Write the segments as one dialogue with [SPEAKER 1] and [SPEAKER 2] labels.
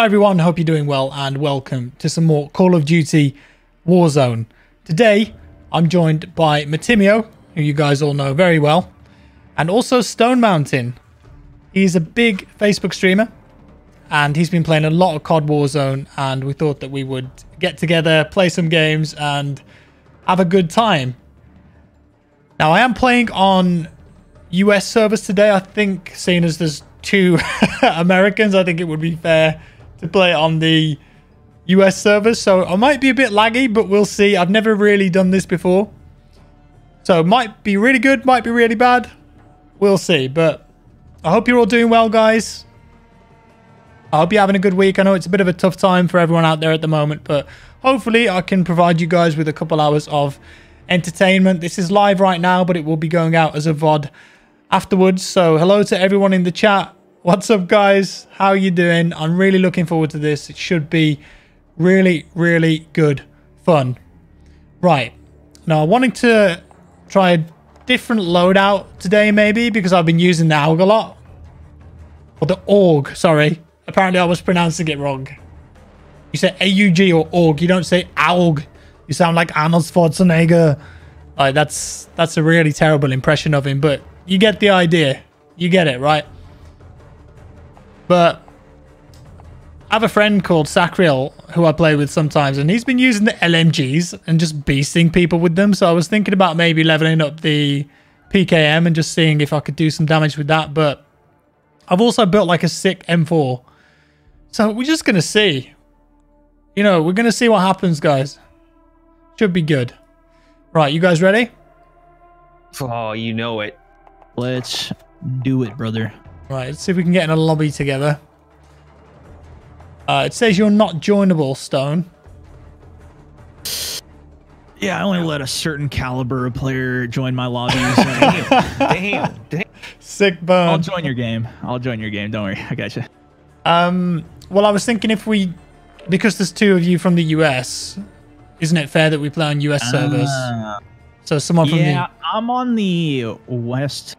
[SPEAKER 1] Hi everyone, hope you're doing well and welcome to some more Call of Duty Warzone. Today, I'm joined by Matimio, who you guys all know very well, and also Stone Mountain. He's a big Facebook streamer and he's been playing a lot of COD Warzone and we thought that we would get together, play some games and have a good time. Now, I am playing on US servers today. I think, seeing as there's two Americans, I think it would be fair to play on the US servers. So I might be a bit laggy, but we'll see. I've never really done this before. So it might be really good, might be really bad. We'll see. But I hope you're all doing well, guys. I hope you're having a good week. I know it's a bit of a tough time for everyone out there at the moment, but hopefully I can provide you guys with a couple hours of entertainment. This is live right now, but it will be going out as a VOD afterwards. So hello to everyone in the chat. What's up, guys? How are you doing? I'm really looking forward to this. It should be really, really good fun. Right. Now, I wanted to try a different loadout today, maybe, because I've been using the AUG a lot. Or the org sorry. Apparently, I was pronouncing it wrong. You say AUG or org You don't say AUG. You sound like Arnold Schwarzenegger. Like that's that's a really terrible impression of him, but you get the idea. You get it, right? But I have a friend called Sacriel who I play with sometimes, and he's been using the LMGs and just beasting people with them. So I was thinking about maybe leveling up the PKM and just seeing if I could do some damage with that. But I've also built like a sick M4. So we're just going to see. You know, we're going to see what happens, guys. Should be good. Right, you guys ready?
[SPEAKER 2] Oh, you know it.
[SPEAKER 3] Let's do it, brother.
[SPEAKER 1] Right, let's see if we can get in a lobby together. Uh, it says you're not joinable, Stone.
[SPEAKER 3] Yeah, I only let a certain caliber of player join my lobbies.
[SPEAKER 2] damn, damn.
[SPEAKER 1] Sick bone.
[SPEAKER 3] I'll join your game. I'll join your game. Don't worry. I got you.
[SPEAKER 1] Um, well, I was thinking if we, because there's two of you from the US, isn't it fair that we play on US servers?
[SPEAKER 3] Ah.
[SPEAKER 1] So someone from
[SPEAKER 3] yeah, I'm on the west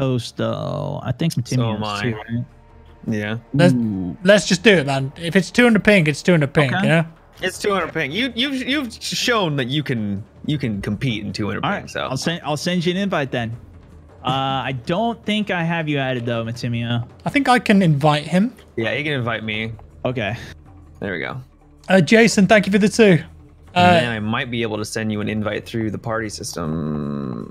[SPEAKER 3] coast though. I think some Timmy
[SPEAKER 2] So am I.
[SPEAKER 3] too. Right?
[SPEAKER 2] Yeah.
[SPEAKER 1] Let's,
[SPEAKER 3] Ooh.
[SPEAKER 1] let's just do it, man. If it's 200 ping, it's 200 ping,
[SPEAKER 3] Okay.
[SPEAKER 1] you know?
[SPEAKER 2] It's 200 ping. You you've you've shown that you can you can compete in 200
[SPEAKER 3] All
[SPEAKER 2] ping.
[SPEAKER 3] right,
[SPEAKER 2] So
[SPEAKER 3] I'll send I'll send you an invite then. Uh, I don't think I have you added though, Matimio.
[SPEAKER 1] I think I can invite him.
[SPEAKER 2] yeah, you can invite me.
[SPEAKER 3] Okay.
[SPEAKER 2] There we go.
[SPEAKER 1] Uh, Jason, thank you for the two.
[SPEAKER 2] and then
[SPEAKER 1] Uh,
[SPEAKER 2] I might be able to send you an invite through the party system.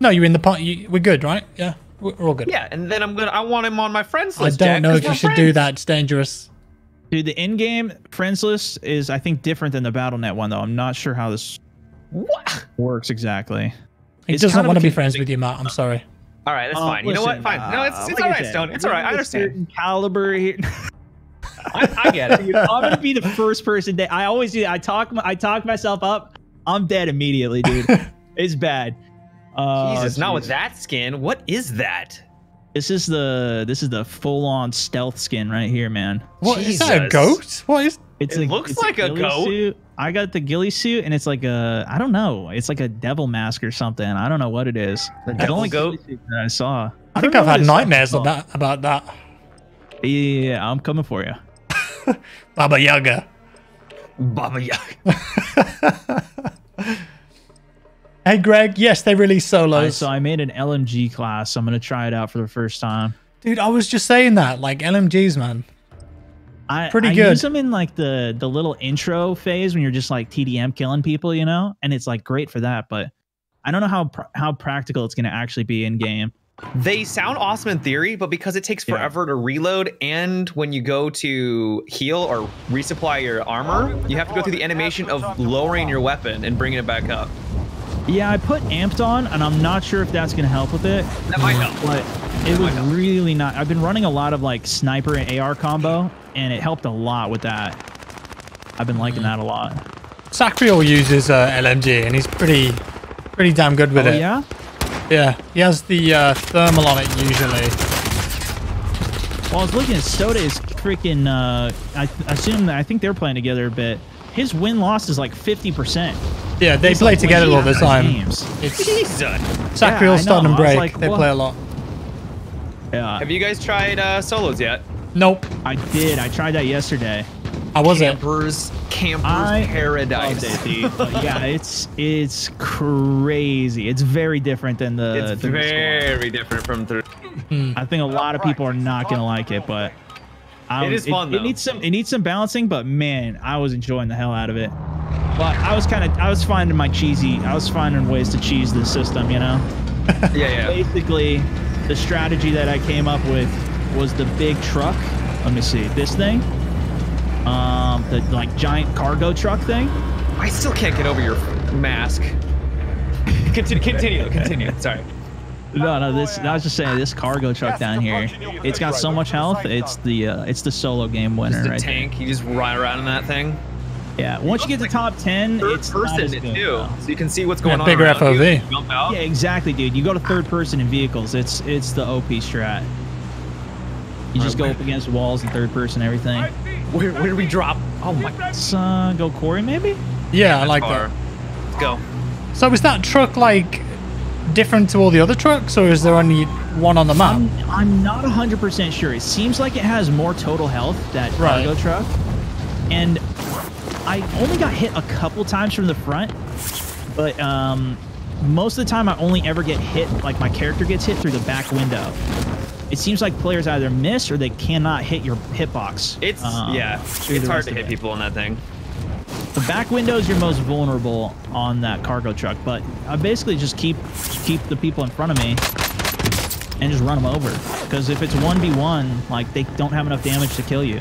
[SPEAKER 1] No, you're in the party. We're good, right? Yeah, we're we're all good.
[SPEAKER 2] Yeah, and then I'm gonna I want him on my friends list.
[SPEAKER 1] I don't
[SPEAKER 2] Jack,
[SPEAKER 1] know
[SPEAKER 2] 'cause
[SPEAKER 1] if you
[SPEAKER 2] we're
[SPEAKER 1] should do that. It's dangerous.
[SPEAKER 3] Dude, the in-game friends list is I think different than the BattleNet one though. I'm not sure how this
[SPEAKER 2] What?
[SPEAKER 3] works exactly.
[SPEAKER 1] He
[SPEAKER 3] It's
[SPEAKER 1] doesn't
[SPEAKER 3] kind of
[SPEAKER 1] want to be friends with you, Matt. I'm sorry.
[SPEAKER 2] All right, that's
[SPEAKER 3] Uh,
[SPEAKER 2] fine. You know what?
[SPEAKER 3] listen,
[SPEAKER 2] Fine. No, it's
[SPEAKER 3] uh,
[SPEAKER 2] it's
[SPEAKER 3] like
[SPEAKER 2] all
[SPEAKER 3] I
[SPEAKER 2] right,
[SPEAKER 3] said,
[SPEAKER 2] Stone. It's all right. I understand.
[SPEAKER 3] Caliber here.
[SPEAKER 2] I, I get it.
[SPEAKER 3] Dude, I'm gonna be the first person that I always do. that. I talk. I talk myself up. I'm dead immediately, dude. it's bad. Uh,
[SPEAKER 2] Jesus, not with that skin. What is that?
[SPEAKER 3] This is the this is the full on stealth skin right here, man.
[SPEAKER 1] What is that? A goat? What is?
[SPEAKER 3] It's
[SPEAKER 2] It
[SPEAKER 3] a-
[SPEAKER 2] looks
[SPEAKER 3] it's
[SPEAKER 2] like a
[SPEAKER 3] ghillie
[SPEAKER 2] goat.
[SPEAKER 3] Suit. I got the ghillie suit, and it's like a I don't know. It's like a devil mask or something. I don't know what it is.
[SPEAKER 2] The
[SPEAKER 3] The
[SPEAKER 2] devil
[SPEAKER 3] only
[SPEAKER 2] goat?
[SPEAKER 3] that I saw.
[SPEAKER 1] I
[SPEAKER 3] don't
[SPEAKER 1] think I've had nightmares
[SPEAKER 3] called.
[SPEAKER 1] of that about that.
[SPEAKER 3] Yeah, yeah, yeah, I'm coming for you.
[SPEAKER 1] Baba Yaga.
[SPEAKER 2] Baba Yaga.
[SPEAKER 1] Hey, Greg. Yes, they released
[SPEAKER 3] I,
[SPEAKER 1] solos.
[SPEAKER 3] so I made an LMG class. I'm gonna try it out for the first time.
[SPEAKER 1] Dude, I was just saying that. Like LMGs, man.
[SPEAKER 3] I,
[SPEAKER 1] Pretty
[SPEAKER 3] I
[SPEAKER 1] good.
[SPEAKER 3] use them in like the the little intro phase when you're just like TDM killing people, you know, and it's like great for that. But I don't know how pr- how practical it's gonna actually be in game.
[SPEAKER 2] They sound awesome in theory, but because it takes
[SPEAKER 3] Yeah.
[SPEAKER 2] forever to reload, and when you go to heal or resupply your armor, you have to go through the animation of lowering your weapon and bringing it back up.
[SPEAKER 3] Yeah, I put amped on, and I'm not sure if that's gonna help with it.
[SPEAKER 2] That might help.
[SPEAKER 3] But it was really not. I've been running a lot of like sniper and AR combo, and it helped a lot with that. I've been
[SPEAKER 2] Mm.
[SPEAKER 3] liking that a lot.
[SPEAKER 1] Sacriel uses uh, LMG, and he's pretty, pretty damn good with
[SPEAKER 3] oh
[SPEAKER 1] it.
[SPEAKER 3] yeah.
[SPEAKER 1] Yeah, he has the uh, thermal on it usually.
[SPEAKER 3] Well, I was looking at Soda's freaking. Uh, I assume that I think they're playing together a bit. His win loss is like 50%.
[SPEAKER 1] Yeah, they
[SPEAKER 3] He's,
[SPEAKER 1] play
[SPEAKER 3] like,
[SPEAKER 1] together all the time.
[SPEAKER 3] games.
[SPEAKER 1] It's
[SPEAKER 2] Jesus.
[SPEAKER 1] Sacriel,
[SPEAKER 3] Yeah,
[SPEAKER 1] Stun, and
[SPEAKER 3] know. I was
[SPEAKER 1] Break.
[SPEAKER 3] like,
[SPEAKER 1] they
[SPEAKER 3] what?
[SPEAKER 1] play a lot.
[SPEAKER 3] Yeah.
[SPEAKER 2] Have you guys tried uh, solos yet?
[SPEAKER 1] Nope.
[SPEAKER 3] I did. I tried that yesterday.
[SPEAKER 1] How was it?
[SPEAKER 2] Campers, campers
[SPEAKER 3] I
[SPEAKER 2] paradise.
[SPEAKER 3] It, yeah, it's it's crazy. It's very different than the.
[SPEAKER 2] It's
[SPEAKER 3] than the squad.
[SPEAKER 2] very different from three.
[SPEAKER 3] I think a lot of people are not gonna like it, but I,
[SPEAKER 2] It is fun,
[SPEAKER 3] It,
[SPEAKER 2] though.
[SPEAKER 3] needs some. It needs some balancing, but man, I was enjoying the hell out of it. But I was kind of. I was finding my cheesy. I was finding ways to cheese the system. You know.
[SPEAKER 2] Yeah, yeah.
[SPEAKER 3] Basically, the strategy that I came up with was the big truck. Let me see this thing. Um, the like giant cargo truck thing.
[SPEAKER 2] I still can't get over your mask. Continue, continue, continue. Sorry.
[SPEAKER 3] No, no. This I was just saying this cargo truck down here. It's got so much health. It's the uh, it's the solo game winner
[SPEAKER 2] Just a
[SPEAKER 3] right
[SPEAKER 2] tank. You just ride around in that thing.
[SPEAKER 3] Yeah. Once you get to top ten,
[SPEAKER 2] Third
[SPEAKER 3] it's not
[SPEAKER 2] person
[SPEAKER 3] as
[SPEAKER 2] it
[SPEAKER 3] good,
[SPEAKER 2] too,
[SPEAKER 3] though.
[SPEAKER 2] so you can see what's going
[SPEAKER 1] Yeah,
[SPEAKER 2] on.
[SPEAKER 1] bigger
[SPEAKER 2] around you.
[SPEAKER 1] FOV.
[SPEAKER 3] Yeah, exactly, dude. You go to third person in vehicles. It's it's the OP strat. You just go up against walls in third person, everything.
[SPEAKER 2] Where, where do we drop? Oh my god.
[SPEAKER 3] Let's uh, go Quarry, maybe.
[SPEAKER 1] Yeah, I like
[SPEAKER 2] Car.
[SPEAKER 1] that.
[SPEAKER 2] Let's go.
[SPEAKER 1] So is that truck like different to all the other trucks, or is there only one on the map?
[SPEAKER 3] I'm, I'm not 100% sure. It seems like it has more total health, that
[SPEAKER 1] Right.
[SPEAKER 3] cargo truck. And I only got hit a couple times from the front, but um, most of the time I only ever get hit, like my character gets hit through the back window. It seems like players either miss or they cannot hit your hitbox.
[SPEAKER 2] It's
[SPEAKER 3] um,
[SPEAKER 2] yeah. It's hard to hit
[SPEAKER 3] it.
[SPEAKER 2] people on that thing.
[SPEAKER 3] The back window is your most vulnerable on that cargo truck, but I basically just keep keep the people in front of me and just run them over. Because if it's one v one, like they don't have enough damage to kill you.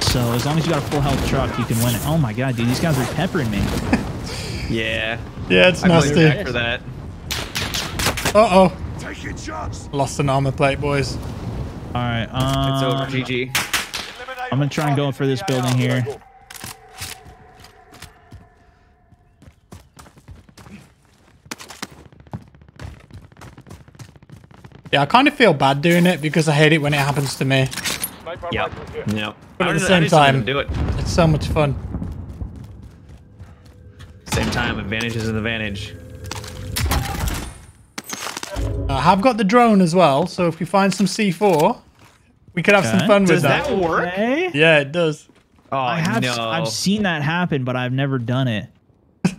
[SPEAKER 3] So as long as you got a full health truck, you can win it. Oh my god, dude, these guys are peppering me.
[SPEAKER 2] Yeah.
[SPEAKER 1] Yeah, it's
[SPEAKER 2] I blame
[SPEAKER 1] nasty.
[SPEAKER 2] For that.
[SPEAKER 1] Uh oh.
[SPEAKER 4] Take your chance.
[SPEAKER 1] Lost an armor plate, boys.
[SPEAKER 3] All right,
[SPEAKER 2] It's over.
[SPEAKER 3] um,
[SPEAKER 2] GG.
[SPEAKER 3] I'm gonna try and go for this building here.
[SPEAKER 1] Yeah, I kind of feel bad doing it because I hate it when it happens to me.
[SPEAKER 2] Yep. Yep.
[SPEAKER 1] But at the same
[SPEAKER 2] just don't let
[SPEAKER 1] time-
[SPEAKER 2] do it.
[SPEAKER 1] It's so much fun.
[SPEAKER 2] Same time, advantage is an advantage.
[SPEAKER 1] I have got the drone as well, so if we find some C4, we could have some fun
[SPEAKER 2] Does
[SPEAKER 1] with that.
[SPEAKER 2] Does that work?
[SPEAKER 3] Okay.
[SPEAKER 1] Yeah, it does.
[SPEAKER 2] Oh
[SPEAKER 3] I have
[SPEAKER 2] no.
[SPEAKER 3] I've seen that happen, but I've never done it.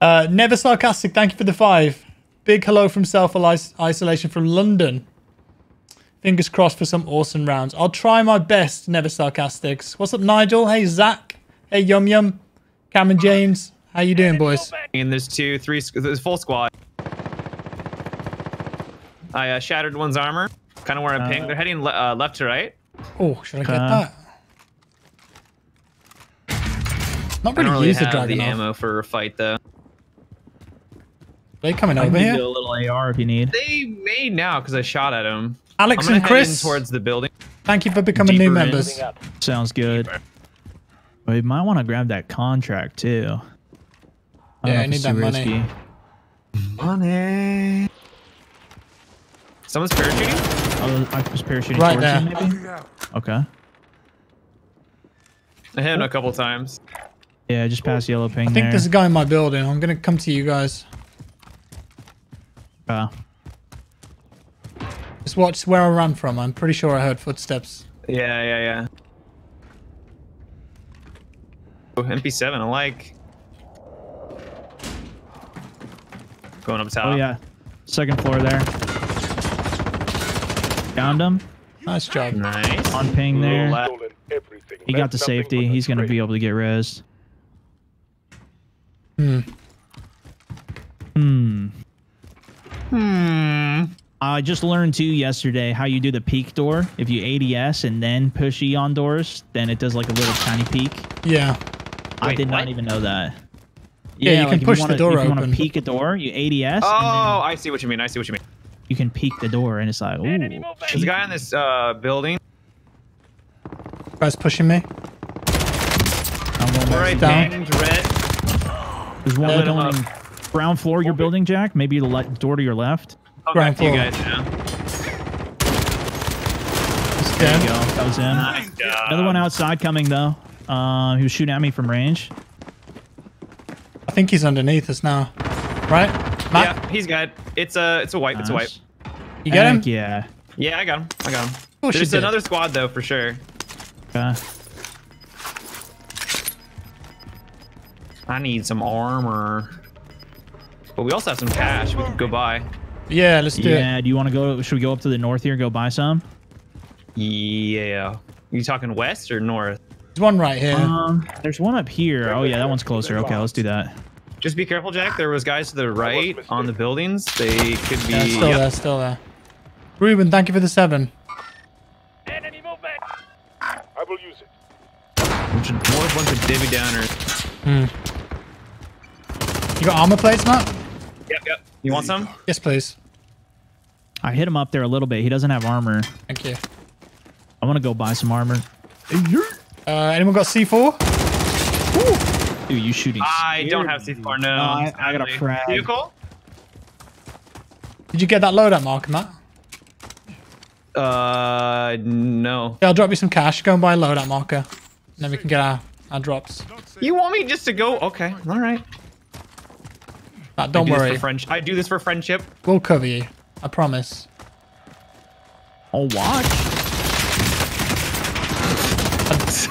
[SPEAKER 1] Uh, never sarcastic. Thank you for the five. Big hello from self isolation from London. Fingers crossed for some awesome rounds. I'll try my best. Never sarcastics. What's up, Nigel? Hey, Zach. Hey, Yum Yum. Cameron James. How you doing, boys?
[SPEAKER 2] And there's two, three, there's full squad. I uh, shattered one's armor. Kind of where I'm ping. They're heading le- uh, left to right.
[SPEAKER 1] Oh, should I get
[SPEAKER 3] Okay.
[SPEAKER 1] that? Not
[SPEAKER 2] I don't
[SPEAKER 1] really
[SPEAKER 2] really
[SPEAKER 1] use the dragon.
[SPEAKER 2] the ammo for a fight though.
[SPEAKER 1] They coming
[SPEAKER 3] I
[SPEAKER 1] over
[SPEAKER 3] can give
[SPEAKER 1] here?
[SPEAKER 3] you a little AR if you need.
[SPEAKER 2] They may now because I shot at him.
[SPEAKER 1] Alex
[SPEAKER 2] I'm gonna
[SPEAKER 1] and
[SPEAKER 2] head
[SPEAKER 1] Chris,
[SPEAKER 2] in towards the building.
[SPEAKER 1] thank you for becoming new
[SPEAKER 3] Deeper in.
[SPEAKER 1] members.
[SPEAKER 3] Sounds good. We might want to grab that contract too. I don't
[SPEAKER 1] Yeah,
[SPEAKER 3] know
[SPEAKER 1] I need
[SPEAKER 3] it's
[SPEAKER 1] that
[SPEAKER 3] too
[SPEAKER 1] money.
[SPEAKER 3] risky.
[SPEAKER 2] Money. Someone's parachuting.
[SPEAKER 3] Oh, I was parachuting
[SPEAKER 1] Right
[SPEAKER 3] towards
[SPEAKER 1] there.
[SPEAKER 3] you, maybe. Okay.
[SPEAKER 2] I hit him a couple times.
[SPEAKER 3] Yeah, just past yellow ping
[SPEAKER 1] I think
[SPEAKER 3] there.
[SPEAKER 1] there's a guy in my building. I'm gonna come to you guys.
[SPEAKER 3] Uh,
[SPEAKER 1] Just watch where I ran from. I'm pretty sure I heard footsteps.
[SPEAKER 2] Yeah, yeah, yeah. Ooh, MP7, I like. Going up top.
[SPEAKER 3] oh yeah, second floor there. Downed him
[SPEAKER 1] Nice job.
[SPEAKER 2] Nice.
[SPEAKER 3] on ping there.
[SPEAKER 2] Left.
[SPEAKER 4] Stolen everything.
[SPEAKER 3] He got the safety. He's gonna be able to get res.
[SPEAKER 1] Hmm.
[SPEAKER 3] Hmm.
[SPEAKER 2] Hmm.
[SPEAKER 3] I just learned too yesterday how you do the peek door. If you ADS and then push E on doors, then it does like a little tiny peek.
[SPEAKER 1] Yeah.
[SPEAKER 3] I
[SPEAKER 2] Wait,
[SPEAKER 3] did not even know that.
[SPEAKER 1] Yeah, you can
[SPEAKER 3] if
[SPEAKER 1] push the
[SPEAKER 3] wanna,
[SPEAKER 1] door
[SPEAKER 3] if you want
[SPEAKER 1] open.
[SPEAKER 3] to peek a door, you ADS,
[SPEAKER 2] Oh,
[SPEAKER 3] and
[SPEAKER 2] I see what you mean. I see what you mean.
[SPEAKER 3] you can peek the door, and it's like, ooh.
[SPEAKER 2] There's a guy in this uh, building.
[SPEAKER 1] Guys pushing me.
[SPEAKER 3] I'm one more
[SPEAKER 2] Right
[SPEAKER 1] down.
[SPEAKER 2] red.
[SPEAKER 3] There's one
[SPEAKER 2] Lit him
[SPEAKER 3] going ground floor your building, Jack. Maybe the le- door to your left.
[SPEAKER 2] I'll
[SPEAKER 1] Ground
[SPEAKER 2] back to you
[SPEAKER 1] floor.
[SPEAKER 2] guys now.
[SPEAKER 1] It's
[SPEAKER 3] There you
[SPEAKER 1] dead.
[SPEAKER 3] go. That was him.
[SPEAKER 2] Nice.
[SPEAKER 3] Another one outside coming though. Uh, he was shooting at me from range.
[SPEAKER 1] I think he's underneath us now. Right? Matt,
[SPEAKER 2] Yeah, he's good. It's a, it's a wipe. It's a wipe.
[SPEAKER 3] Nice.
[SPEAKER 1] you get him?
[SPEAKER 3] Yeah.
[SPEAKER 2] Yeah, I got him. I got him.
[SPEAKER 1] course you
[SPEAKER 2] There's
[SPEAKER 1] did.
[SPEAKER 2] another squad though, for sure.
[SPEAKER 3] Okay.
[SPEAKER 2] I need some armor. But we also have some cash we could go buy.
[SPEAKER 1] Yeah, let's do it.
[SPEAKER 3] Yeah. Do you want to go? Should we go up to the north here and go buy some?
[SPEAKER 2] Yeah. You talking west or north?
[SPEAKER 1] There's one right here.
[SPEAKER 3] Um, there's one up here. Oh yeah, that one's closer. Okay, let's do that.
[SPEAKER 2] Just be careful, Jack. There was guys to the right on the buildings. They could be.
[SPEAKER 1] yeah, still
[SPEAKER 2] Yep.
[SPEAKER 1] there, still there. Ruben, thank you for the seven.
[SPEAKER 4] Enemy movement. I will use it.
[SPEAKER 2] Bunch of- More bunch of divvy downers. Hmm.
[SPEAKER 1] You got armor plates, Matt?
[SPEAKER 2] Yep, yep. You want some?
[SPEAKER 1] Yes, please.
[SPEAKER 3] I hit him up there a little bit. He doesn't have armor.
[SPEAKER 1] Thank you.
[SPEAKER 3] I want to go buy some armor.
[SPEAKER 1] Uh, anyone got C4?
[SPEAKER 3] Dude, you shooting?
[SPEAKER 2] I don't have C4. No.
[SPEAKER 3] No, I- I got a
[SPEAKER 2] sadly.
[SPEAKER 3] frag.
[SPEAKER 2] Vehicle?
[SPEAKER 1] Did you get that loadout marker, Matt?
[SPEAKER 2] Uh, no.
[SPEAKER 1] Yeah, I'll drop you some cash. Go and buy a loadout marker. And then we can get our, our drops.
[SPEAKER 2] You want me just to go? Okay, all right.
[SPEAKER 1] Matt, don't
[SPEAKER 2] I do This
[SPEAKER 1] worry.
[SPEAKER 2] for friendship. I do this for friendship.
[SPEAKER 1] We'll cover you. I promise.
[SPEAKER 3] Oh, watch.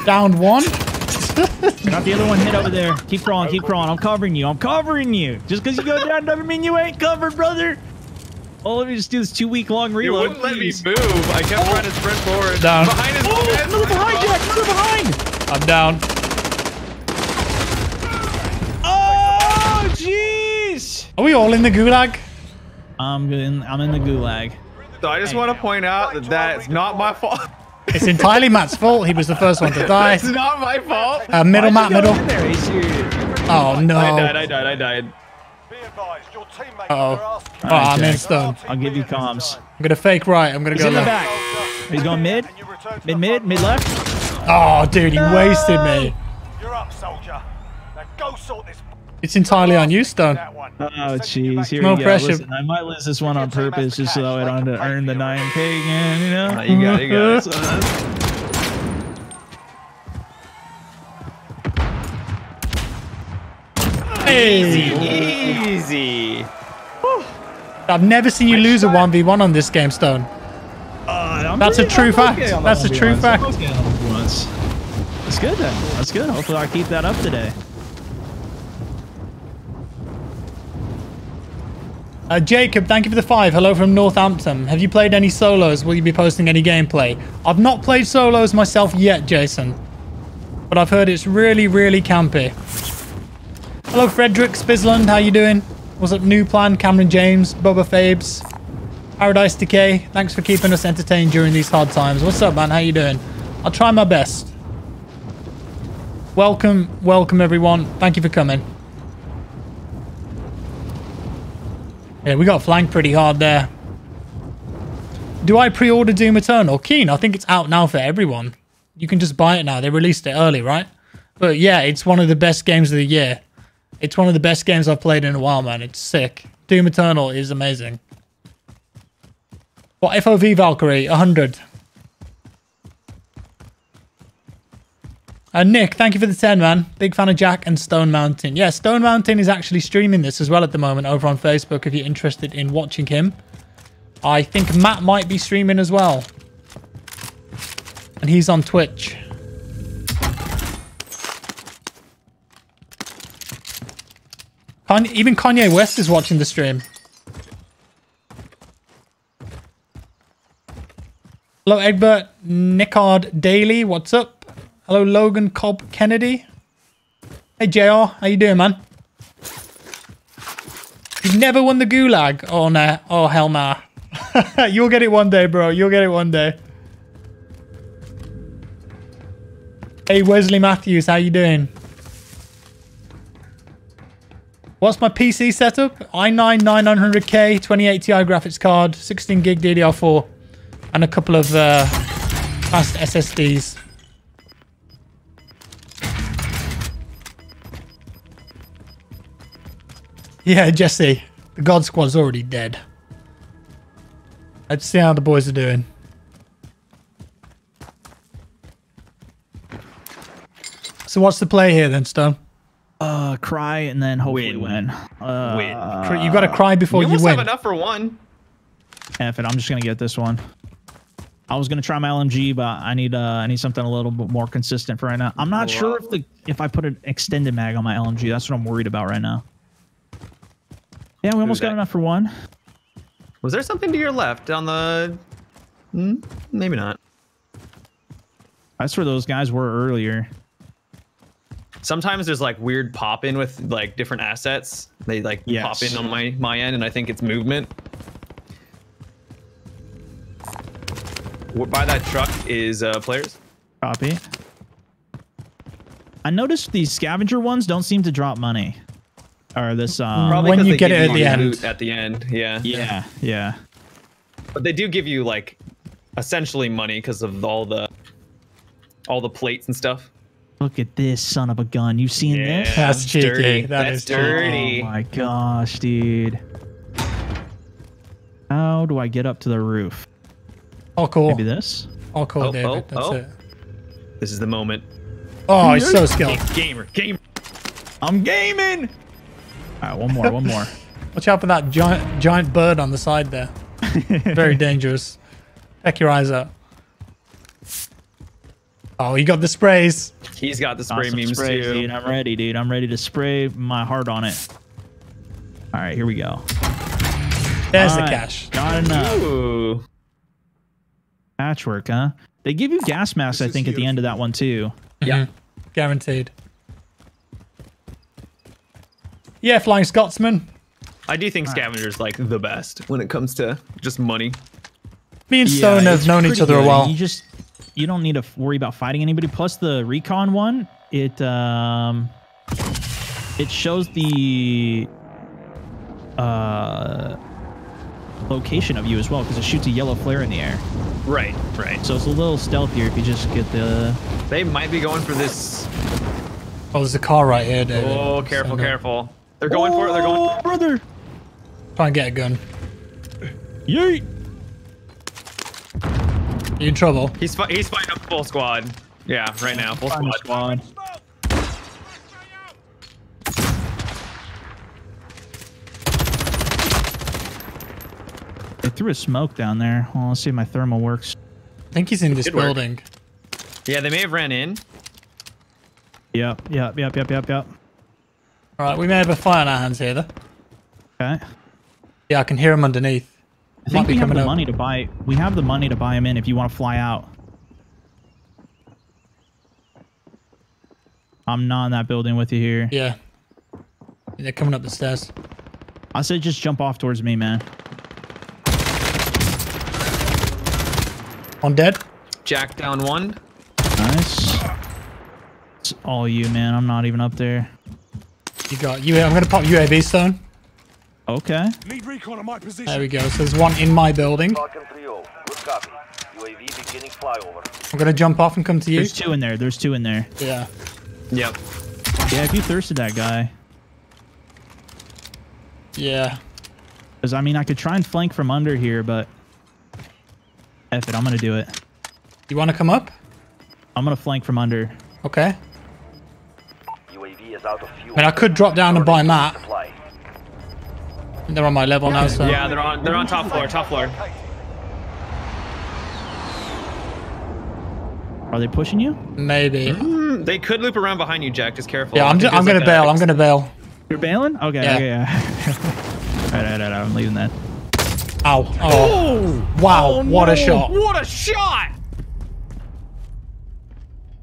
[SPEAKER 1] Down one.
[SPEAKER 3] Got the other one hit over there. Keep crawling, keep crawling. I'm covering you. I'm covering you. Just because you go down doesn't mean you ain't covered, brother. Oh, let me just do this two week long reload.
[SPEAKER 2] You
[SPEAKER 3] reload.
[SPEAKER 2] wouldn't let me move. I kept oh. trying to sprint forward.
[SPEAKER 1] Down.
[SPEAKER 2] Behind his
[SPEAKER 3] Oh,
[SPEAKER 2] fence.
[SPEAKER 3] another behind, Jack. Another behind.
[SPEAKER 1] I'm down.
[SPEAKER 3] Oh, jeez.
[SPEAKER 1] Are we all in the gulag?
[SPEAKER 3] I'm in. I'm in the gulag.
[SPEAKER 2] So I just want to point out that that's not my fault.
[SPEAKER 1] It's entirely Matt's fault. He was the first one to die.
[SPEAKER 2] it's not my fault.
[SPEAKER 1] Uh, middle, Matt, middle.
[SPEAKER 3] There, he's here.
[SPEAKER 1] Oh, no.
[SPEAKER 2] I died. I died. I died.
[SPEAKER 4] Be advised,
[SPEAKER 1] Uh-oh.
[SPEAKER 4] are asking
[SPEAKER 1] Oh, I'm
[SPEAKER 3] Jack.
[SPEAKER 1] in stone.
[SPEAKER 3] I'll give you comms.
[SPEAKER 1] I'm going to fake right. I'm going to
[SPEAKER 3] He's
[SPEAKER 1] go
[SPEAKER 3] in the
[SPEAKER 1] left.
[SPEAKER 3] back. He's going mid.
[SPEAKER 4] and you return to
[SPEAKER 3] Mid, mid, mid left.
[SPEAKER 1] Oh, dude, he wasted me.
[SPEAKER 4] You're up, soldier. Now go sort this
[SPEAKER 1] It's entirely on you, Stone.
[SPEAKER 3] Oh,
[SPEAKER 4] Sending you back
[SPEAKER 3] jeez. Here
[SPEAKER 4] to
[SPEAKER 1] No
[SPEAKER 3] we go.
[SPEAKER 1] pressure.
[SPEAKER 3] Listen, I might lose this one on purpose just so I don't have to earn the 9K again, you know?
[SPEAKER 2] Uh, you got it. You got it.
[SPEAKER 3] So that's-
[SPEAKER 1] Hey,
[SPEAKER 2] Easy.
[SPEAKER 1] I've never seen you lose a 1v1 on this game, Stone.
[SPEAKER 3] Uh, I'm
[SPEAKER 1] That's a true
[SPEAKER 3] I'm
[SPEAKER 1] fact.
[SPEAKER 3] okay
[SPEAKER 1] That's a true fact.
[SPEAKER 3] I'm okay on the 1v1s. That's good then. That's good. Hopefully I keep that up today.
[SPEAKER 1] Uh, Jacob, thank you for the five. Hello from Northampton. Have you played any solos? Will you be posting any gameplay? I've not played solos myself yet, Jason. But I've heard it's really, really campy. Hello, Frederick Spisland. How you doing? What's up, New Plan, Cameron James, Bubba Fabes, Paradise Decay. Thanks for keeping us entertained during these hard times. What's up, man? How you doing? I'll try my best. Welcome, welcome, everyone. Thank you for coming. Yeah, we got flanked pretty hard there. Do I pre-order Doom Eternal? Keen, I think it's out now for everyone. You can just buy it now. They released it early, right? But yeah, it's one of the best games of the year. It's one of the best games I've played in a while, man. It's sick. Doom Eternal is amazing. What FOV Valkyrie? 100. Uh, Nick, thank you for the 10, man. Big fan of Jack and Stone Mountain. Yeah, Stone Mountain is actually streaming this as well at the moment over on Facebook if you're interested in watching him. I think Matt might be streaming as well. And he's on Twitch. Even Kanye West is watching the stream. Hello, Egbert Nickard Daily. What's up? Hello, Logan Cobb Kennedy. Hey, JR. How you doing, man? You've never won the Gulag. Oh, no. Oh, hell nah. You'll get it one day, bro. You'll get it one day. Hey, Wesley Matthews. How you doing? What's my PC setup? i9 9900K, 2080 Ti graphics card, 16 gig DDR4, and a couple of uh, fast SSDs. Yeah, Jesse, the God Squad's already dead. Let's see how the boys are doing. So what's the play here then, Stone?
[SPEAKER 3] Uh, cry and then hopefully
[SPEAKER 2] Win.
[SPEAKER 3] win. Uh,
[SPEAKER 2] Win.
[SPEAKER 1] You got to cry before
[SPEAKER 2] you win.
[SPEAKER 1] you,
[SPEAKER 2] almost
[SPEAKER 1] win.
[SPEAKER 2] have enough for one.
[SPEAKER 3] F it. I'm just gonna get this one. I was gonna try my LMG, but I need uh I need something a little bit more consistent for right now. I'm not sure if the if I put an extended mag on my LMG. That's what I'm worried about right now. Yeah, we almost got
[SPEAKER 2] that?
[SPEAKER 3] enough for one.
[SPEAKER 2] Was there something to your left on the? Hmm, maybe not.
[SPEAKER 3] That's where those guys were earlier.
[SPEAKER 2] Sometimes there's like weird pop in with like different assets. They like
[SPEAKER 3] Yes.
[SPEAKER 2] pop in on my my end, and I think it's movement. By that truck is uh, players.
[SPEAKER 3] Copy. I noticed these scavenger ones don't seem to drop money. Or this um
[SPEAKER 2] Probably
[SPEAKER 1] when
[SPEAKER 2] 'cause
[SPEAKER 1] you get it at the end.
[SPEAKER 2] At the end, yeah.
[SPEAKER 3] Yeah, yeah.
[SPEAKER 2] But they do give you like essentially money because of all the all the plates and stuff.
[SPEAKER 3] Look at this son of a gun. You seen this?
[SPEAKER 1] That's cheeky.
[SPEAKER 2] dirty.
[SPEAKER 1] That
[SPEAKER 2] That's
[SPEAKER 1] is
[SPEAKER 2] dirty.
[SPEAKER 3] Oh my gosh, dude. How do I get up to the roof?
[SPEAKER 1] Oh, cool.
[SPEAKER 3] Maybe this?
[SPEAKER 1] Oh, cool,
[SPEAKER 2] Oh,
[SPEAKER 1] David.
[SPEAKER 2] oh,
[SPEAKER 1] That's
[SPEAKER 2] oh.
[SPEAKER 1] it.
[SPEAKER 2] This is the moment.
[SPEAKER 1] Oh, he's so skilled.
[SPEAKER 2] Gamer, gamer.
[SPEAKER 3] I'm gaming. All right, one more, one more.
[SPEAKER 1] Watch out for that giant giant bird on the side there. Very dangerous. Check your eyes out. Oh, you got the sprays.
[SPEAKER 2] He's got the spray
[SPEAKER 3] Awesome
[SPEAKER 2] memes
[SPEAKER 3] spray,
[SPEAKER 2] too.
[SPEAKER 3] dude. I'm ready, dude. I'm ready to spray my heart on it. All right, here we go.
[SPEAKER 1] There's
[SPEAKER 3] All
[SPEAKER 1] the
[SPEAKER 3] right,
[SPEAKER 1] cash.
[SPEAKER 3] Not enough.
[SPEAKER 2] Ooh.
[SPEAKER 3] Patchwork, huh? They give you gas masks, I think, at the end of that one too.
[SPEAKER 2] Yeah. Mm-hmm.
[SPEAKER 1] Guaranteed. Yeah, Flying Scotsman.
[SPEAKER 2] I do think Scavenger's like the best when it comes to just money.
[SPEAKER 1] Me and Stone
[SPEAKER 3] it's
[SPEAKER 1] have known each
[SPEAKER 3] pretty
[SPEAKER 1] other a while.
[SPEAKER 3] You just you don't need to worry about fighting anybody. Plus the recon one, it um it shows the uh location of you as well because it shoots a yellow flare in the air.
[SPEAKER 2] Right, right.
[SPEAKER 3] So it's a little stealthier if you just get the
[SPEAKER 2] They might be going for this.
[SPEAKER 1] Oh, there's a car right here, David.
[SPEAKER 2] Oh, careful,
[SPEAKER 1] So,
[SPEAKER 2] careful. They're going for it. They're going.
[SPEAKER 3] Oh, brother.
[SPEAKER 1] Try and get a gun.
[SPEAKER 3] Yeet.
[SPEAKER 1] You in trouble?
[SPEAKER 2] He's fi- he's fighting up full squad. Yeah, right now, full
[SPEAKER 3] Fire
[SPEAKER 2] squad.
[SPEAKER 3] squad. They threw a smoke down there. Well, let's see if my thermal works.
[SPEAKER 1] I think he's in this
[SPEAKER 2] Good work.
[SPEAKER 1] building.
[SPEAKER 2] Yeah, they may have ran in.
[SPEAKER 3] Yep, yep, yep, yep, yep, yep.
[SPEAKER 1] All right, we may have a fire on our hands here, though.
[SPEAKER 3] Okay.
[SPEAKER 1] Yeah, I can hear him underneath.
[SPEAKER 3] I think
[SPEAKER 1] be
[SPEAKER 3] we have the
[SPEAKER 1] up.
[SPEAKER 3] money to buy. We have the money to buy him in if you want to fly out. I'm not in that building with you here.
[SPEAKER 1] Yeah. They're coming up the stairs.
[SPEAKER 3] I said just jump off towards me, man.
[SPEAKER 1] On dead.
[SPEAKER 2] Jack down one.
[SPEAKER 3] Nice. It's all you, man. I'm not even up there.
[SPEAKER 1] You got you. I'm going to pop UAV stone.
[SPEAKER 3] Okay.
[SPEAKER 4] Need recon on my position.
[SPEAKER 1] There we go. So there's one in my building.
[SPEAKER 5] Good copy. UAV beginning flyover.
[SPEAKER 1] I'm going to jump off and come to you.
[SPEAKER 3] There's two in there. There's two in there.
[SPEAKER 1] Yeah.
[SPEAKER 2] Yep.
[SPEAKER 3] Yeah, if you thirsted that guy.
[SPEAKER 1] Yeah.
[SPEAKER 3] Because, I mean, I could try and flank from under here, but... F it, I'm going to do it.
[SPEAKER 1] You want to come up?
[SPEAKER 3] I'm going to flank from under.
[SPEAKER 1] Okay. I mean, I could drop down and buy Matt.
[SPEAKER 5] Supply.
[SPEAKER 1] They're on my level now, so.
[SPEAKER 2] Yeah, they're on. They're on top floor. Top floor.
[SPEAKER 3] Are they pushing you?
[SPEAKER 1] Maybe.
[SPEAKER 2] Hmm, They could loop around behind you, Jack. Just careful.
[SPEAKER 1] Yeah, I'm, ju-
[SPEAKER 2] Because,
[SPEAKER 1] I'm going
[SPEAKER 2] like,
[SPEAKER 1] to bail.
[SPEAKER 2] that-
[SPEAKER 1] I'm going to bail.
[SPEAKER 3] You're bailing? Okay,
[SPEAKER 1] Yeah.
[SPEAKER 3] okay, yeah. alright, alright, alright, I'm leaving that.
[SPEAKER 1] Ow. Oh. Wow. what a shot.
[SPEAKER 2] What a shot!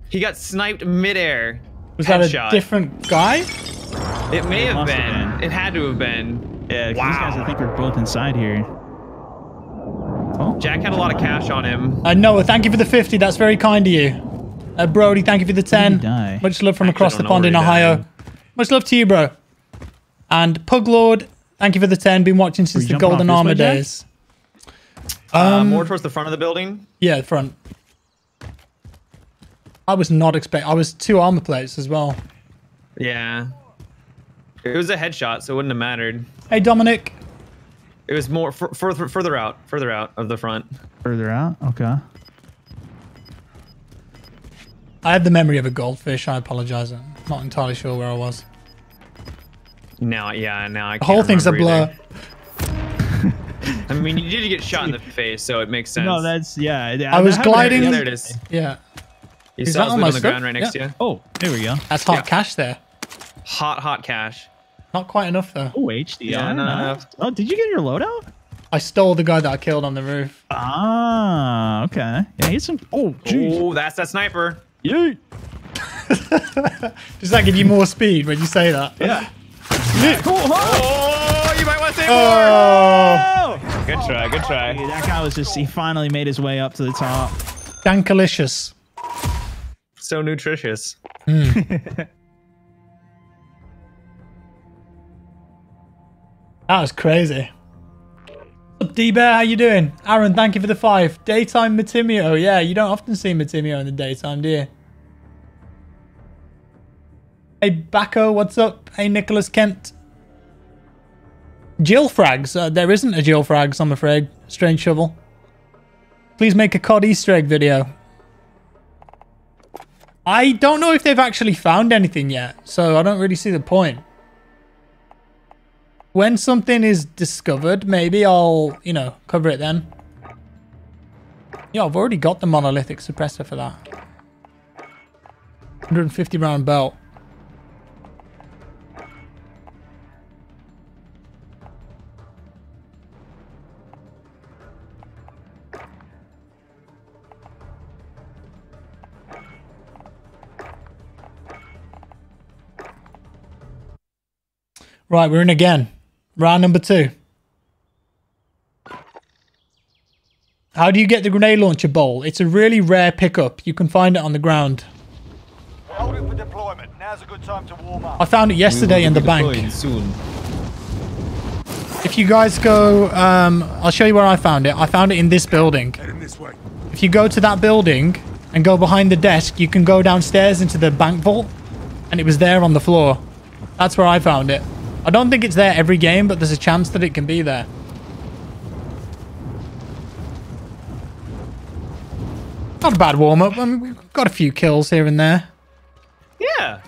[SPEAKER 2] He got sniped midair.
[SPEAKER 1] Was that a different guy?
[SPEAKER 2] It may have been.
[SPEAKER 3] have been.
[SPEAKER 2] It had to have been.
[SPEAKER 3] Yeah,
[SPEAKER 2] Wow.
[SPEAKER 3] these guys I think are both inside here. Oh,
[SPEAKER 2] Jack had a lot of cash on him.
[SPEAKER 1] Uh, Noah, thank you for the 50. That's very kind of you. Uh, Brody, thank you for the 10. Much love from
[SPEAKER 2] Actually,
[SPEAKER 1] across the pond in Ohio.
[SPEAKER 2] died.
[SPEAKER 1] Much love to you, bro. And Puglord, thank you for the 10. Been watching since the Golden
[SPEAKER 3] this way,
[SPEAKER 1] Armor
[SPEAKER 3] Jack?
[SPEAKER 1] days.
[SPEAKER 2] uh, more towards the front of the building.
[SPEAKER 1] Yeah, the front. I was not expect. I was two armor plates as well.
[SPEAKER 2] Yeah. It was a headshot, so it wouldn't have mattered.
[SPEAKER 1] Hey, Dominic.
[SPEAKER 2] It was more further further out, further out of the front.
[SPEAKER 3] further out? Okay.
[SPEAKER 1] I had the memory of a goldfish. I apologize. I'm not entirely sure where I was.
[SPEAKER 2] Now, yeah, now I.
[SPEAKER 1] The whole thing's a blur.
[SPEAKER 2] I mean, you did get shot in the face, so it makes sense.
[SPEAKER 3] No, that's yeah.
[SPEAKER 1] I was gliding-
[SPEAKER 2] Yeah, there it is.
[SPEAKER 1] Yeah,
[SPEAKER 2] You
[SPEAKER 1] Is
[SPEAKER 2] saw
[SPEAKER 1] that on my
[SPEAKER 2] on the
[SPEAKER 1] script?
[SPEAKER 2] ground right next
[SPEAKER 1] Yeah.
[SPEAKER 2] to you.
[SPEAKER 3] Oh, there we go.
[SPEAKER 1] that's hot
[SPEAKER 2] Yeah.
[SPEAKER 1] cash there.
[SPEAKER 2] Hot, hot cash.
[SPEAKER 1] Not quite enough though.
[SPEAKER 3] Oh, HDR.
[SPEAKER 2] Yeah, no,
[SPEAKER 3] nice. Oh, did you get your loadout?
[SPEAKER 1] I stole the guy that I killed on the roof.
[SPEAKER 3] Ah, okay. Yeah, he's some. Oh, jeez.
[SPEAKER 2] Oh, that's that sniper.
[SPEAKER 3] Yeet.
[SPEAKER 1] Does that give you more speed when you say that?
[SPEAKER 3] Yeah.
[SPEAKER 2] Oh, you might want to say
[SPEAKER 1] Oh,
[SPEAKER 2] more. Good try, good try.
[SPEAKER 3] Dude, that guy was just. He finally made his way up to the top.
[SPEAKER 1] dankalicious.
[SPEAKER 2] So nutritious.
[SPEAKER 1] That was crazy. Up, D-Bear? How you doing? Aaron, thank you for the five. Daytime Matimio. Yeah, you don't often see Matimio in the daytime, do you? Hey, Bacco, what's up? Hey, Nicholas Kent. Jill Frags. Uh, there isn't a Jill Frags, I'm afraid. Strange Shovel. Please make a COD Easter egg video. I don't know if they've actually found anything yet, so I don't really see the point when something is discovered, maybe I'll, you know, cover it then. Yeah, I've already got the monolithic suppressor for that. 150 round belt. Right, we're in again. Round number two. How do you get the grenade launcher bowl? It's a really rare pickup. You can find it on the ground.
[SPEAKER 5] We're holding for deployment. Now's a good time to warm up.
[SPEAKER 1] I found it yesterday in the bank.
[SPEAKER 2] Soon.
[SPEAKER 1] If you guys go, um, I'll show you where I found it. I found it in this building. If you go to that building and go behind the desk, you can go downstairs into the bank vault, and it was there on the floor. That's where I found it. I don't think it's there every game, but there's a chance that it can be there. Not a bad warm up. I mean, we've got a few kills here and there.
[SPEAKER 2] Yeah.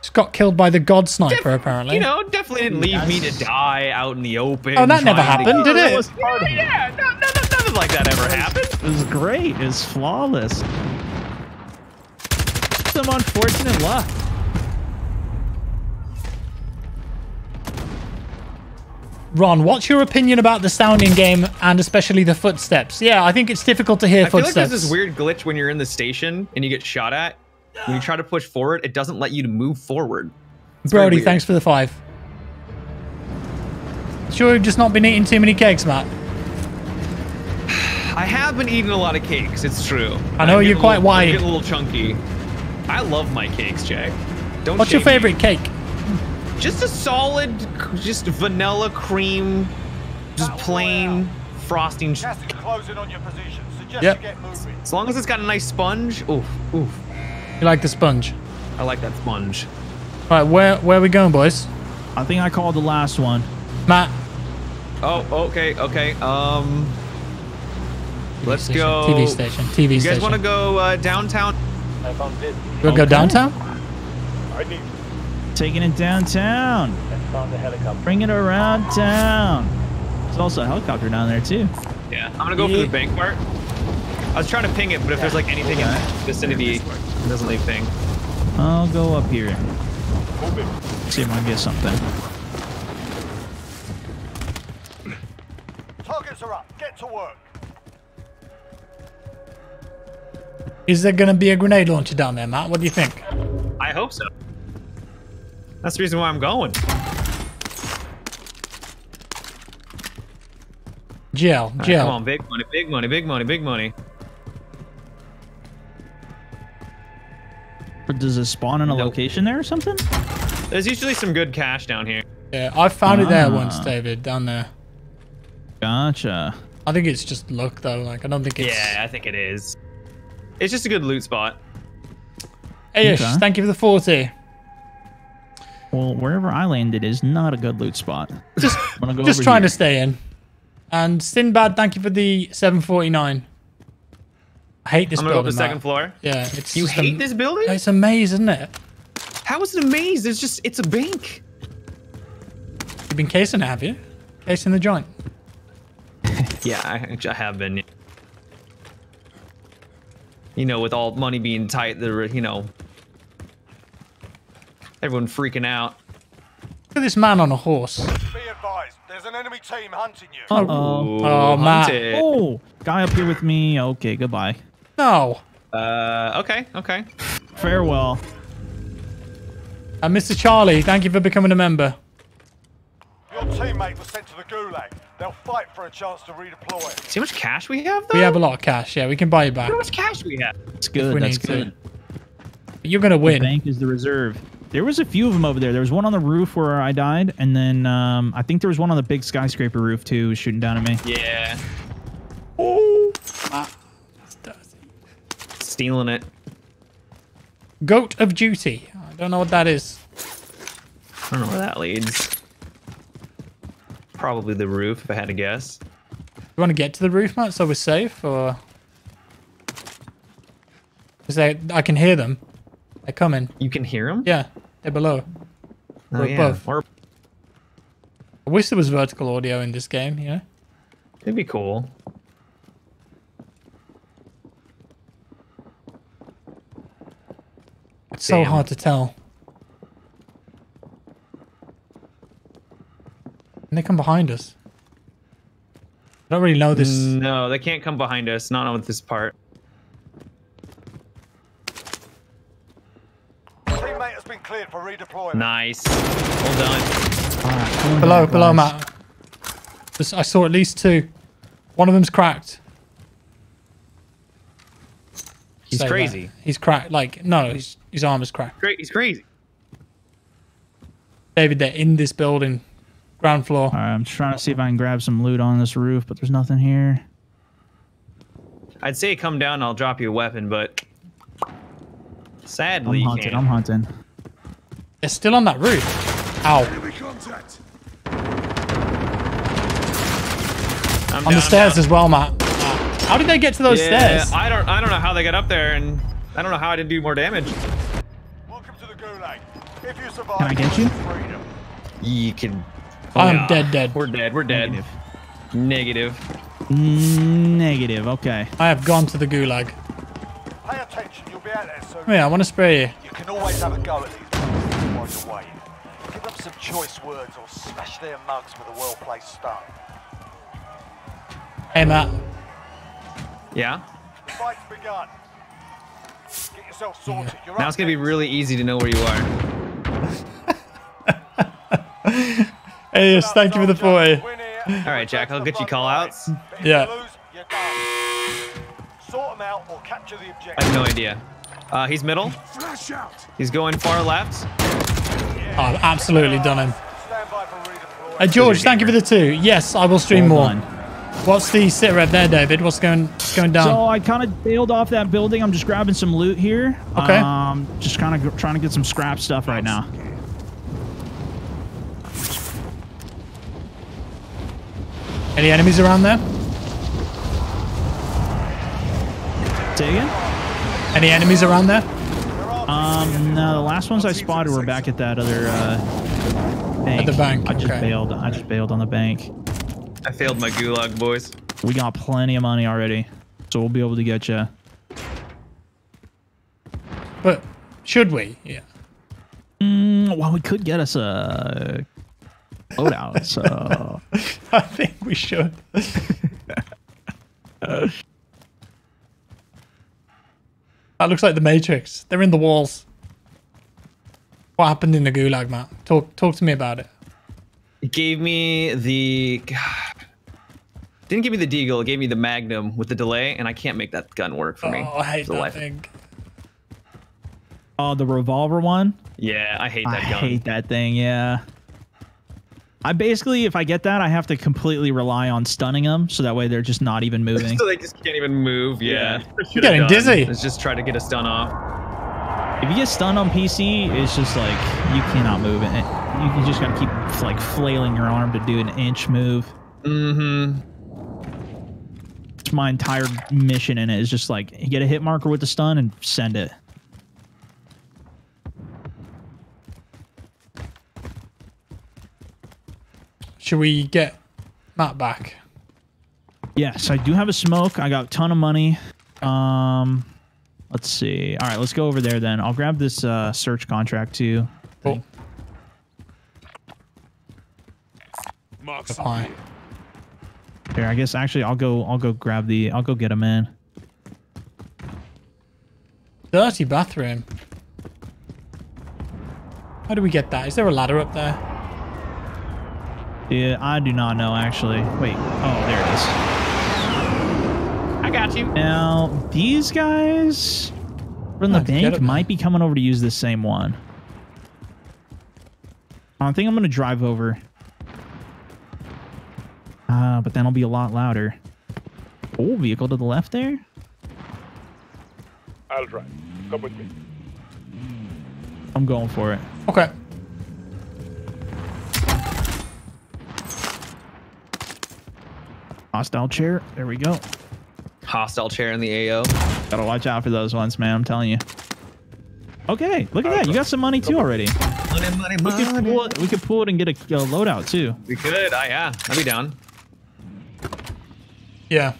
[SPEAKER 1] Just got killed by the god sniper, apparently.
[SPEAKER 2] You know, definitely didn't leave me to die out in the open.
[SPEAKER 1] Oh, that never happened,
[SPEAKER 2] get-
[SPEAKER 1] did it?
[SPEAKER 2] Yeah, yeah. No, no, no, nothing like that ever happened.
[SPEAKER 3] It was great. It was flawless. Some unfortunate luck.
[SPEAKER 1] Ron, what's your opinion about the sound in game and especially the footsteps? Yeah, I think it's difficult to hear footsteps.
[SPEAKER 2] I feel like there's this weird glitch when you're in the station and you get shot at. When you try to push forward, it doesn't let you to move forward. It's
[SPEAKER 1] Brody, thanks for the five. Sure, you've just not been eating too many cakes, Matt.
[SPEAKER 2] I have been eating a lot of cakes. It's true.
[SPEAKER 1] I know
[SPEAKER 2] I'm
[SPEAKER 1] you're quite
[SPEAKER 2] little,
[SPEAKER 1] wide.
[SPEAKER 2] getting a little chunky. I love my cakes, Jack. Don't.
[SPEAKER 1] What's your
[SPEAKER 2] shame me.
[SPEAKER 1] favorite cake?
[SPEAKER 2] Just a solid, just vanilla cream, just plain frosting.
[SPEAKER 5] Gas is closing on your position. Suggest
[SPEAKER 1] Yep.
[SPEAKER 5] you get moving.
[SPEAKER 2] As long as it's got a nice sponge. Oof, oof.
[SPEAKER 1] You like the sponge?
[SPEAKER 2] I like that sponge.
[SPEAKER 1] All right, where where are we going, boys?
[SPEAKER 3] I think I called the last one.
[SPEAKER 1] Matt.
[SPEAKER 2] Oh, okay, okay. Um, let's
[SPEAKER 1] station,
[SPEAKER 2] go.
[SPEAKER 1] TV station. TV station.
[SPEAKER 2] You guys want to go uh, downtown?
[SPEAKER 5] I found it.
[SPEAKER 1] We'll go
[SPEAKER 3] Okay.
[SPEAKER 1] downtown?
[SPEAKER 5] I need.
[SPEAKER 3] Taking it downtown.
[SPEAKER 5] Found the helicopter.
[SPEAKER 3] Bring it around town. There's also a helicopter down there too.
[SPEAKER 2] Yeah. I'm gonna go for the bank part. I was trying to ping it, but if there's like anything in the vicinity, it doesn't leave ping.
[SPEAKER 3] I'll go up here.
[SPEAKER 5] Moving.
[SPEAKER 3] See if I can get something.
[SPEAKER 5] Targets are up. Get to work.
[SPEAKER 1] Is there going to be a grenade launcher down there, Matt? What do you think?
[SPEAKER 2] I hope so. That's the reason why I'm going.
[SPEAKER 1] Jill,
[SPEAKER 2] All right,
[SPEAKER 1] Jill.
[SPEAKER 2] come on, big money, big money, big money, big money.
[SPEAKER 3] But does it spawn in a
[SPEAKER 2] Nope.
[SPEAKER 3] location there or something?
[SPEAKER 2] There's usually some good cash down here.
[SPEAKER 1] Yeah, I found it there
[SPEAKER 3] Ah.
[SPEAKER 1] once, David, down there.
[SPEAKER 3] Gotcha.
[SPEAKER 1] I think it's just luck, though. Like, I don't think it's...
[SPEAKER 2] Yeah, I think it is. It's just a good loot spot.
[SPEAKER 1] Ayish,
[SPEAKER 3] Okay.
[SPEAKER 1] thank you for the 40.
[SPEAKER 3] Well, wherever I landed is not a good loot spot.
[SPEAKER 1] Just,
[SPEAKER 3] I'm gonna go
[SPEAKER 1] just
[SPEAKER 3] over
[SPEAKER 1] trying
[SPEAKER 3] here.
[SPEAKER 1] to stay in. And Sinbad, thank you for the 749. I hate this
[SPEAKER 2] I'm gonna go up
[SPEAKER 1] building.
[SPEAKER 2] the second floor.
[SPEAKER 1] Yeah, it's
[SPEAKER 2] You
[SPEAKER 1] just
[SPEAKER 2] hate
[SPEAKER 1] a,
[SPEAKER 2] this building?
[SPEAKER 1] It's a maze, isn't it?
[SPEAKER 2] How is it a maze? It's just it's a bank.
[SPEAKER 1] You've been casing it, have you? Casing the joint.
[SPEAKER 2] Yeah, I, I have been. You know, with all money being tight, the you know, everyone freaking out.
[SPEAKER 1] Look at this man on a horse.
[SPEAKER 5] Be advised, there's an enemy team hunting you.
[SPEAKER 3] Uh-oh.
[SPEAKER 1] Oh, Matt.
[SPEAKER 3] Oh, guy up here with me. Okay, goodbye.
[SPEAKER 1] No.
[SPEAKER 2] Uh, okay, okay.
[SPEAKER 3] Farewell.
[SPEAKER 1] And Mr. Charlie, thank you for becoming a member.
[SPEAKER 5] Your teammate was sent to the gulag. They'll fight for a chance to redeploy.
[SPEAKER 2] See how much cash we have, though?
[SPEAKER 1] We have a lot of cash. Yeah, we can buy you back.
[SPEAKER 2] How much cash we have?
[SPEAKER 3] That's good. That's
[SPEAKER 1] need to.
[SPEAKER 3] good.
[SPEAKER 1] You're gonna win.
[SPEAKER 3] The
[SPEAKER 1] win.
[SPEAKER 3] bank is the reserve. There was a few of them over there. There was one on the roof where I died, and then um, I think there was one on the big skyscraper roof too, shooting down at me.
[SPEAKER 2] Yeah,
[SPEAKER 1] Oh.
[SPEAKER 2] stealing it.
[SPEAKER 1] Goat of duty. I don't know what that is.
[SPEAKER 2] I don't know where that leads. Probably the roof, if I had to guess.
[SPEAKER 1] You want to get to the roof, Matt, so we're safe, or? Because they, I can hear them. They're coming.
[SPEAKER 2] You can hear them?
[SPEAKER 1] Yeah, they're below.
[SPEAKER 2] oh,
[SPEAKER 1] or
[SPEAKER 2] yeah.
[SPEAKER 1] above.
[SPEAKER 2] Or
[SPEAKER 1] I wish there was vertical audio in this game. You know.
[SPEAKER 2] it'd be cool.
[SPEAKER 1] It's so hard to tell. And they come behind us. I don't really know this.
[SPEAKER 2] No, they can't come behind us. Not with this part.
[SPEAKER 5] Teammate been cleared for redeployment.
[SPEAKER 2] Nice. Well done.
[SPEAKER 3] All right,
[SPEAKER 1] below,
[SPEAKER 3] back,
[SPEAKER 1] below,
[SPEAKER 3] guys.
[SPEAKER 1] Matt. This- I saw at least two. One of them's cracked.
[SPEAKER 2] He's
[SPEAKER 1] Say that.
[SPEAKER 2] crazy.
[SPEAKER 1] He's cracked. Like, no, his, his arm is cracked.
[SPEAKER 2] Great. He's crazy.
[SPEAKER 1] David, they're in this building. Ground floor.
[SPEAKER 3] All right, I'm trying to see if I can grab some loot on this roof, but there's nothing here.
[SPEAKER 2] I'd say come down. I'll drop you a weapon, but
[SPEAKER 3] I'm
[SPEAKER 2] sadly, you
[SPEAKER 3] hunting.
[SPEAKER 2] can't.
[SPEAKER 3] I'm hunting.
[SPEAKER 1] They're still on that roof. Ow.
[SPEAKER 2] I'm
[SPEAKER 1] On the stairs
[SPEAKER 2] down.
[SPEAKER 1] as well, Matt. How did they get to those
[SPEAKER 2] yeah,
[SPEAKER 1] stairs?
[SPEAKER 2] I don't. I don't know how they got up there, and I don't know how I didn't do more damage.
[SPEAKER 5] Welcome to the gulag. If you survive,
[SPEAKER 3] Can I get you?
[SPEAKER 5] freedom.
[SPEAKER 2] You can.
[SPEAKER 1] I'm
[SPEAKER 2] Yeah.
[SPEAKER 1] dead, dead.
[SPEAKER 2] We're dead. We're dead.
[SPEAKER 3] Negative.
[SPEAKER 2] Negative.
[SPEAKER 3] Negative. Okay.
[SPEAKER 1] I have gone to the gulag.
[SPEAKER 5] Pay attention, you'll be out there soon.
[SPEAKER 1] Oh, yeah, I want to spray you.
[SPEAKER 5] You can always have a go at these guys to find your way. Give them some choice words or smash their mugs with a well-placed stone.
[SPEAKER 1] Hey, Matt.
[SPEAKER 2] Yeah.
[SPEAKER 5] Fight's begun. Get yourself sorted. You're
[SPEAKER 2] Now it's gonna be really easy to know where you are.
[SPEAKER 1] Hey, yes, thank you for the 40.
[SPEAKER 5] Win here.
[SPEAKER 2] All right, Jack. I'll get you call outs.
[SPEAKER 1] Yeah.
[SPEAKER 5] lose, you're done. Sort them out or capture the
[SPEAKER 2] I have no idea. Uh, he's middle. He's going far left.
[SPEAKER 1] Oh, I've absolutely done him.
[SPEAKER 5] Stand by for redeploy.
[SPEAKER 1] Uh, George, thank you for the two. Yes, I will stream
[SPEAKER 3] Well
[SPEAKER 1] more.
[SPEAKER 3] done.
[SPEAKER 1] What's the sit rep there, David? What's going what's going down?
[SPEAKER 3] So I kind of bailed off that building. I'm just grabbing some loot here.
[SPEAKER 1] Okay.
[SPEAKER 3] Um, just kind of trying to get some scrap stuff right now.
[SPEAKER 1] Any enemies around there?
[SPEAKER 3] Say again?
[SPEAKER 1] Any enemies around there?
[SPEAKER 3] Um, no, the last ones I spotted were back at that other uh, bank.
[SPEAKER 1] At the bank,
[SPEAKER 3] I just
[SPEAKER 1] okay.
[SPEAKER 3] bailed. I just bailed on the bank.
[SPEAKER 2] I failed my gulag, boys.
[SPEAKER 3] We got plenty of money already, so we'll be able to get you.
[SPEAKER 1] But should we? Yeah.
[SPEAKER 3] Mm, well, we could get us a loadout. So
[SPEAKER 1] I think we should. that looks like the Matrix. They're in the walls. What happened in the gulag, Matt? Talk talk to me about it.
[SPEAKER 2] It gave me the. Didn't give me the deagle. It gave me the magnum with the delay, and I can't make that gun work for me.
[SPEAKER 1] Oh, I hate
[SPEAKER 2] the
[SPEAKER 1] that
[SPEAKER 2] life-
[SPEAKER 1] thing.
[SPEAKER 3] Oh, the revolver one.
[SPEAKER 2] Yeah, I hate
[SPEAKER 3] I
[SPEAKER 2] that gun.
[SPEAKER 3] I hate that thing. Yeah. I basically, if I get that, I have to completely rely on stunning them, so that way they're just not even moving.
[SPEAKER 2] so they just can't even move. Yeah,
[SPEAKER 1] You're getting dizzy.
[SPEAKER 2] Let's just try to get a stun off.
[SPEAKER 3] If you get stunned on PC, it's just like you cannot move it. You just gotta keep like flailing your arm to do an inch move.
[SPEAKER 2] Mm-hmm.
[SPEAKER 3] It's my entire mission in it is just like get a hit marker with the stun and send it.
[SPEAKER 1] Should we get Matt back?
[SPEAKER 3] Yes, I do have a smoke. I got a ton of money. Um, let's see. All right, let's go over there then. I'll grab this uh, search contract too.
[SPEAKER 1] Cool.
[SPEAKER 4] Mark
[SPEAKER 1] Fine.
[SPEAKER 3] Here, I guess actually I'll go. I'll go grab the. I'll go get him in.
[SPEAKER 1] Dirty bathroom. How do we get that? Is there a ladder up there?
[SPEAKER 3] Yeah, I do not know actually. Wait. Oh, there it is.
[SPEAKER 2] I got you.
[SPEAKER 3] Now these guys from the
[SPEAKER 1] Oh,
[SPEAKER 3] bank might be coming over to use this same one. I think I'm gonna drive over. Uh, but then it'll be a lot louder. Oh, vehicle to the left there.
[SPEAKER 4] I'll drive. Come with me.
[SPEAKER 3] I'm going for it.
[SPEAKER 1] Okay.
[SPEAKER 3] Hostile chair. There we go.
[SPEAKER 2] Hostile chair in the AO.
[SPEAKER 3] Gotta watch out for those ones, man. I'm telling you. Okay, look at that. You got some money too already.
[SPEAKER 2] Money, money,
[SPEAKER 3] We could pull it. We could pull it and get a, a loadout too.
[SPEAKER 2] We could. Ah, yeah. I'd be down.
[SPEAKER 1] Yeah.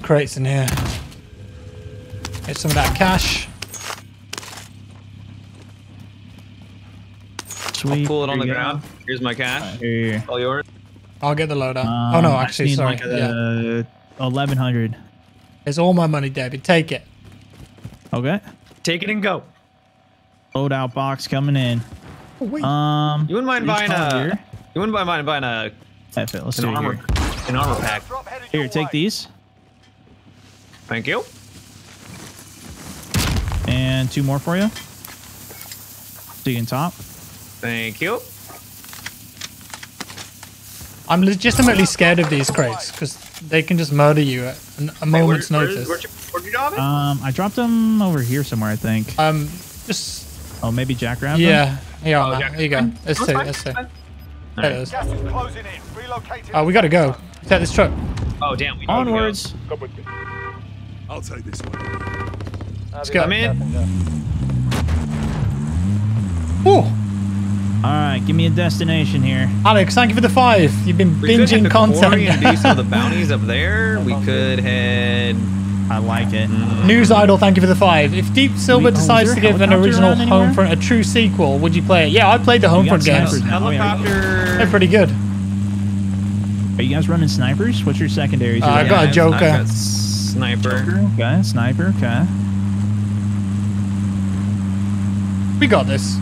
[SPEAKER 1] Crates in here. Get some of that cash.
[SPEAKER 3] Sweet.
[SPEAKER 2] Pull it on
[SPEAKER 3] Here
[SPEAKER 2] the
[SPEAKER 3] you go.
[SPEAKER 2] ground. Here's my cash.
[SPEAKER 3] Here.
[SPEAKER 2] All yours.
[SPEAKER 1] I'll get the loadout.
[SPEAKER 3] Um,
[SPEAKER 1] oh no, actually, sorry.
[SPEAKER 3] Like
[SPEAKER 1] yeah.
[SPEAKER 3] a, 1100.
[SPEAKER 1] It's all my money, David. Take it.
[SPEAKER 3] Okay.
[SPEAKER 2] Take it and go.
[SPEAKER 3] Loadout box coming in.
[SPEAKER 1] Oh, wait.
[SPEAKER 3] Um.
[SPEAKER 2] You wouldn't mind buying a.
[SPEAKER 3] here.
[SPEAKER 2] You wouldn't mind buying a
[SPEAKER 3] F it. Let's
[SPEAKER 2] an
[SPEAKER 3] do it
[SPEAKER 2] armor
[SPEAKER 3] here.
[SPEAKER 2] an armor pack.
[SPEAKER 3] Here, take
[SPEAKER 5] way.
[SPEAKER 3] these
[SPEAKER 2] Thank you.
[SPEAKER 3] and two more for you. So you can top.
[SPEAKER 2] Thank you.
[SPEAKER 1] I'm legitimately scared of these crates because they can just murder you at an- a moment's
[SPEAKER 2] Where-
[SPEAKER 1] notice.
[SPEAKER 2] Where'd you, where'd you drop it?
[SPEAKER 3] Um, I dropped them over here somewhere, I think.
[SPEAKER 1] um, just
[SPEAKER 3] Oh, maybe Jack grabbed them.
[SPEAKER 1] yeah, here,
[SPEAKER 2] Oh,
[SPEAKER 1] man.
[SPEAKER 2] Jack-
[SPEAKER 1] There you go. Let's see. Let's see. There it is.
[SPEAKER 5] Gas is closing in. Relocating.
[SPEAKER 1] Oh, we gotta go. Take this truck.
[SPEAKER 2] Oh damn. We know go.
[SPEAKER 3] Onwards.
[SPEAKER 4] Come with me. I'll take this one.
[SPEAKER 1] Let's go.
[SPEAKER 2] I'm in.
[SPEAKER 1] Oh,
[SPEAKER 3] All right, give me a destination here.
[SPEAKER 1] Alex, thank you for the five. You've been
[SPEAKER 2] We could hit
[SPEAKER 1] binging
[SPEAKER 2] the quarry and do some of the bounties up there. We could head.
[SPEAKER 3] I like it.
[SPEAKER 1] News Idol, thank you for the five. If Deep Silver
[SPEAKER 3] We- oh,
[SPEAKER 1] decides
[SPEAKER 3] there
[SPEAKER 1] to give an original? Homefront a true sequel, would you play it? Yeah, I played the Homefront games.
[SPEAKER 3] snipers now. Oh.
[SPEAKER 2] Helicopter.
[SPEAKER 1] They're pretty good.
[SPEAKER 3] Are you guys running snipers? What's your secondaries?
[SPEAKER 1] Uh, I got a
[SPEAKER 2] I've- JOKR. Got sniper.
[SPEAKER 3] Okay, sniper. Okay.
[SPEAKER 1] We got this.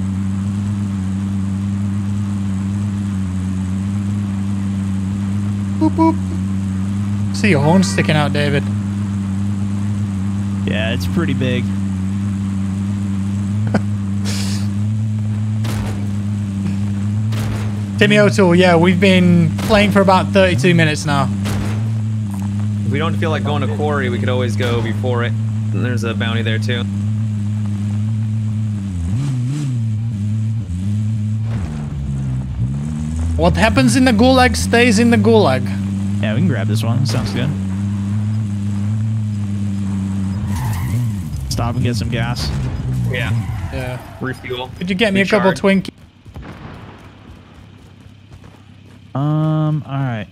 [SPEAKER 1] Boop boop. See your horn sticking out, David.
[SPEAKER 3] Yeah, it's pretty big.
[SPEAKER 1] Timmy O'Toole, yeah, we've been playing for about 32 minutes now.
[SPEAKER 2] If we don't feel like going to quarry, we could always go before it. And there's a bounty there too.
[SPEAKER 1] What happens in the gulag stays in the gulag.
[SPEAKER 3] Yeah, we can grab this one. Sounds good. Stop and get some gas.
[SPEAKER 2] Yeah.
[SPEAKER 1] Yeah.
[SPEAKER 2] Refuel.
[SPEAKER 1] Could you get me a couple Twinkies?
[SPEAKER 3] Um, all right.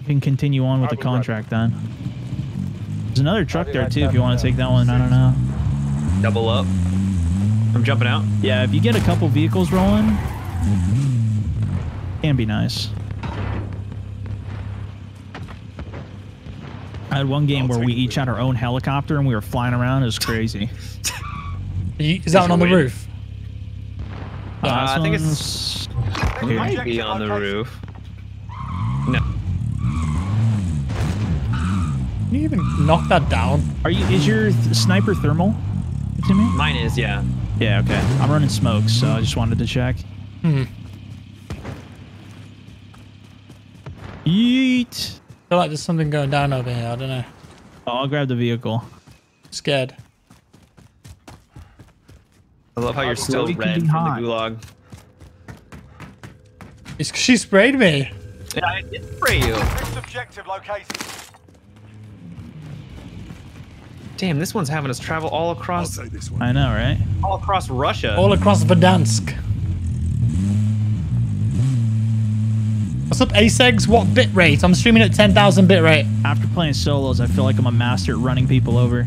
[SPEAKER 3] You can continue on with the contract then. There's another truck there too if you want to take that one. I don't know.
[SPEAKER 2] Double up. I'm jumping out.
[SPEAKER 3] Yeah, if you get a couple vehicles rolling, can be nice. I had one game
[SPEAKER 4] I'll
[SPEAKER 3] where we each had our own helicopter and we were flying around. It was crazy.
[SPEAKER 1] You- Is that one on the roof?
[SPEAKER 2] Uh,
[SPEAKER 3] this
[SPEAKER 2] I think it's it might be on the roof. No.
[SPEAKER 1] Can you even knock that down?
[SPEAKER 3] Are you? Is your th- sniper thermal? To me?
[SPEAKER 2] Mine is, yeah.
[SPEAKER 3] Yeah. Okay. I'm running smokes, so I just wanted to check.
[SPEAKER 1] Hmm.
[SPEAKER 3] Yeet.
[SPEAKER 1] I feel like there's something going down over here. I don't know.
[SPEAKER 3] Oh, I'll grab the vehicle.
[SPEAKER 1] Scared.
[SPEAKER 2] I love how you're still
[SPEAKER 3] It can
[SPEAKER 2] red
[SPEAKER 3] be
[SPEAKER 2] from
[SPEAKER 3] hot.
[SPEAKER 2] the gulag.
[SPEAKER 1] It's 'cause she sprayed me.
[SPEAKER 2] Yeah, I did spray you.
[SPEAKER 5] Next objective located.
[SPEAKER 2] Damn, this one's having us travel all
[SPEAKER 4] I'll
[SPEAKER 2] across
[SPEAKER 4] this one.
[SPEAKER 3] I know, right?
[SPEAKER 2] all across Russia.
[SPEAKER 1] All across Verdansk. What's up, Asegs? What bit rate? I'm streaming at 10,000 bit rate.
[SPEAKER 3] After playing solos, I feel like I'm a master at running people over.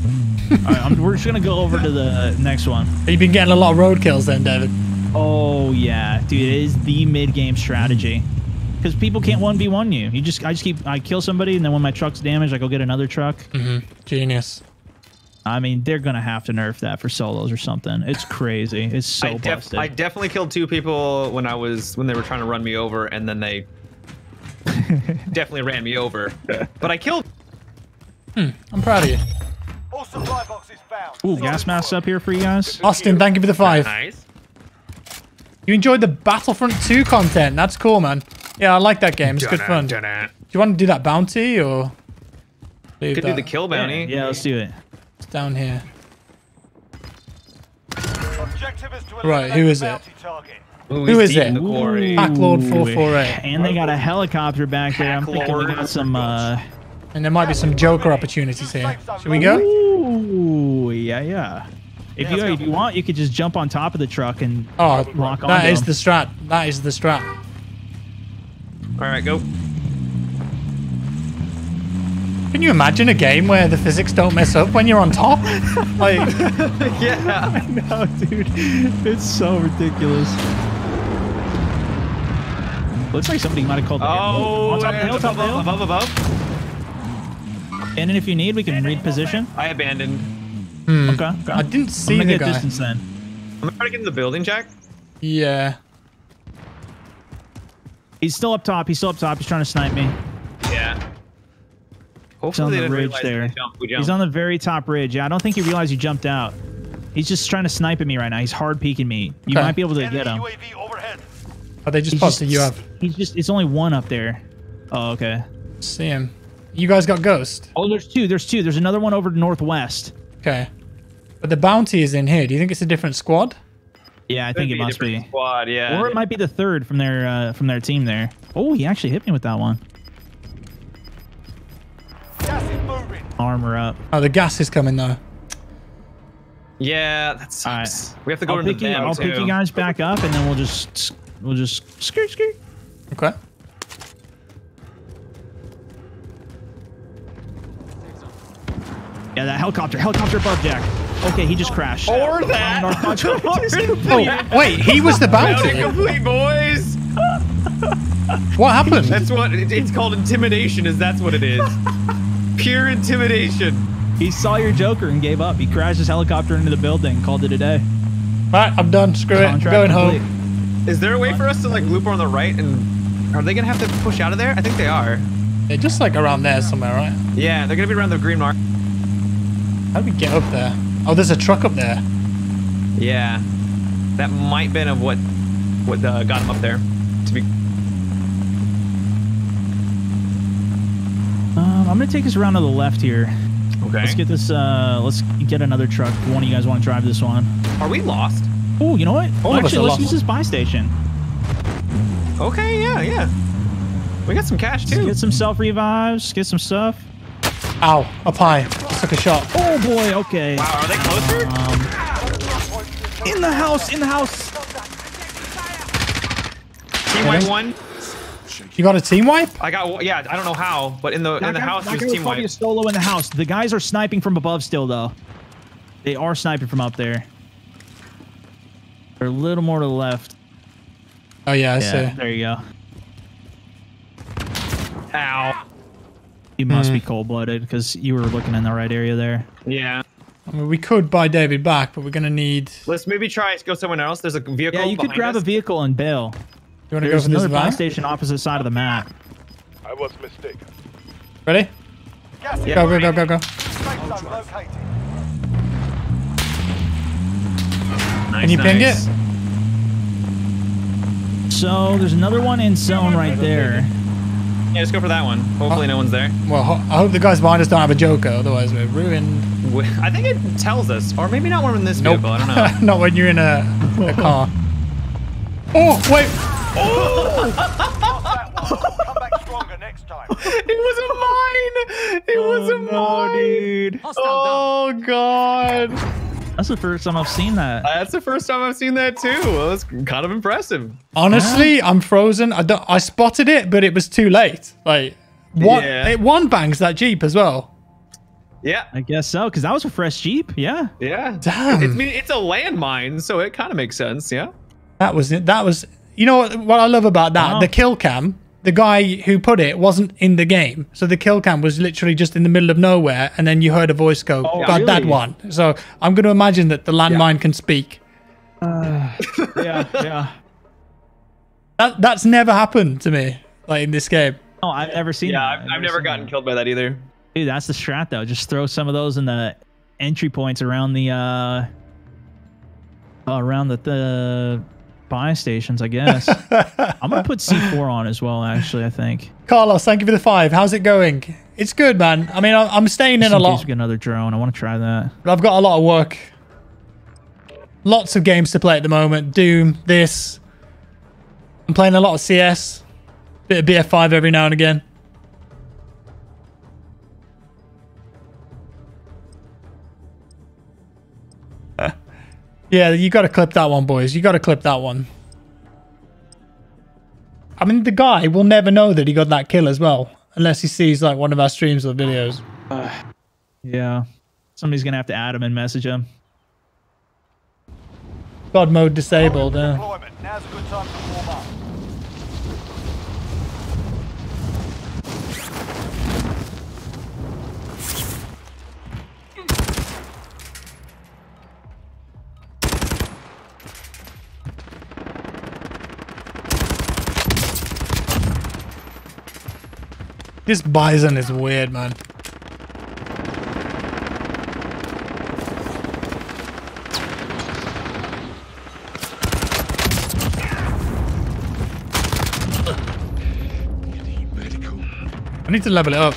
[SPEAKER 3] All right, I'm, we're just gonna go over to the next one.
[SPEAKER 1] You've been getting a lot of road kills then, David.
[SPEAKER 3] Oh yeah, dude, it is the mid-game strategy. Because people can't one v one you. You just, I just keep, I kill somebody, and then when my truck's damaged, I go get another truck. Mm-hmm.
[SPEAKER 1] Genius.
[SPEAKER 3] I mean, they're gonna have to nerf that for solos or something. It's crazy. It's so
[SPEAKER 2] I, def-
[SPEAKER 3] busted.
[SPEAKER 2] I definitely killed two people when I was when they were trying to run me over, and then they definitely ran me over. But I killed.
[SPEAKER 1] Hmm, I'm proud of you.
[SPEAKER 5] All supply boxes found.
[SPEAKER 3] Ooh, gas masks up here for you guys.
[SPEAKER 1] Austin, thank you for the five.
[SPEAKER 2] Nice.
[SPEAKER 1] You enjoyed the Battlefront 2 content. That's cool, man. Yeah, I like that game. It's good fun. Do you want to do that bounty or? leave
[SPEAKER 2] Could do the kill bounty.
[SPEAKER 3] Yeah, let's do it.
[SPEAKER 1] It's down here.
[SPEAKER 5] Objective is to
[SPEAKER 1] Right,
[SPEAKER 5] eliminate
[SPEAKER 1] who
[SPEAKER 5] the
[SPEAKER 1] is it?
[SPEAKER 5] target.
[SPEAKER 2] Ooh,
[SPEAKER 1] Who
[SPEAKER 2] he's
[SPEAKER 1] is
[SPEAKER 2] deep
[SPEAKER 1] it?
[SPEAKER 2] in the quarry.
[SPEAKER 1] Backlord
[SPEAKER 3] Ooh,
[SPEAKER 1] 448.
[SPEAKER 3] And they got a helicopter back there. I'm thinking we got some. uh
[SPEAKER 1] And there might be some JOKR opportunities here. Should we go?
[SPEAKER 3] Ooh, yeah, yeah. If
[SPEAKER 2] Yeah,
[SPEAKER 3] you if you want, you could just jump on top of the truck and
[SPEAKER 1] Oh,
[SPEAKER 3] lock
[SPEAKER 1] that
[SPEAKER 3] onto
[SPEAKER 1] is
[SPEAKER 3] them.
[SPEAKER 1] the strat. That is the strat.
[SPEAKER 2] All right, go.
[SPEAKER 1] Can you imagine a game where the physics don't mess up when you're on top? Like,
[SPEAKER 2] Yeah.
[SPEAKER 3] I know, dude, it's so ridiculous. Looks like somebody might have called. The
[SPEAKER 2] Oh,
[SPEAKER 3] on top of the hill, top of the hill.
[SPEAKER 2] above, above, above.
[SPEAKER 3] And if you need, we can read position.
[SPEAKER 2] I abandoned. Hmm.
[SPEAKER 3] Okay. okay.
[SPEAKER 1] I didn't see I'm
[SPEAKER 3] gonna
[SPEAKER 1] the
[SPEAKER 3] get
[SPEAKER 1] guy.
[SPEAKER 3] distance then.
[SPEAKER 2] I'm trying to get in the building, Jack.
[SPEAKER 1] Yeah.
[SPEAKER 3] He's still up top. He's still up top. He's trying to snipe me.
[SPEAKER 2] Yeah.
[SPEAKER 3] He's
[SPEAKER 2] Hopefully
[SPEAKER 3] on
[SPEAKER 2] they
[SPEAKER 3] the ridge there.
[SPEAKER 2] We jumped. We
[SPEAKER 3] He's on the very top ridge. Yeah, I don't think he realized you jumped out. He's just trying to snipe at me right now. He's hard peeking me. You
[SPEAKER 1] Okay.
[SPEAKER 3] might be able to
[SPEAKER 5] Enemy
[SPEAKER 3] get him.
[SPEAKER 5] UAV overhead.
[SPEAKER 1] Oh, they just
[SPEAKER 3] He's
[SPEAKER 1] posted
[SPEAKER 3] just,
[SPEAKER 1] you have.
[SPEAKER 3] He's just. It's only one up there. Oh, okay.
[SPEAKER 1] See him. You guys got Ghost.
[SPEAKER 3] Oh, there's two. There's two. There's another one over to northwest.
[SPEAKER 1] Okay. But the bounty is in here. Do you think it's a different squad?
[SPEAKER 3] Yeah, I
[SPEAKER 2] Could
[SPEAKER 3] think it must be.
[SPEAKER 2] Squad, yeah.
[SPEAKER 3] Or it might be the third from their uh, from their team there. Oh, he actually hit me with that one.
[SPEAKER 5] Gas is moving.
[SPEAKER 3] Armor up.
[SPEAKER 1] Oh, the gas is coming though.
[SPEAKER 2] Yeah, that
[SPEAKER 3] All
[SPEAKER 2] sucks.
[SPEAKER 3] right.
[SPEAKER 2] We have to go
[SPEAKER 3] I'll
[SPEAKER 2] into
[SPEAKER 3] pick you. I'll
[SPEAKER 2] too.
[SPEAKER 3] pick you guys back up, and then we'll just we'll just skirt skirt.
[SPEAKER 1] Okay.
[SPEAKER 3] Yeah, that helicopter. Helicopter above Jack. Okay, he just crashed.
[SPEAKER 2] Or that.
[SPEAKER 3] Our
[SPEAKER 1] Oh, wait. He was the
[SPEAKER 2] Bounty
[SPEAKER 1] bounty.
[SPEAKER 2] complete, boys.
[SPEAKER 1] What happened?
[SPEAKER 2] That's what it- it's called. Intimidation. Is that's what it is. Pure intimidation.
[SPEAKER 3] He saw your JOKR and gave up. He crashed his helicopter into the building. Called it a day.
[SPEAKER 1] Right, I'm done. Screw it. I'm going
[SPEAKER 3] complete.
[SPEAKER 1] home.
[SPEAKER 2] Is there a way for us to like loop on the right and are they gonna have to push out of there? I think they are.
[SPEAKER 1] They're just like around there somewhere, right?
[SPEAKER 2] Yeah, they're gonna be around the green mark.
[SPEAKER 1] How do we get up there? Oh, there's a truck up there.
[SPEAKER 2] Yeah, that might been of what what uh, got him up there. To be
[SPEAKER 3] Um, I'm gonna take us around to the left here.
[SPEAKER 2] okay.
[SPEAKER 3] Let's get this. Uh, let's get another truck. One of you guys want to drive this one?
[SPEAKER 2] Are we lost?
[SPEAKER 3] Oh, you know what?
[SPEAKER 1] All of us
[SPEAKER 3] Actually, let's
[SPEAKER 1] lost.
[SPEAKER 3] use this buy station.
[SPEAKER 2] Okay, yeah, yeah. We got some cash too.
[SPEAKER 3] Get some self revives. Get some stuff.
[SPEAKER 1] Ow, up high. Took a shot.
[SPEAKER 3] Oh boy. Okay.
[SPEAKER 2] Wow, are they closer?
[SPEAKER 3] Um, in the house. In the house.
[SPEAKER 2] team wipe one.
[SPEAKER 1] You got a team wipe?
[SPEAKER 2] I got yeah. I don't know how, but in the in the
[SPEAKER 3] guy-
[SPEAKER 2] house
[SPEAKER 3] that
[SPEAKER 2] there's
[SPEAKER 3] guy was
[SPEAKER 2] team
[SPEAKER 3] probably
[SPEAKER 2] wipe.
[SPEAKER 3] solo in the house. The guys are sniping from above still, though. They are sniping from up there. They're a little more to the left.
[SPEAKER 1] Oh yeah, I
[SPEAKER 3] Yeah,
[SPEAKER 1] see.
[SPEAKER 3] there you go.
[SPEAKER 2] Ow.
[SPEAKER 3] You must
[SPEAKER 1] Hmm.
[SPEAKER 3] be cold blooded because you were looking in the right area there.
[SPEAKER 2] Yeah.
[SPEAKER 1] I mean, we could buy David back, but we're gonna need.
[SPEAKER 2] Let's maybe try go somewhere else. There's a vehicle.
[SPEAKER 3] Yeah, you could grab
[SPEAKER 2] us.
[SPEAKER 3] a vehicle and bail.
[SPEAKER 1] You wanna go
[SPEAKER 3] There's
[SPEAKER 1] for this
[SPEAKER 3] another
[SPEAKER 1] van?
[SPEAKER 3] station opposite side of the map.
[SPEAKER 4] I was mistaken.
[SPEAKER 1] Ready?
[SPEAKER 2] Yeah.
[SPEAKER 1] Go, go, go, go, go.
[SPEAKER 2] Nice,
[SPEAKER 1] Can you ping
[SPEAKER 2] nice.
[SPEAKER 1] it?
[SPEAKER 3] So there's another one in zone right there.
[SPEAKER 2] Yeah, just go for that one. Hopefully, no one's there.
[SPEAKER 1] Well, ho- I hope the guys behind us don't have a JOKR, otherwise we're ruined.
[SPEAKER 2] I think it tells us, or maybe not one in this
[SPEAKER 1] Nope.
[SPEAKER 2] vehicle. I don't know.
[SPEAKER 1] Not when you're in a, a car. Oh, wait.
[SPEAKER 5] Not that one. Come back stronger next time.
[SPEAKER 2] it was a mine. It oh, was a mine.
[SPEAKER 3] dude.
[SPEAKER 2] Oh god.
[SPEAKER 3] Oh, That's the first time I've seen that.
[SPEAKER 2] Uh, that's the first time I've seen that too. It was kind of impressive.
[SPEAKER 1] Honestly, I'm frozen. I don't. I spotted it, but it was too late. Like one,
[SPEAKER 2] Yeah.
[SPEAKER 1] it one bangs that jeep as well.
[SPEAKER 2] Yeah,
[SPEAKER 3] I guess so, because that was a fresh Jeep. Yeah.
[SPEAKER 2] yeah.
[SPEAKER 1] Damn.
[SPEAKER 2] It's, I mean, it's a landmine, so it kind of makes sense. Yeah.
[SPEAKER 1] That was it. That was. You know what? What I love about that,
[SPEAKER 3] Wow.
[SPEAKER 1] the kill cam. The guy who put it wasn't in the game, so the kill cam was literally just in the middle of nowhere, and then you heard a voice go,
[SPEAKER 3] Oh,
[SPEAKER 1] "God, that one." So I'm going to imagine that the landmine can speak.
[SPEAKER 3] Yeah. Yeah.
[SPEAKER 1] That that's never happened to me, like in this game.
[SPEAKER 3] Oh, I've never seen
[SPEAKER 2] Yeah,
[SPEAKER 3] that.
[SPEAKER 2] I've, I've never
[SPEAKER 3] seen
[SPEAKER 2] gotten
[SPEAKER 3] that.
[SPEAKER 2] killed by that either.
[SPEAKER 3] Dude, that's the strat though. Just throw some of those in the entry points around the uh around the, the buy stations, I guess. I'm gonna put C4 on as well, actually, I think.
[SPEAKER 1] Carlos, thank you for the five. How's it going? It's good, man. I mean, I'm staying in
[SPEAKER 3] Just
[SPEAKER 1] a
[SPEAKER 3] in case
[SPEAKER 1] lot.
[SPEAKER 3] get another drone. I want to try that.
[SPEAKER 1] But I've got a lot of work. Lots of games to play at the moment. Doom, this. I'm playing a lot of CS. Bit of BF5 every now and again. Yeah, you got to clip that one, boys. You got to clip that one. I mean, the guy will never know that he got that kill as well, unless he sees like one of our streams or videos.
[SPEAKER 3] Uh, yeah. Somebody's gonna have to add him and message him.
[SPEAKER 1] God mode disabled. Uh.
[SPEAKER 5] Hold
[SPEAKER 1] Yeah.
[SPEAKER 5] Deployment. Now's a good time to warm up.
[SPEAKER 1] This Bizon is weird, man. I need to level it up.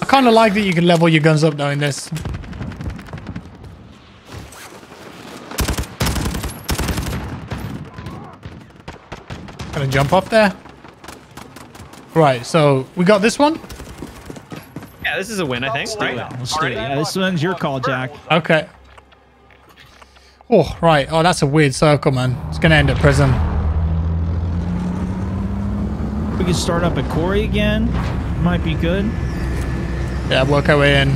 [SPEAKER 1] I kind of like that you can level your guns up knowing this. Gonna jump off there. Right, so we got this one.
[SPEAKER 2] Yeah, this is a win, I think. Right?
[SPEAKER 3] Let's do it. Yeah, this one's your call, Jack.
[SPEAKER 1] Okay. Oh, right. Oh, that's a weird circle, man. It's gonna end at prison.
[SPEAKER 3] We can start up at Quarry again. Might be good.
[SPEAKER 1] Yeah, work our way in.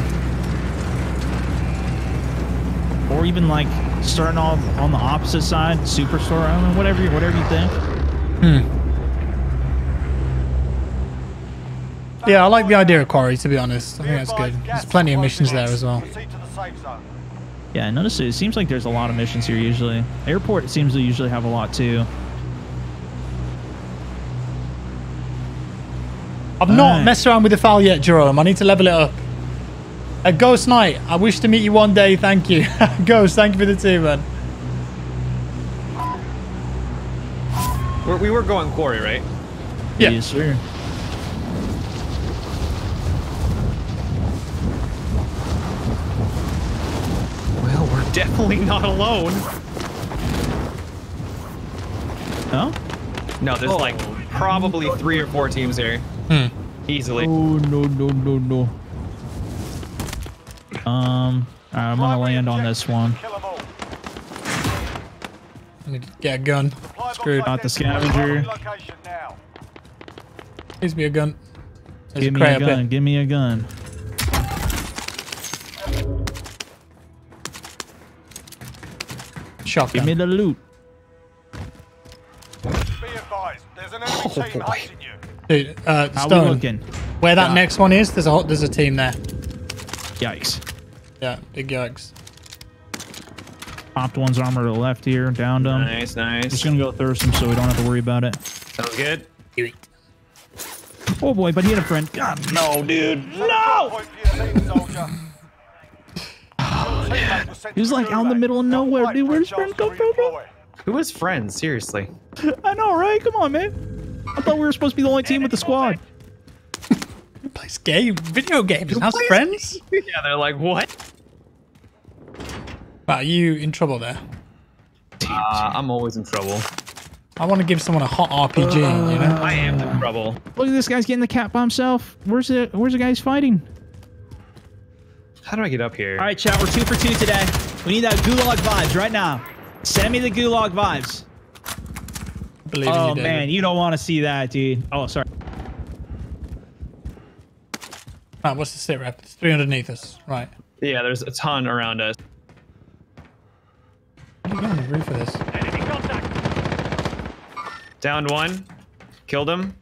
[SPEAKER 3] Or even like starting off on the opposite side, Superstore. I don't know, whatever, you- whatever you think. Hmm.
[SPEAKER 1] Yeah, I like the idea of quarry. To be honest, I think that's good. There's plenty of missions there as well.
[SPEAKER 5] Proceed to the safe zone.
[SPEAKER 3] Yeah, I noticed it. It seems like there's a lot of missions here usually. Airport seems to usually have a lot too.
[SPEAKER 1] I've not
[SPEAKER 3] Alright.
[SPEAKER 1] messed around with the FAL yet, Jerome. I need to level it up. A Ghost Knight, I wish to meet you one day. Thank you. Ghost, thank you for the two, man.
[SPEAKER 2] We're, we were going quarry, right?
[SPEAKER 1] Yeah.
[SPEAKER 3] Yes, sir.
[SPEAKER 2] Definitely not alone.
[SPEAKER 3] Oh?
[SPEAKER 2] No, there's like probably three or four teams here. Easily.
[SPEAKER 3] Oh no no no no. Um, alright, I'm gonna land on this one.
[SPEAKER 5] is to Kill 'em all.
[SPEAKER 1] I need to get a gun.
[SPEAKER 5] Supply box
[SPEAKER 1] Screwed.
[SPEAKER 3] Got the scavenger.
[SPEAKER 5] Location now.
[SPEAKER 1] Me a gun. There's
[SPEAKER 3] Give
[SPEAKER 1] a
[SPEAKER 3] me a gun. Give me a gun.
[SPEAKER 1] Shotgun.
[SPEAKER 3] Give me the loot.
[SPEAKER 5] Be advised, there's an enemy
[SPEAKER 2] Oh,
[SPEAKER 5] team
[SPEAKER 2] boy.
[SPEAKER 5] hunting you.
[SPEAKER 1] Dude, uh,
[SPEAKER 3] How
[SPEAKER 1] Stone.
[SPEAKER 3] looking?
[SPEAKER 1] Where that
[SPEAKER 3] Yeah.
[SPEAKER 1] next one is, there's a ho- there's a team there.
[SPEAKER 3] Yikes.
[SPEAKER 1] Yeah, big yikes.
[SPEAKER 3] Popped one's armor to the left here. Downed him.
[SPEAKER 2] Nice, nice.
[SPEAKER 3] Just gonna go thirst him so we don't have to worry about it.
[SPEAKER 2] Sounds good.
[SPEAKER 3] Oh boy, but he had a friend. God no, dude.
[SPEAKER 5] No!
[SPEAKER 3] He was like out in the middle of nowhere, dude.
[SPEAKER 5] for a
[SPEAKER 3] Where's
[SPEAKER 5] chance
[SPEAKER 3] friend
[SPEAKER 5] to
[SPEAKER 3] come from, bro?
[SPEAKER 2] Who is friends? Seriously.
[SPEAKER 3] I know, right? Come on, man. I thought we were supposed to be the only team with the squad.
[SPEAKER 1] Who plays game, video games, and has friends?
[SPEAKER 2] yeah, they're like, what?
[SPEAKER 1] Wow, are you in trouble there?
[SPEAKER 2] Uh, I'm always in trouble.
[SPEAKER 1] I want to give someone a hot RPG, you know?
[SPEAKER 2] I am in trouble.
[SPEAKER 3] Look at this guy's getting the cat by himself. Where's the Where's the guy's fighting?
[SPEAKER 2] How do I get up here?
[SPEAKER 3] All right, chat. We're two for two today. We need that gulag vibes right now. Send me the gulag vibes.
[SPEAKER 1] Believe
[SPEAKER 3] Oh
[SPEAKER 1] you,
[SPEAKER 3] man, you don't want to see that, dude. Oh, sorry.
[SPEAKER 1] Right, what's the sit rep? It's three underneath us. Right.
[SPEAKER 2] Yeah, there's a ton around us.
[SPEAKER 1] How do you get on the roof of this?
[SPEAKER 4] Enemy contact.
[SPEAKER 2] Downed one. Killed him.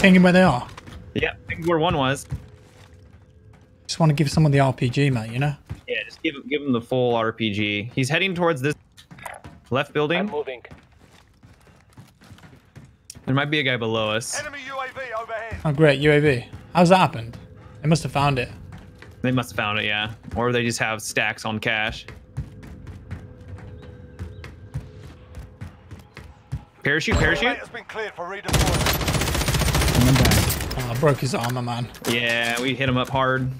[SPEAKER 1] Thinking where they are.
[SPEAKER 2] Yeah, I think where one was.
[SPEAKER 1] Just want to give someone the RPG, mate, you know?
[SPEAKER 2] Yeah, just give him give him the full RPG. He's heading towards this left
[SPEAKER 4] I'm
[SPEAKER 2] building.
[SPEAKER 4] moving.
[SPEAKER 2] There might be a guy below us.
[SPEAKER 5] Enemy UAV overhead.
[SPEAKER 1] Oh, great. UAV. How's that happened? They must have found it.
[SPEAKER 2] They must have found it, yeah. Or they just have stacks on cash. Parachute,
[SPEAKER 5] Gate
[SPEAKER 2] parachute.
[SPEAKER 5] has been cleared for redeployment.
[SPEAKER 3] Coming back.
[SPEAKER 1] Oh, I broke his armor, man.
[SPEAKER 2] Yeah, we hit him up hard.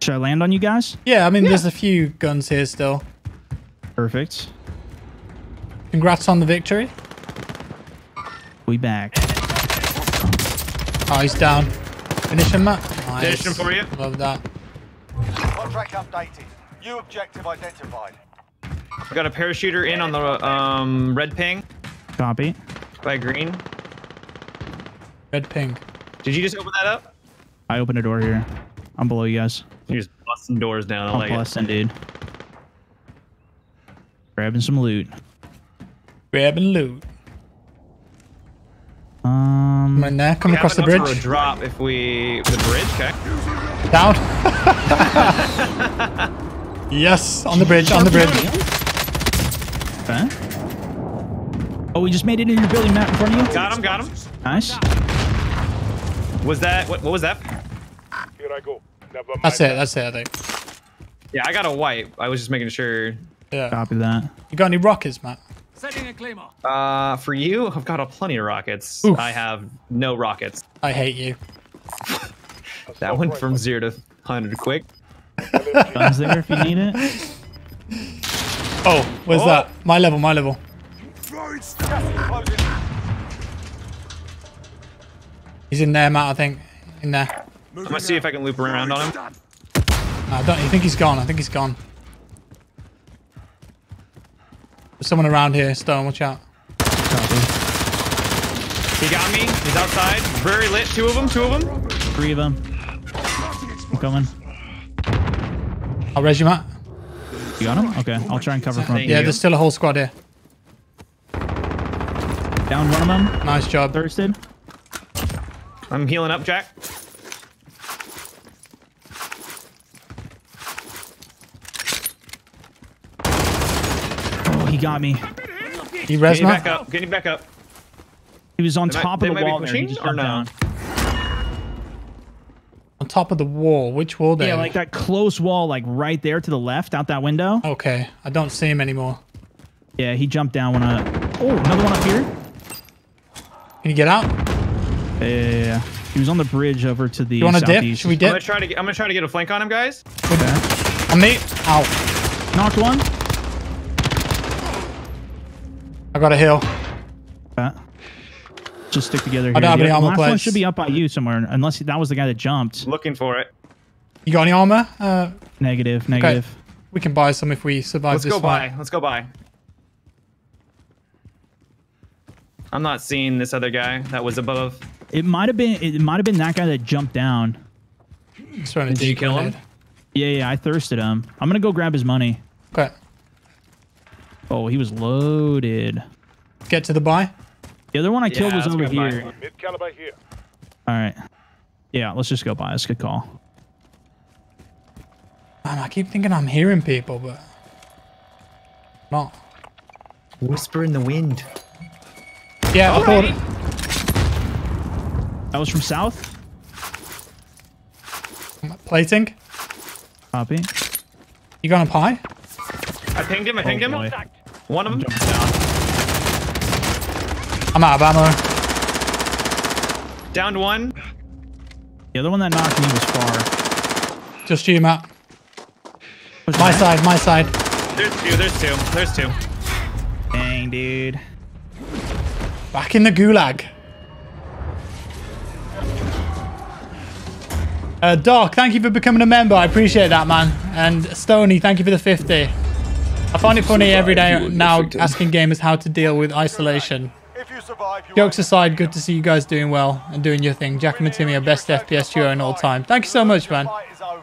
[SPEAKER 3] Should I land on you guys?
[SPEAKER 1] Yeah, I mean, there's a few guns here still.
[SPEAKER 3] Perfect.
[SPEAKER 1] Congrats on the victory.
[SPEAKER 3] We back.
[SPEAKER 1] Oh, he's down. Finish him, Matt. Nice.
[SPEAKER 2] Finished him for you.
[SPEAKER 1] Love that.
[SPEAKER 5] Contract updated. New objective identified.
[SPEAKER 2] We got a parachuter in on the um, red ping
[SPEAKER 3] Copy.
[SPEAKER 2] by green.
[SPEAKER 1] Red ping.
[SPEAKER 2] Did you just open that up?
[SPEAKER 3] I opened a door here. I'm below you guys.
[SPEAKER 2] You're just busting doors down. I
[SPEAKER 3] I'm
[SPEAKER 2] like it.
[SPEAKER 3] busting, dude. Grabbing some loot.
[SPEAKER 1] Grabbing loot.
[SPEAKER 3] Um,
[SPEAKER 1] Come in there. Come
[SPEAKER 2] We
[SPEAKER 1] across the bridge.
[SPEAKER 2] For a drop if we the bridge. Okay.
[SPEAKER 1] Down. yes, on the bridge. On the bridge.
[SPEAKER 3] okay. Oh, we just made it in your building map in front of you.
[SPEAKER 2] Got him. Got him.
[SPEAKER 3] Nice.
[SPEAKER 2] Was that what? What was that?
[SPEAKER 4] Here I go. Never mind.
[SPEAKER 1] That's it. That's it. I think.
[SPEAKER 2] Yeah, I got a white. I was just making sure.
[SPEAKER 1] Yeah.
[SPEAKER 3] Copy that.
[SPEAKER 1] You got any rockets, Matt? Setting a claymore.
[SPEAKER 2] Uh, for you, I've got a plenty of rockets.
[SPEAKER 1] Oof.
[SPEAKER 2] I have no rockets.
[SPEAKER 1] I hate you.
[SPEAKER 2] That went from zero to hundred quick.
[SPEAKER 3] Guns there if you need it.
[SPEAKER 1] Oh, where's
[SPEAKER 2] Oh.
[SPEAKER 1] that? My level. My level. He's in there, Matt. I think. In there.
[SPEAKER 2] I'm gonna see if I can loop around on him.
[SPEAKER 1] No, I don't. You think he's gone? I think he's gone. There's someone around here. Stone, watch out.
[SPEAKER 2] He got me. He's outside. Very lit. Two of them. Two of them.
[SPEAKER 3] Three of them. I'm coming.
[SPEAKER 1] I'll res you, Matt.
[SPEAKER 3] You got him? Okay. I'll try and cover from
[SPEAKER 1] Yeah,
[SPEAKER 2] you.
[SPEAKER 1] there's still a whole squad here.
[SPEAKER 3] down one of them.
[SPEAKER 1] Nice job.
[SPEAKER 3] Thirsted.
[SPEAKER 2] I'm healing up, Jack.
[SPEAKER 3] Oh, he got me.
[SPEAKER 1] You res,
[SPEAKER 2] Getting back up. Getting back up.
[SPEAKER 3] He was on
[SPEAKER 2] They
[SPEAKER 3] top
[SPEAKER 2] they
[SPEAKER 3] of the wall there. He just
[SPEAKER 2] or no?
[SPEAKER 3] down.
[SPEAKER 1] On top of the wall. Which wall there?
[SPEAKER 3] Yeah, like that close wall, like right there to the left, out that window.
[SPEAKER 1] Okay, I don't see him anymore.
[SPEAKER 3] Yeah, he jumped down when I. Oh, another one up here.
[SPEAKER 1] Can you get out?
[SPEAKER 3] Yeah, yeah, yeah. He was on the bridge over to the
[SPEAKER 1] You want to dip?
[SPEAKER 3] southeast.
[SPEAKER 1] Should we
[SPEAKER 2] I'm gonna
[SPEAKER 1] dip?
[SPEAKER 2] try to. Get, I'm gonna try to get a flank on him, guys.
[SPEAKER 3] Okay.
[SPEAKER 1] On me. Ow.
[SPEAKER 3] Knocked one.
[SPEAKER 1] I got a heal.
[SPEAKER 3] Uh, just stick together.
[SPEAKER 1] I don't have any armor
[SPEAKER 3] last one should be up by you somewhere, unless that was the guy that jumped.
[SPEAKER 2] Looking for it.
[SPEAKER 1] You got any armor? Uh,
[SPEAKER 3] Negative, negative.
[SPEAKER 1] we can buy some if we survive this.
[SPEAKER 2] Let's
[SPEAKER 1] this
[SPEAKER 2] go
[SPEAKER 1] fight.
[SPEAKER 2] by. Let's go buy. I'm not seeing this other guy that was above.
[SPEAKER 3] It might have been. It might have been that guy that jumped down.
[SPEAKER 1] Just throwing a
[SPEAKER 2] Did you kill him?
[SPEAKER 1] grenade.
[SPEAKER 3] Yeah, yeah. I thirsted him. I'm gonna go grab his money.
[SPEAKER 1] Okay.
[SPEAKER 3] Oh, he was loaded.
[SPEAKER 1] Get to the buy.
[SPEAKER 3] The other one I killed was over here.
[SPEAKER 4] Mid caliber here.
[SPEAKER 3] All right. Yeah, let's just go buy. That's a good call.
[SPEAKER 1] Man, I keep thinking I'm hearing people, but not.
[SPEAKER 2] Whisper in the wind.
[SPEAKER 1] Yeah, I thought.
[SPEAKER 3] That was from south.
[SPEAKER 1] Plating.
[SPEAKER 3] Copy.
[SPEAKER 1] You got a pie?
[SPEAKER 2] I pinged him. I pinged
[SPEAKER 3] Oh,
[SPEAKER 2] him.
[SPEAKER 3] boy.
[SPEAKER 2] One of them.
[SPEAKER 3] Down.
[SPEAKER 1] I'm out of ammo.
[SPEAKER 2] Downed one.
[SPEAKER 3] The other one that knocked me was far.
[SPEAKER 1] Just you, Matt.
[SPEAKER 3] Was
[SPEAKER 1] My
[SPEAKER 3] that-
[SPEAKER 1] side, my side.
[SPEAKER 2] There's two. There's two. There's two.
[SPEAKER 3] Dang, dude.
[SPEAKER 1] Back in the gulag. Uh, Doc, thank you for becoming a member. I appreciate that, man. And Stony, thank you for the 50. I find it funny every day now asking gamers how to deal with isolation.
[SPEAKER 5] If survive,
[SPEAKER 1] Jokes aside, good to see you guys doing well and doing your thing. Jack and Timmy are best FPS duo in all time. Thank you so much, man.
[SPEAKER 5] Fight is over.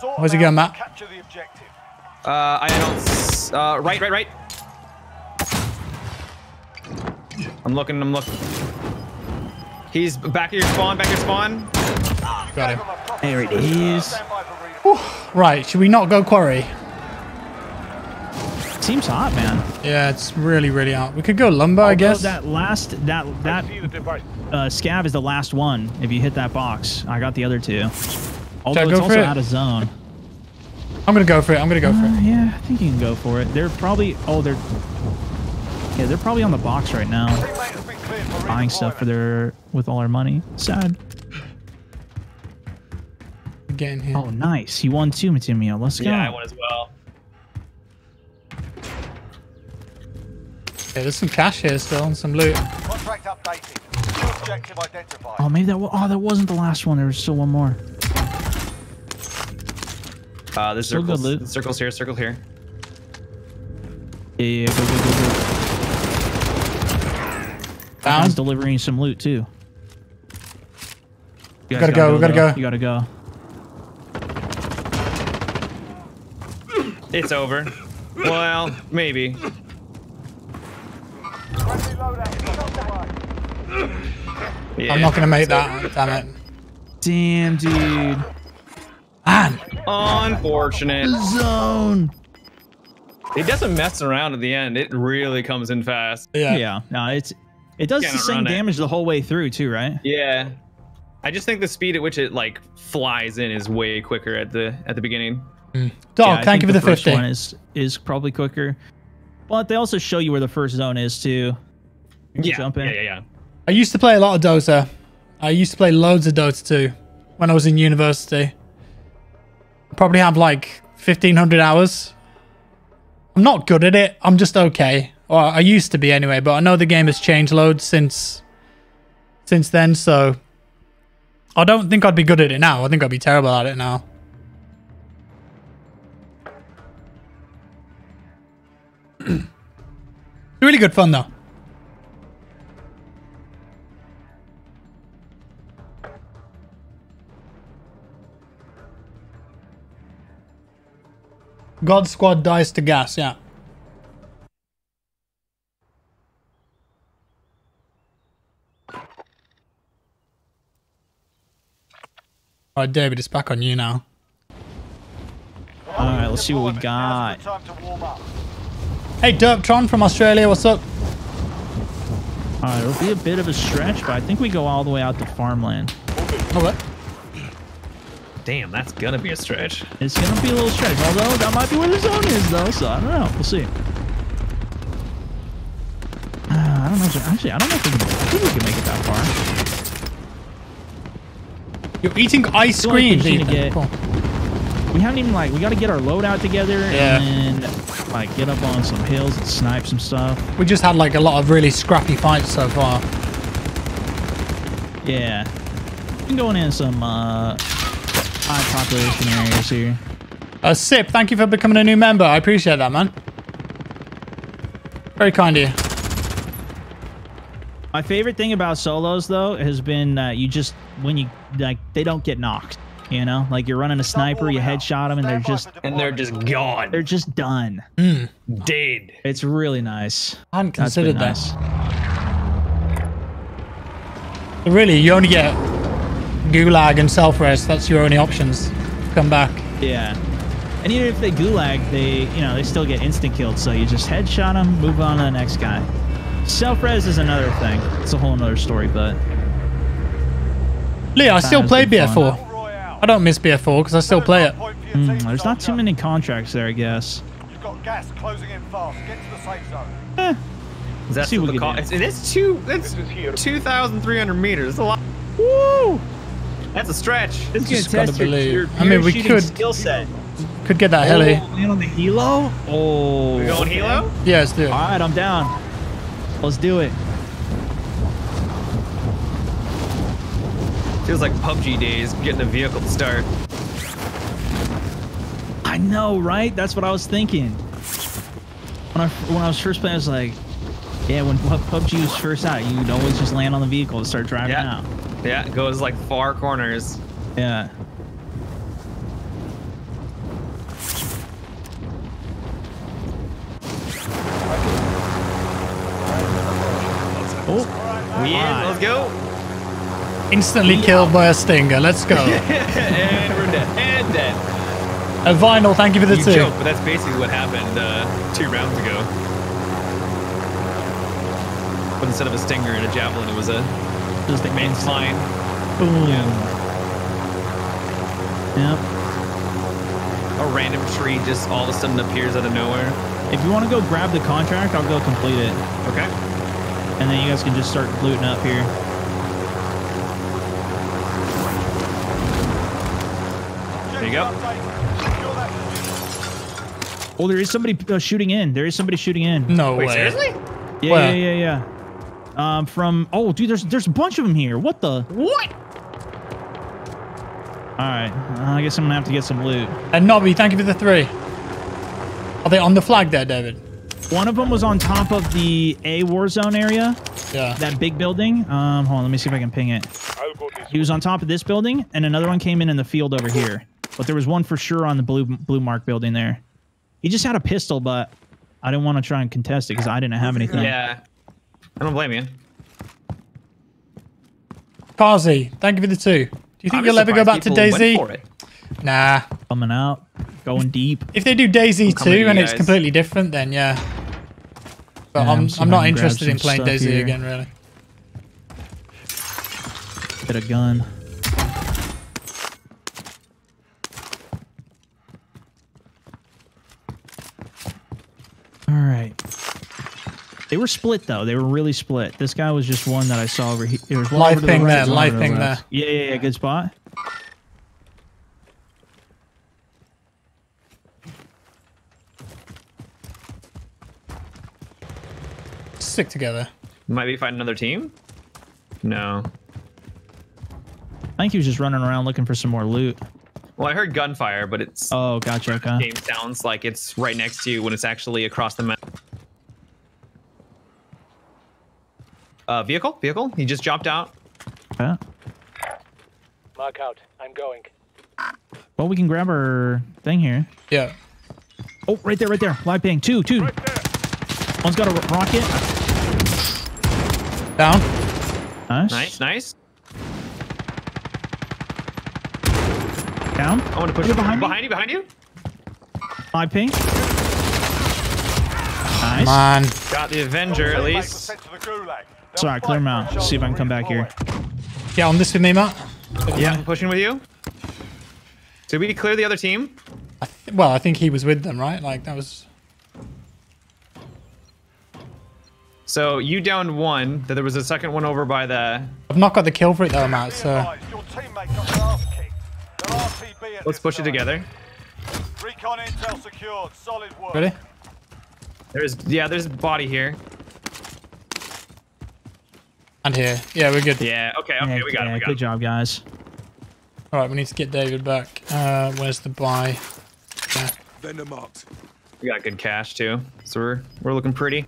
[SPEAKER 5] Sort
[SPEAKER 1] Where's he going, Matt?
[SPEAKER 5] Capture the objective.
[SPEAKER 2] Uh, I don't. Uh, right, right, right. I'm looking. I'm looking. He's back at your spawn. Back at your spawn.
[SPEAKER 1] Got him.
[SPEAKER 3] There it is.
[SPEAKER 5] Stand by for redeployment.
[SPEAKER 1] Right, should we not go quarry?
[SPEAKER 3] Seems hot, man.
[SPEAKER 1] Yeah, it's really, really hot. We could go lumber, I guess.
[SPEAKER 3] that last that that
[SPEAKER 4] See the device.
[SPEAKER 3] uh, scav is the last one. If you hit that box, I got the other two. Although
[SPEAKER 1] go
[SPEAKER 3] it's
[SPEAKER 1] for
[SPEAKER 3] also
[SPEAKER 1] it?
[SPEAKER 3] out of zone.
[SPEAKER 1] I'm gonna go for it. I'm gonna go for
[SPEAKER 3] Uh,
[SPEAKER 1] it.
[SPEAKER 3] yeah, I think you can go for it. They're probably oh they're yeah they're probably on the box right now,
[SPEAKER 5] Teammate has been cleared for
[SPEAKER 3] buying stuff for their with all our money. Sad.
[SPEAKER 1] Again here.
[SPEAKER 3] Oh, nice. You won too, Matimi0. Let's go.
[SPEAKER 2] Yeah, I won as well.
[SPEAKER 1] Yeah, there's some cash here still and some loot.
[SPEAKER 5] Contract updated. New objective identified.
[SPEAKER 3] Oh, maybe that. wa- Oh, that wasn't the last one. There was still one more.
[SPEAKER 2] Uh, there's
[SPEAKER 3] Still good
[SPEAKER 2] circles.
[SPEAKER 3] loot.
[SPEAKER 2] Circles here. Circle here.
[SPEAKER 3] Yeah, yeah, go, go, go, go.
[SPEAKER 1] Down.
[SPEAKER 3] Delivering some loot too. You guys
[SPEAKER 1] Gotta go, we gotta
[SPEAKER 3] though.
[SPEAKER 1] go.
[SPEAKER 3] You gotta go.
[SPEAKER 2] It's over. Well, maybe.
[SPEAKER 5] Friendly loadout is on the way.
[SPEAKER 2] Yeah.
[SPEAKER 1] I'm not gonna make that. Damn it.
[SPEAKER 3] Damn, dude.
[SPEAKER 1] Man,
[SPEAKER 2] Unfortunate.
[SPEAKER 3] Zone.
[SPEAKER 2] It doesn't mess around at the end. It really comes in fast.
[SPEAKER 1] yeah.
[SPEAKER 3] Yeah. No, it's it does the same
[SPEAKER 2] run it.
[SPEAKER 3] damage the whole way through too, right?
[SPEAKER 2] Yeah. I just think the speed at which it like flies in is way quicker at the at the beginning. Hmm.
[SPEAKER 1] Dog,
[SPEAKER 3] Yeah, I
[SPEAKER 1] thank you for
[SPEAKER 3] think
[SPEAKER 1] the,
[SPEAKER 3] first
[SPEAKER 1] 50.
[SPEAKER 3] one is is probably quicker, but they also show you where the first zone is too. You can
[SPEAKER 2] Yeah.
[SPEAKER 3] jump in.
[SPEAKER 2] Yeah, yeah, yeah.
[SPEAKER 1] I used to play a lot of Dota. I used to play loads of Dota 2 when I was in university. Probably have like 1500 hours. I'm not good at it. I'm just okay. Or I used to be anyway, but I know the game has changed loads since since then, so I don't think I'd be good at it now. I think I'd be terrible at it now. really good fun though. God Squad dies to gas, yeah. Alright, David, it's back on you now.
[SPEAKER 3] All right, let's see what we got.
[SPEAKER 5] Now's a good time to warm up.
[SPEAKER 1] Hey, Derptron from Australia, what's up?
[SPEAKER 3] All right, it'll be a bit of a stretch, but I think we go all the way out to farmland.
[SPEAKER 1] Okay.
[SPEAKER 2] Damn, that's gonna be a stretch.
[SPEAKER 3] It's gonna be a little stretch, although that might be where the zone is, though. So I don't know. We'll see. Uh, I don't know. Actually, I don't know if we can, I think we can make it that far.
[SPEAKER 1] You're eating ice cream,
[SPEAKER 3] thing you need to get-. We haven't even like we got to get our loadout together
[SPEAKER 1] Yeah.
[SPEAKER 3] and like get up on some hills and snipe some stuff.
[SPEAKER 1] We just had like a lot of really scrappy fights so far.
[SPEAKER 3] Yeah, been going in some uh, high population areas here.
[SPEAKER 1] Uh, Sip, thank you for becoming a new member. I appreciate that, man. Very kind of you.
[SPEAKER 3] My favorite thing about solos though has been uh, you just when you like they don't get knocked. You know, like you're running a sniper, you headshot them, and they're just
[SPEAKER 2] And they're just gone.
[SPEAKER 3] they're just done.
[SPEAKER 2] dead.
[SPEAKER 3] It's really nice.
[SPEAKER 1] I hadn't considered that.
[SPEAKER 3] nice.
[SPEAKER 1] Really, you only get gulag and self-res. That's your only options. Come back.
[SPEAKER 3] Yeah. And even if they gulag, they you know they still get instant killed. So you just headshot them, move on to the next guy. Self res is another thing. It's a whole another story, but
[SPEAKER 1] Lee, I still play
[SPEAKER 3] been fun.
[SPEAKER 1] BF4.
[SPEAKER 5] Royale.
[SPEAKER 1] I don't miss BF4 because I still play it.
[SPEAKER 5] Point for your
[SPEAKER 3] mm, there's not too many contracts there, I guess.
[SPEAKER 5] You've got gas closing in fast. Get to the safe zone.
[SPEAKER 3] Eh,
[SPEAKER 2] Is that
[SPEAKER 3] See what
[SPEAKER 2] the
[SPEAKER 3] we
[SPEAKER 2] co- it's, it is two. That's
[SPEAKER 4] This is here.
[SPEAKER 2] two thousand three hundred meters. That's a lot.
[SPEAKER 3] woo!
[SPEAKER 2] That's a stretch.
[SPEAKER 3] It's
[SPEAKER 1] Just gotta believe. I mean, we could
[SPEAKER 3] skill set.
[SPEAKER 1] could get that heli.
[SPEAKER 3] Oh, man, on the helo. Oh,
[SPEAKER 2] We going helo?
[SPEAKER 1] Yeah, let's do it.
[SPEAKER 3] All right, I'm down. Let's do it.
[SPEAKER 2] Feels like PUBG days getting a vehicle to start.
[SPEAKER 3] I know, right? That's what I was thinking. When I when I was first playing, I was like, yeah, when PUBG was first out, you'd always just land on the vehicle and start driving
[SPEAKER 2] Yeah.
[SPEAKER 3] out.
[SPEAKER 2] Yeah, it goes like far corners.
[SPEAKER 3] Yeah. Oh,
[SPEAKER 2] We in, let's go.
[SPEAKER 1] Instantly killed by a stinger. Let's go.
[SPEAKER 2] and we're dead. And dead.
[SPEAKER 1] A vinyl, thank you for the
[SPEAKER 2] You
[SPEAKER 1] two.
[SPEAKER 2] joke, but that's basically what happened uh, two rounds ago. But instead of a stinger and a javelin, it was a
[SPEAKER 3] just the
[SPEAKER 2] main line.
[SPEAKER 3] boom. Yep.
[SPEAKER 2] A random tree just all of a sudden appears out of nowhere.
[SPEAKER 3] If you want to go grab the contract, I'll go complete it,
[SPEAKER 2] Okay.
[SPEAKER 3] And then you guys can just start looting up here.
[SPEAKER 2] There you go.
[SPEAKER 3] Oh, there is somebody uh, shooting in. There is somebody shooting in.
[SPEAKER 1] No
[SPEAKER 2] Wait,
[SPEAKER 1] way.
[SPEAKER 2] seriously?
[SPEAKER 3] Yeah,
[SPEAKER 1] Where?
[SPEAKER 3] yeah, yeah, yeah. Um, from oh, dude, there's there's a bunch of them here. What the?
[SPEAKER 2] What?
[SPEAKER 3] All right, uh, I guess I'm gonna have to get some loot.
[SPEAKER 1] And Nobby, thank you for the three. Are they on the flag there, David?
[SPEAKER 3] One of them was on top of the A war zone area,
[SPEAKER 1] Yeah.
[SPEAKER 3] that big building. Um, hold on, let me see if I can ping it.
[SPEAKER 4] I'll go this
[SPEAKER 3] He was on top of this building, and another one came in in the field over here. But there was one for sure on the blue blue mark building there. He just had a pistol, but I didn't want to try and contest it because I didn't have anything.
[SPEAKER 2] Yeah. I don't blame you.
[SPEAKER 1] Kazi, thank you for the two. Do you think you'll ever go back to
[SPEAKER 2] DayZ?
[SPEAKER 1] Nah.
[SPEAKER 3] Coming out, going deep.
[SPEAKER 1] If they do
[SPEAKER 2] DayZ
[SPEAKER 1] 2 and it's
[SPEAKER 2] guys.
[SPEAKER 1] completely different, then yeah. But
[SPEAKER 3] Yeah,
[SPEAKER 1] I'm,
[SPEAKER 3] I'm
[SPEAKER 1] I'm not interested in playing DayZ
[SPEAKER 3] here.
[SPEAKER 1] again, really.
[SPEAKER 3] Get a gun. All right. They were split though. They were really split. This guy was just one that I saw over here. There was one
[SPEAKER 1] Live
[SPEAKER 3] over to the
[SPEAKER 1] ping
[SPEAKER 3] right,
[SPEAKER 1] there,
[SPEAKER 3] over
[SPEAKER 1] ping
[SPEAKER 3] left. Yeah, yeah, yeah. Good spot.
[SPEAKER 1] Stick together.
[SPEAKER 2] Might be fighting another team? No.
[SPEAKER 3] I think he was just running around looking for some more loot.
[SPEAKER 2] Well, I heard gunfire, but it's
[SPEAKER 3] Oh, gotcha. Okay.
[SPEAKER 2] game sounds like it's right next to you when it's actually across the map. Uh, vehicle, vehicle. He just dropped out.
[SPEAKER 3] okay.
[SPEAKER 4] Mark out. I'm going.
[SPEAKER 3] Well, we can grab our thing here.
[SPEAKER 1] Yeah.
[SPEAKER 3] Oh, right there, right there. Live ping. Two, two.
[SPEAKER 4] Right there.
[SPEAKER 3] One's got a rocket.
[SPEAKER 1] Down.
[SPEAKER 3] Nice.
[SPEAKER 2] Nice, nice.
[SPEAKER 3] Down.
[SPEAKER 2] I want to push
[SPEAKER 3] you behind me?
[SPEAKER 2] behind you, behind you.
[SPEAKER 3] Live ping. Nice.
[SPEAKER 1] Man.
[SPEAKER 2] Got the Avenger at least.
[SPEAKER 5] sent to the gulag.
[SPEAKER 3] Sorry,
[SPEAKER 5] fight
[SPEAKER 3] clear 'em out. See if I can come back here.
[SPEAKER 5] redeploy.
[SPEAKER 1] Get on this with me, Matt.
[SPEAKER 2] Yeah, I'm pushing with you. Did we clear the other team?
[SPEAKER 1] I th- well, I think he was with them, right? Like, that was...
[SPEAKER 2] So you downed one. Then there was a second one over by the.
[SPEAKER 1] I've not got the kill for it, though, Matt, so...
[SPEAKER 5] Advised, Your teammate got their ass kicked. They're RTB at
[SPEAKER 2] Let's push it together.
[SPEAKER 5] Recon intel secured. Solid work.
[SPEAKER 1] Ready?
[SPEAKER 2] There's yeah, there's a body here.
[SPEAKER 1] And here. Yeah, we're good.
[SPEAKER 2] Yeah. Okay. Okay.
[SPEAKER 3] Heck
[SPEAKER 2] we got it.
[SPEAKER 3] yeah,
[SPEAKER 2] We got
[SPEAKER 3] Good
[SPEAKER 2] it.
[SPEAKER 3] job, guys.
[SPEAKER 1] All right, we need to get David back. Uh, where's the buy? Yeah.
[SPEAKER 6] Vendor marked.
[SPEAKER 2] We got good cash too, so we're we're looking pretty.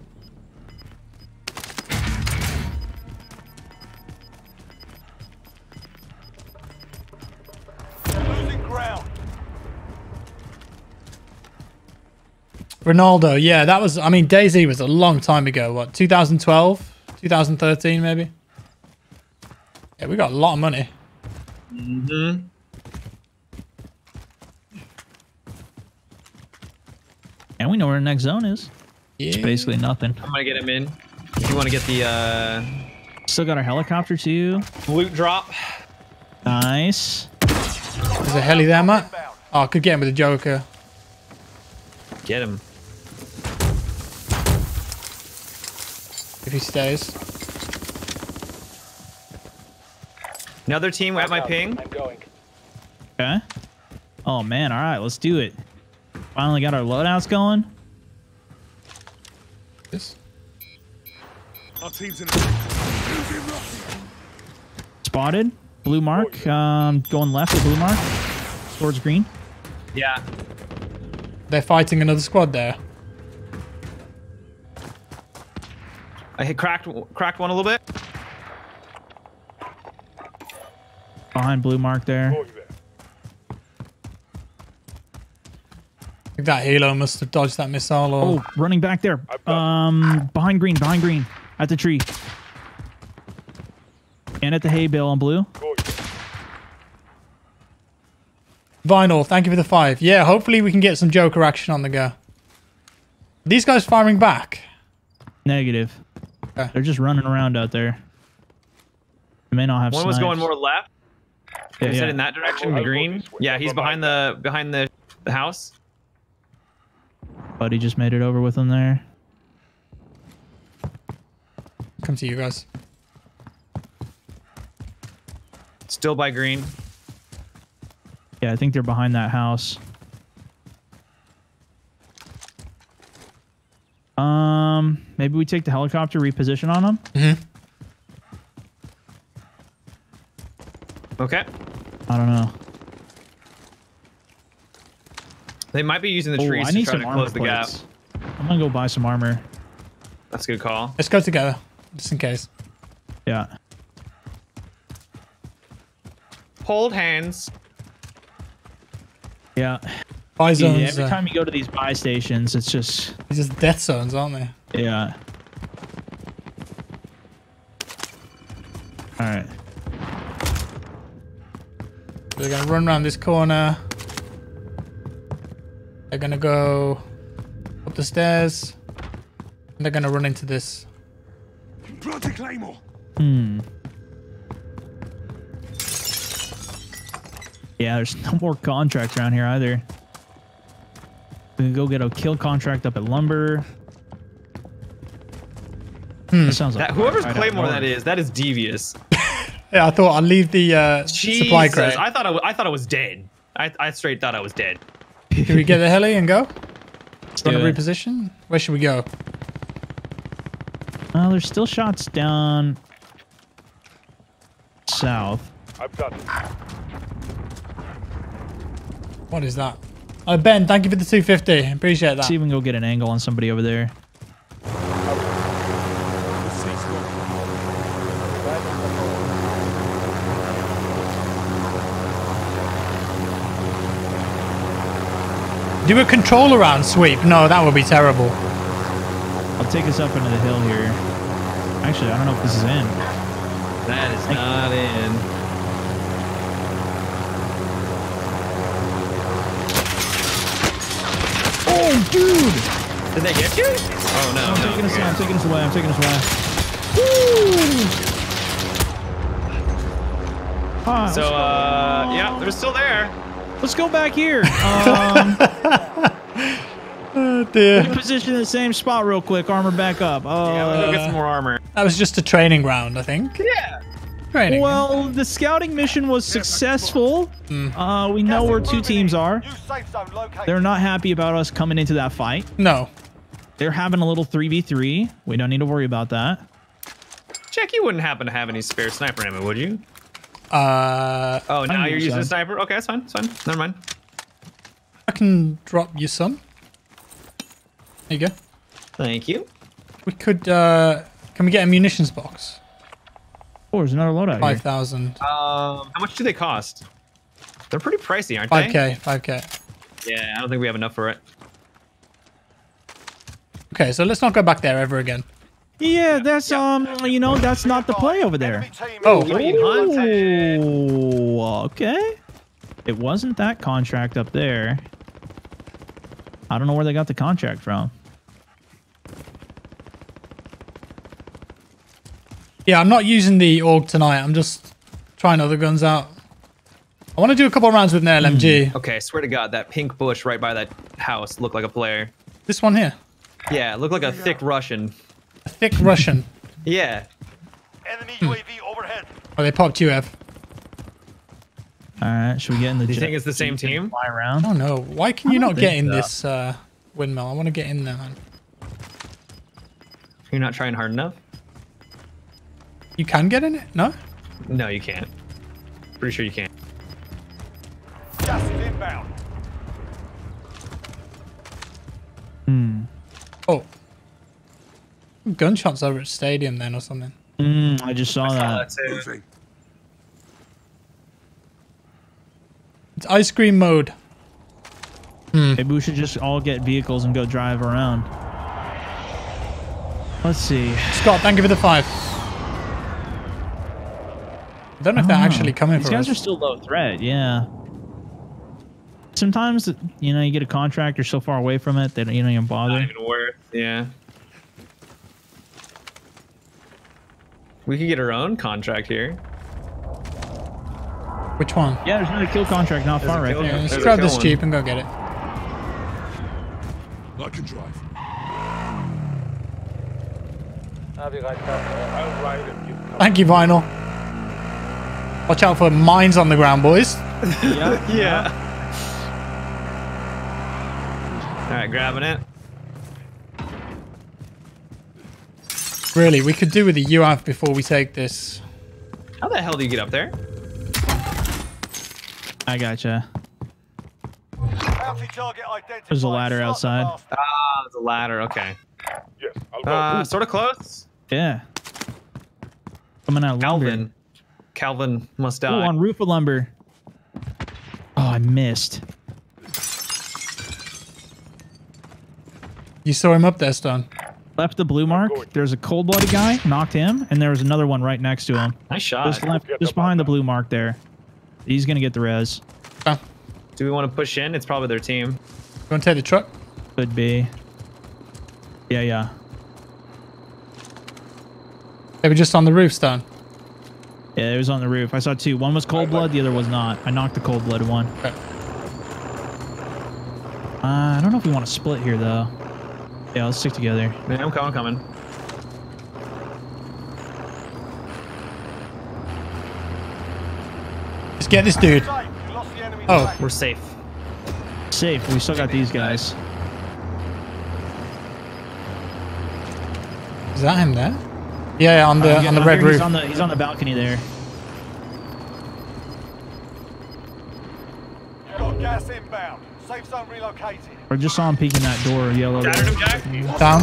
[SPEAKER 1] Ronaldo, yeah, that was. I mean, DayZ was a long time ago. What, 2012, 2013, maybe? Yeah, we got a lot of money. Mhm.
[SPEAKER 3] And we know where the next zone is.
[SPEAKER 1] Yeah.
[SPEAKER 3] It's basically nothing.
[SPEAKER 2] I'm gonna get him in. If you want to get the uh,
[SPEAKER 3] Still got our helicopter too.
[SPEAKER 2] loot drop,
[SPEAKER 3] Nice.
[SPEAKER 1] There's a heli there, Matt. Oh, I could get him with a JOKR.
[SPEAKER 2] get him.
[SPEAKER 1] If he stays.
[SPEAKER 2] Another team at my ping.
[SPEAKER 4] I'm going.
[SPEAKER 3] Okay. Oh man, all right, let's do it. Finally got our loadouts going.
[SPEAKER 1] This.
[SPEAKER 6] Our team's in a
[SPEAKER 3] Spotted. Blue mark. Um, going left of blue mark. Towards green.
[SPEAKER 2] Yeah.
[SPEAKER 1] They're fighting another squad there.
[SPEAKER 2] I hit cracked cracked one a little bit.
[SPEAKER 3] Behind blue mark there.
[SPEAKER 4] Going there.
[SPEAKER 1] I think that halo must have dodged that missile or
[SPEAKER 3] Oh, running back there. Um, behind green. Behind green. At the tree. And at the hay bale on blue.
[SPEAKER 1] Vinyl, thank you for the five. Yeah, hopefully we can get some JOKR action on the go. These guys firing back.
[SPEAKER 3] Negative.
[SPEAKER 1] Okay.
[SPEAKER 3] They're just running around out there. They may not have
[SPEAKER 2] One was going more left.
[SPEAKER 3] Yeah,
[SPEAKER 2] Is
[SPEAKER 3] yeah.
[SPEAKER 2] it in that direction, the green? Yeah, he's behind the behind the, the house.
[SPEAKER 3] Buddy just made it over with him there.
[SPEAKER 1] Come to you guys.
[SPEAKER 2] Still by green.
[SPEAKER 3] Yeah, I think they're behind that house. Um, maybe we take the helicopter, reposition on them. Mm-hmm.
[SPEAKER 2] Okay.
[SPEAKER 3] I don't know.
[SPEAKER 2] They might be using the
[SPEAKER 3] Oh,
[SPEAKER 2] trees
[SPEAKER 3] I
[SPEAKER 2] to
[SPEAKER 3] need
[SPEAKER 2] try
[SPEAKER 3] some
[SPEAKER 2] to
[SPEAKER 3] armor
[SPEAKER 2] close the gap.
[SPEAKER 3] I'm gonna go buy some armor.
[SPEAKER 2] That's a good call.
[SPEAKER 1] Let's go together, just in case.
[SPEAKER 3] Yeah.
[SPEAKER 2] Hold hands.
[SPEAKER 3] Yeah.
[SPEAKER 1] Buy
[SPEAKER 3] Yeah, every
[SPEAKER 1] uh,
[SPEAKER 3] time you go to these buy stations, it's just
[SPEAKER 1] these are death zones, aren't they?
[SPEAKER 3] yeah. All right.
[SPEAKER 1] They're gonna run around this corner. They're gonna go up the stairs. And they're gonna run into this.
[SPEAKER 4] A claymore.
[SPEAKER 3] Hmm. Yeah, there's no more contracts around here either. We can go get a kill contract up at lumber. That sounds like
[SPEAKER 2] That whoever's
[SPEAKER 3] right
[SPEAKER 2] claymore that is, that is devious.
[SPEAKER 1] Yeah, I thought I'd leave the uh, supply crate.
[SPEAKER 2] I thought I, w- I thought I was dead. I, I straight thought I was dead.
[SPEAKER 1] Can we get the heli and go?
[SPEAKER 3] Let's
[SPEAKER 1] Want to reposition? Where should we go?
[SPEAKER 3] Oh, there's still shots down south.
[SPEAKER 4] I've got.
[SPEAKER 1] What is that? Oh, Ben, thank you for the 250. Appreciate that.
[SPEAKER 3] See if we can go get an angle on somebody over there.
[SPEAKER 1] Do a control around sweep. No, that would be terrible.
[SPEAKER 3] I'll take us up into the hill here. Actually, I don't know if this is in.
[SPEAKER 2] That is not in.
[SPEAKER 3] Oh, dude!
[SPEAKER 2] Did they get you? Oh no,
[SPEAKER 3] I'm
[SPEAKER 2] no.
[SPEAKER 3] taking us
[SPEAKER 2] you're
[SPEAKER 3] I'm taking us away. I'm taking us away. Ah,
[SPEAKER 2] So
[SPEAKER 3] let's,
[SPEAKER 2] uh, yeah, they're still there.
[SPEAKER 3] let's go back here. Um,
[SPEAKER 1] Oh, dear.
[SPEAKER 3] position in the same spot real quick. Armor back up.
[SPEAKER 2] Yeah, let's
[SPEAKER 3] Uh,
[SPEAKER 2] go get some more armor.
[SPEAKER 1] That was just a training round, I think.
[SPEAKER 2] Yeah.
[SPEAKER 1] Training.
[SPEAKER 3] well, the scouting mission was successful. Uh, we know where two teams are.
[SPEAKER 5] New safe zone located.
[SPEAKER 3] They're not happy about us coming into that fight.
[SPEAKER 1] no.
[SPEAKER 3] They're having a little 3v3. We don't need to worry about that.
[SPEAKER 2] Jack, you wouldn't happen to have any spare sniper ammo, would you?
[SPEAKER 1] Uh,
[SPEAKER 2] Oh, now you're using a sniper. Okay, that's fine. That's fine. Never mind.
[SPEAKER 1] I can drop you some. There you go.
[SPEAKER 2] Thank you.
[SPEAKER 1] We could, uh, can we get a munitions box?
[SPEAKER 3] Oh, there's another loadout here.
[SPEAKER 1] 5,000.
[SPEAKER 2] Um, how much do they cost? They're pretty pricey, aren't they?
[SPEAKER 1] 5k, 5k.
[SPEAKER 2] Yeah, I don't think we have enough for it.
[SPEAKER 1] Okay, so let's not go back there ever again.
[SPEAKER 3] Yeah, that's um, you know, that's not the play over there.
[SPEAKER 1] Oh.
[SPEAKER 5] is being hunted.
[SPEAKER 3] Oh, okay. It wasn't that contract up there. I don't know where they got the contract from.
[SPEAKER 1] Yeah, I'm not using the AUG tonight. I'm just trying other guns out. I want to do a couple of rounds with an LMG.
[SPEAKER 2] Okay, I swear to God, that pink bush right by that house looked like a player.
[SPEAKER 1] This one here.
[SPEAKER 2] Yeah, it looked like a thick Russian.
[SPEAKER 1] A thick Russian.
[SPEAKER 2] Yeah.
[SPEAKER 5] Enemy UAV overhead.
[SPEAKER 1] Oh, they popped you, Ev.
[SPEAKER 3] All right, should we get in the?
[SPEAKER 2] Do you think it's the same team?
[SPEAKER 3] Fly around.
[SPEAKER 1] Oh no, why can you
[SPEAKER 3] don't
[SPEAKER 1] get in
[SPEAKER 3] so.
[SPEAKER 1] this uh, windmill? I want to get in there, man.
[SPEAKER 2] You're not trying hard enough?
[SPEAKER 1] You can get in it? No?
[SPEAKER 2] No, you can't. Pretty sure you can.
[SPEAKER 5] Gas is inbound.
[SPEAKER 3] Hmm.
[SPEAKER 1] Oh. Gunshots over at stadium then or something.
[SPEAKER 3] Mm, I just saw that.
[SPEAKER 2] That's it.
[SPEAKER 6] Moving.
[SPEAKER 1] It's ice cream mode.
[SPEAKER 3] Maybe we should just all get vehicles and go drive around. Let's see.
[SPEAKER 1] Scott, thank you for the five. I don't know if they're
[SPEAKER 3] Oh,
[SPEAKER 1] actually coming
[SPEAKER 3] These
[SPEAKER 1] for
[SPEAKER 3] guys
[SPEAKER 1] us.
[SPEAKER 3] are still low threat, yeah. Sometimes, you know, you get a contract, you're so far away from it that you don't even
[SPEAKER 2] Not
[SPEAKER 3] bother.
[SPEAKER 2] even worth. Yeah. We could get our own contract here.
[SPEAKER 1] Which one?
[SPEAKER 3] Yeah, there's another kill contract not
[SPEAKER 2] There's
[SPEAKER 3] far right there.
[SPEAKER 1] Let's grab this
[SPEAKER 2] one.
[SPEAKER 1] jeep and go get it.
[SPEAKER 6] I can drive.
[SPEAKER 4] I'll ride and you come.
[SPEAKER 1] Thank you, Vinyl. Watch out for mines on the ground, boys.
[SPEAKER 2] Yeah. All right, grabbing it.
[SPEAKER 1] Really, we could do with the UAV before we take this.
[SPEAKER 2] How the hell do you get up there?
[SPEAKER 3] I gotcha.
[SPEAKER 5] Bounty.
[SPEAKER 3] There's a ladder outside.
[SPEAKER 5] blast.
[SPEAKER 2] Ah, the ladder. Okay.
[SPEAKER 4] Yes, I'll go.
[SPEAKER 2] Uh, sort of close.
[SPEAKER 3] Yeah. Coming out lumber.
[SPEAKER 2] Calvin. Calvin must
[SPEAKER 3] Ooh,
[SPEAKER 2] die.
[SPEAKER 3] on roof of lumber. Oh, I missed.
[SPEAKER 1] You saw him up there, Stone.
[SPEAKER 3] Left the blue mark. There's a cold-blooded guy. Knocked him, and there was another one right next to him.
[SPEAKER 2] nice shot.
[SPEAKER 3] Just left, just behind the blue mark there. He's gonna get the res.
[SPEAKER 2] Do we want to push in? It's probably their team.
[SPEAKER 1] you want to take the truck?
[SPEAKER 3] Could be. Yeah, yeah.
[SPEAKER 1] They were just on the roof, Stone.
[SPEAKER 3] Yeah, it was on the roof. I saw two. One was cold blood, the other was not. I knocked the cold blooded one.
[SPEAKER 1] Okay.
[SPEAKER 3] Uh, I don't know if we want to split here though. Yeah, let's stick together.
[SPEAKER 2] Man, I'm coming, coming.
[SPEAKER 1] Let's get this dude.
[SPEAKER 5] Safe. We lost the enemy
[SPEAKER 1] Oh.
[SPEAKER 2] We're safe.
[SPEAKER 3] Safe. We still got these guys.
[SPEAKER 1] Is that him there? Yeah, yeah on the oh,
[SPEAKER 3] I'm
[SPEAKER 1] on the
[SPEAKER 3] getting-
[SPEAKER 1] red
[SPEAKER 3] he's
[SPEAKER 1] roof.
[SPEAKER 3] on the he's on the balcony there.
[SPEAKER 5] Got gas inbound. Safe zone relocated.
[SPEAKER 3] Or just saw him peeking that door yellow.
[SPEAKER 2] Him,
[SPEAKER 1] Down.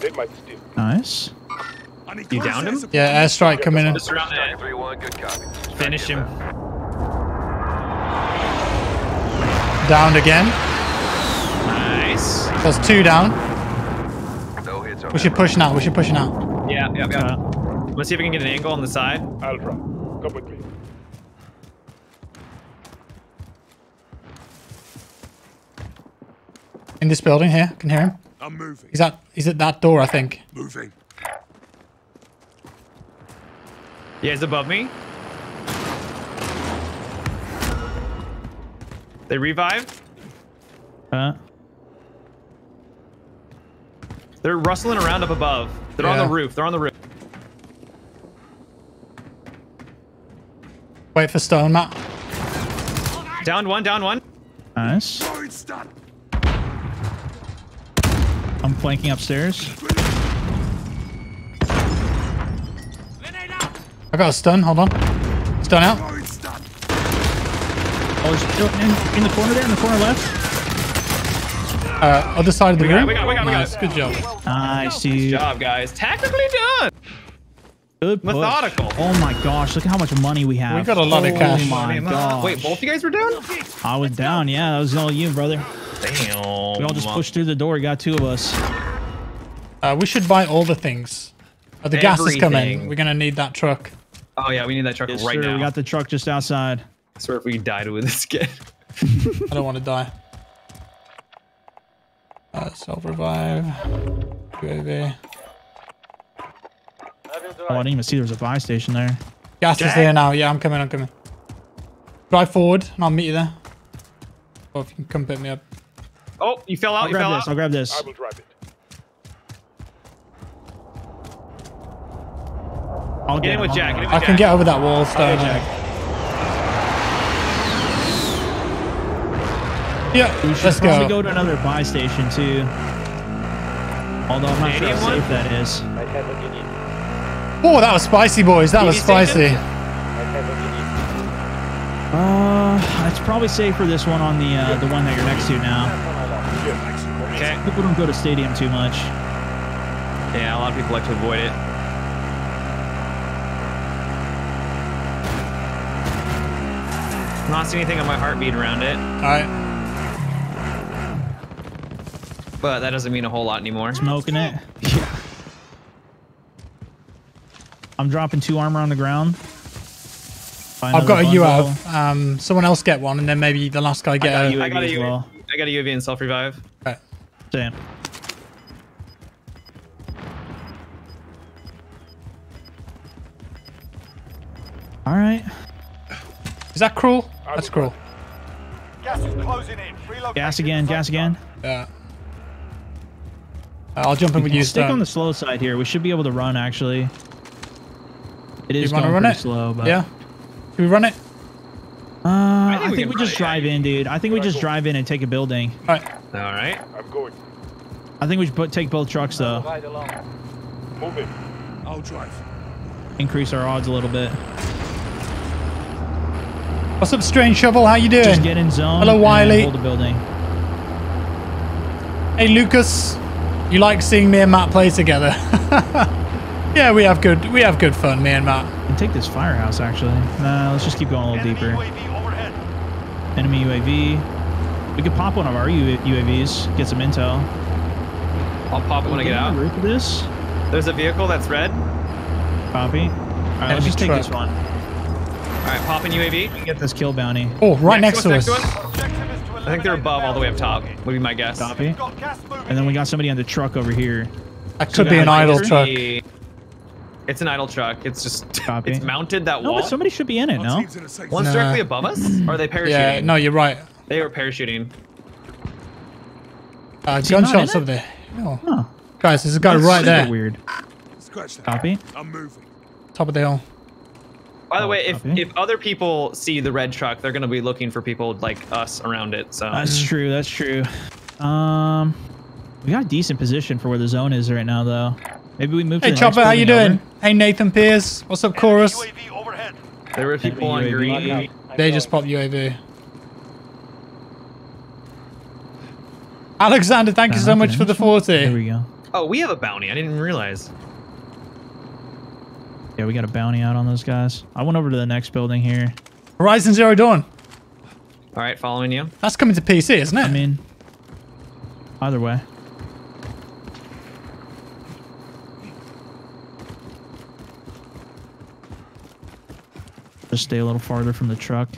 [SPEAKER 4] They might steal.
[SPEAKER 3] Nice.
[SPEAKER 2] You
[SPEAKER 6] close
[SPEAKER 2] downed him?
[SPEAKER 6] support.
[SPEAKER 1] Yeah, airstrike coming in.
[SPEAKER 2] Just around the edge.
[SPEAKER 7] 3-1, good copy.
[SPEAKER 2] Finish him.
[SPEAKER 1] Downed again.
[SPEAKER 2] Nice.
[SPEAKER 1] There's two down.
[SPEAKER 7] No hits on
[SPEAKER 1] We should push now. We should push now.
[SPEAKER 2] Yeah, yeah, yeah.
[SPEAKER 3] Uh,
[SPEAKER 2] Let's see if we can get an angle on the side.
[SPEAKER 4] I'll drive. Come with me.
[SPEAKER 1] In this building here. Can hear him.
[SPEAKER 6] I'm moving.
[SPEAKER 1] He's at he's at that door, I think.
[SPEAKER 6] Moving.
[SPEAKER 2] Yeah, he's above me. They revive.
[SPEAKER 3] Huh?
[SPEAKER 2] They're rustling around up above. They're on the roof. They're on the roof.
[SPEAKER 1] Wait for Stone, Matt.
[SPEAKER 2] Down one, down one.
[SPEAKER 3] nice. I'm flanking upstairs.
[SPEAKER 1] I got a stun. Hold on. Stun out.
[SPEAKER 6] Throwing stun.
[SPEAKER 3] Oh, he's still in, in the corner there, in the corner left.
[SPEAKER 1] Uh, other side of the
[SPEAKER 2] We got it,
[SPEAKER 1] room.
[SPEAKER 2] we got it, we got it, we got
[SPEAKER 1] nice. Good job.
[SPEAKER 3] Nice,
[SPEAKER 2] Good job, guys. Tactically done.
[SPEAKER 3] Good push.
[SPEAKER 2] Methodical.
[SPEAKER 3] Oh my gosh, look at how much money we have.
[SPEAKER 1] We got a lot of cash.
[SPEAKER 3] oh
[SPEAKER 1] cash.
[SPEAKER 3] my gosh.
[SPEAKER 2] Wait, both you guys were down?
[SPEAKER 3] I was down, yeah. That was all you, brother.
[SPEAKER 2] Damn.
[SPEAKER 3] We all just pushed through the door. Got two of us.
[SPEAKER 1] Uh, we should buy all the things. Oh, the gas is coming. We're gonna need that truck.
[SPEAKER 2] Oh yeah, we need that truck
[SPEAKER 3] Yes,
[SPEAKER 2] right
[SPEAKER 3] sir.
[SPEAKER 2] now.
[SPEAKER 3] We got the truck just outside.
[SPEAKER 2] I swear if we died with this kid.
[SPEAKER 1] I don't want to die. Uh, self revive. UAV.
[SPEAKER 3] Oh, I didn't even see there was a buy station there.
[SPEAKER 1] Gas is
[SPEAKER 2] Jack?
[SPEAKER 1] there now. Yeah, I'm coming. I'm coming. Drive forward, and I'll meet you there. Or if you can come pick me up.
[SPEAKER 2] Oh, you fell out.
[SPEAKER 3] I'll
[SPEAKER 2] you fell
[SPEAKER 3] grab this. I'll grab this.
[SPEAKER 4] I will drive it.
[SPEAKER 3] I'll
[SPEAKER 2] Get in with
[SPEAKER 3] him.
[SPEAKER 2] Jack. Get in with
[SPEAKER 1] I
[SPEAKER 2] Jack.
[SPEAKER 1] can get over that wall, Stone. Yeah,
[SPEAKER 3] We should
[SPEAKER 1] let's
[SPEAKER 3] probably
[SPEAKER 1] go.
[SPEAKER 3] go to another buy station too. Although I'm not sure how safe that is.
[SPEAKER 1] Oh, that was spicy, boys. That was spicy.
[SPEAKER 3] Uh, it's probably safer this one on the uh, the one that you're next to now.
[SPEAKER 2] Okay.
[SPEAKER 3] People don't go to stadium too much.
[SPEAKER 2] Yeah, a lot of people like to avoid it. Not seeing anything on my heartbeat around it,
[SPEAKER 1] All right.
[SPEAKER 2] But that doesn't mean a whole lot anymore.
[SPEAKER 3] Smoking it. Yeah. I'm dropping two armor on the ground. Buy
[SPEAKER 1] I've got a
[SPEAKER 3] another bundle.
[SPEAKER 1] UAV. Um, someone else get one, and then maybe the last guy get
[SPEAKER 3] got
[SPEAKER 1] a.
[SPEAKER 3] a UAV
[SPEAKER 2] I got a
[SPEAKER 3] as
[SPEAKER 2] UAV.
[SPEAKER 3] well.
[SPEAKER 2] I got a UAV and self revive.
[SPEAKER 1] Right.
[SPEAKER 3] Damn. All right.
[SPEAKER 1] Is that cruel? That's cruel.
[SPEAKER 5] Gas is closing in. Relocating
[SPEAKER 3] Gas
[SPEAKER 5] to the
[SPEAKER 3] again. Gas again.
[SPEAKER 1] Yeah. I'll jump in with you,
[SPEAKER 3] Stick on the slow side here. We should be able to run actually. It is
[SPEAKER 1] you to
[SPEAKER 3] going
[SPEAKER 1] run
[SPEAKER 3] pretty
[SPEAKER 1] it?
[SPEAKER 3] slow, but
[SPEAKER 1] Yeah. Can we run it?
[SPEAKER 3] Uh, I
[SPEAKER 2] think
[SPEAKER 3] think,
[SPEAKER 2] we
[SPEAKER 3] we, just
[SPEAKER 2] it,
[SPEAKER 3] drive in, dude. I think we just drive in and take a building.
[SPEAKER 1] All right.
[SPEAKER 2] All right.
[SPEAKER 6] I'm going.
[SPEAKER 3] I think we should put, take both trucks though.
[SPEAKER 5] Right along.
[SPEAKER 6] Move it. I'll drive.
[SPEAKER 3] Increase our odds a little bit.
[SPEAKER 1] What's up, Strange Shovel? How you doing?
[SPEAKER 3] Just get in zone.
[SPEAKER 1] Hello,
[SPEAKER 3] and
[SPEAKER 1] Wiley.
[SPEAKER 3] Hold the building.
[SPEAKER 1] Hey, Lucas. You like seeing me and Matt play together? yeah, we have good. We have good fun, me and Matt.
[SPEAKER 3] And take this firehouse actually. Nah, let's just keep going a little
[SPEAKER 5] Enemy
[SPEAKER 3] deeper.
[SPEAKER 5] UAV.
[SPEAKER 3] Enemy UAV. We could pop one of our UAVs. Get some intel.
[SPEAKER 2] I'll pop it when I get
[SPEAKER 3] On the
[SPEAKER 2] out.
[SPEAKER 3] roof of this.
[SPEAKER 2] There's a vehicle that's red.
[SPEAKER 3] Copy. All right, let's just take this one.
[SPEAKER 2] All right, popping UAV.
[SPEAKER 3] Can get this kill bounty.
[SPEAKER 1] Oh, right next, to us.
[SPEAKER 2] Next to us.
[SPEAKER 5] Objective is to
[SPEAKER 2] I think they're above, all the way up top.
[SPEAKER 5] bounty.
[SPEAKER 2] Would be my guess.
[SPEAKER 3] Copy.
[SPEAKER 5] Got gas moving
[SPEAKER 3] And then we got somebody on the truck over here.
[SPEAKER 1] That could be an idle
[SPEAKER 3] here.
[SPEAKER 1] truck.
[SPEAKER 2] It's an idle truck. It's just
[SPEAKER 3] Copy.
[SPEAKER 2] it's mounted that
[SPEAKER 3] No,
[SPEAKER 2] wall.
[SPEAKER 3] but somebody should be in it, no?
[SPEAKER 6] team's in a safe
[SPEAKER 2] One's
[SPEAKER 1] Nah.
[SPEAKER 2] directly above us. Or are they parachuting?
[SPEAKER 1] Yeah, no, you're right.
[SPEAKER 2] They were parachuting.
[SPEAKER 1] Uh, gunshots
[SPEAKER 3] in
[SPEAKER 1] up there. Oh.
[SPEAKER 3] Huh.
[SPEAKER 1] Guys, there's a guy
[SPEAKER 3] That's
[SPEAKER 1] right there.
[SPEAKER 3] Weird. Copy.
[SPEAKER 6] I'm moving.
[SPEAKER 1] Top of the hill.
[SPEAKER 2] By the
[SPEAKER 3] Oh,
[SPEAKER 2] way, if if other people see the red truck, they're gonna be looking for people like us around it. So
[SPEAKER 3] That's true. That's true. Um, we got a decent position for where the zone is right now, though. Maybe we move. To
[SPEAKER 1] Hey,
[SPEAKER 3] the next
[SPEAKER 1] Chopper, how you
[SPEAKER 3] building
[SPEAKER 1] doing? Hey, Nathan Pierce. What's up,
[SPEAKER 5] Enemy
[SPEAKER 1] Chorus?
[SPEAKER 2] There were people on green.
[SPEAKER 1] They just popped UAV. Alexander, thank you so much for the 40.
[SPEAKER 3] There we go.
[SPEAKER 2] Oh, we have a bounty. I didn't even realize.
[SPEAKER 3] Yeah, we got a bounty out on those guys. I went over to the next building here.
[SPEAKER 1] Horizon Zero Dawn.
[SPEAKER 2] All right, following you.
[SPEAKER 1] That's coming to PC, isn't it?
[SPEAKER 3] I mean, either way. Just stay a little farther from the truck.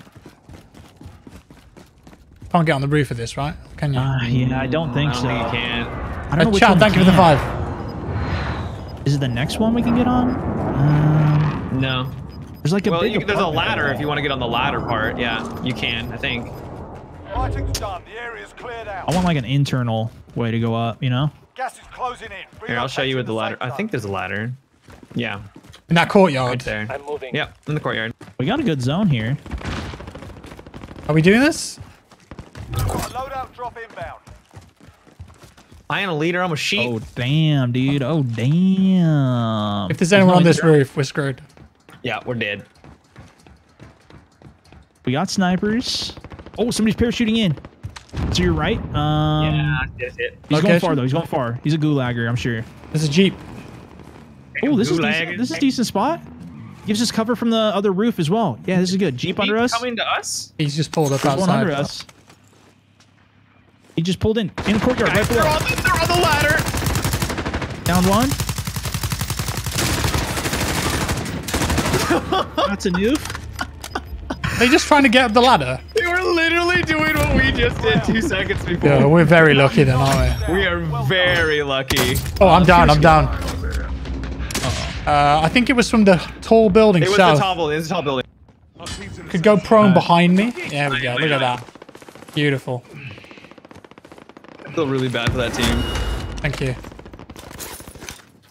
[SPEAKER 1] Can't get on the roof of this, right? Can you?
[SPEAKER 3] Uh, yeah, I don't think
[SPEAKER 2] I don't
[SPEAKER 3] so.
[SPEAKER 2] think you can.
[SPEAKER 3] I don't know
[SPEAKER 1] Uh,
[SPEAKER 3] which
[SPEAKER 1] Chad,
[SPEAKER 3] one
[SPEAKER 1] thank
[SPEAKER 3] we
[SPEAKER 1] you for the five.
[SPEAKER 3] Is it the next one we can get on? Um,
[SPEAKER 2] No.
[SPEAKER 3] there's like a
[SPEAKER 2] Well,
[SPEAKER 3] big
[SPEAKER 2] you, there's a ladder if you want to get on the ladder part. Yeah, you can. I think.
[SPEAKER 5] Fighting's done. The area's cleared out.
[SPEAKER 3] I want like an internal way to go up, you know?
[SPEAKER 5] Gas is closing in.
[SPEAKER 2] Here, I'll show you
[SPEAKER 5] Relocating
[SPEAKER 2] with the ladder. I think there's a ladder. Yeah,
[SPEAKER 1] In that
[SPEAKER 2] right
[SPEAKER 1] courtyard.
[SPEAKER 2] there.
[SPEAKER 4] I'm moving.
[SPEAKER 2] Yep, in the courtyard.
[SPEAKER 3] We got a good zone here.
[SPEAKER 1] Are we doing this?
[SPEAKER 5] Got a loadout drop inbound.
[SPEAKER 2] I am a leader. I'm a sheep.
[SPEAKER 3] Oh, damn, dude. Oh, damn.
[SPEAKER 1] If there's anyone
[SPEAKER 3] no
[SPEAKER 1] on this
[SPEAKER 3] inter-
[SPEAKER 1] roof, we're screwed.
[SPEAKER 2] Yeah, we're dead.
[SPEAKER 3] We got snipers. Oh, somebody's parachuting in. To your right. Um,
[SPEAKER 2] yeah, that's it.
[SPEAKER 3] He's going far, though. He's going far. He's a gulagger, I'm sure.
[SPEAKER 1] This is Jeep.
[SPEAKER 3] Oh, this is decent. This is a decent spot. Gives us cover from the other roof as well. Yeah, this is good. Jeep under us.
[SPEAKER 2] Coming to us.
[SPEAKER 1] He's just pulled up
[SPEAKER 3] There's one
[SPEAKER 1] outside.
[SPEAKER 3] under us. He just pulled in. In the courtyard, right
[SPEAKER 2] They're
[SPEAKER 3] below.
[SPEAKER 2] on, the, they're on the ladder.
[SPEAKER 3] Down one. That's a noof.
[SPEAKER 1] They're just trying to get up the ladder.
[SPEAKER 2] They were literally doing what we just did two seconds before.
[SPEAKER 1] Yeah, we're very lucky then, aren't we?
[SPEAKER 2] We are very lucky.
[SPEAKER 1] Oh, I'm down. I'm down. Uh, I think it was from the tall building
[SPEAKER 2] It was
[SPEAKER 1] south.
[SPEAKER 2] the tall building. It was the tall building.
[SPEAKER 6] Our team's in a
[SPEAKER 1] Could go
[SPEAKER 6] safe
[SPEAKER 1] prone behind me. There we go. Look at that. Beautiful.
[SPEAKER 2] I feel really bad for that team.
[SPEAKER 1] Thank you.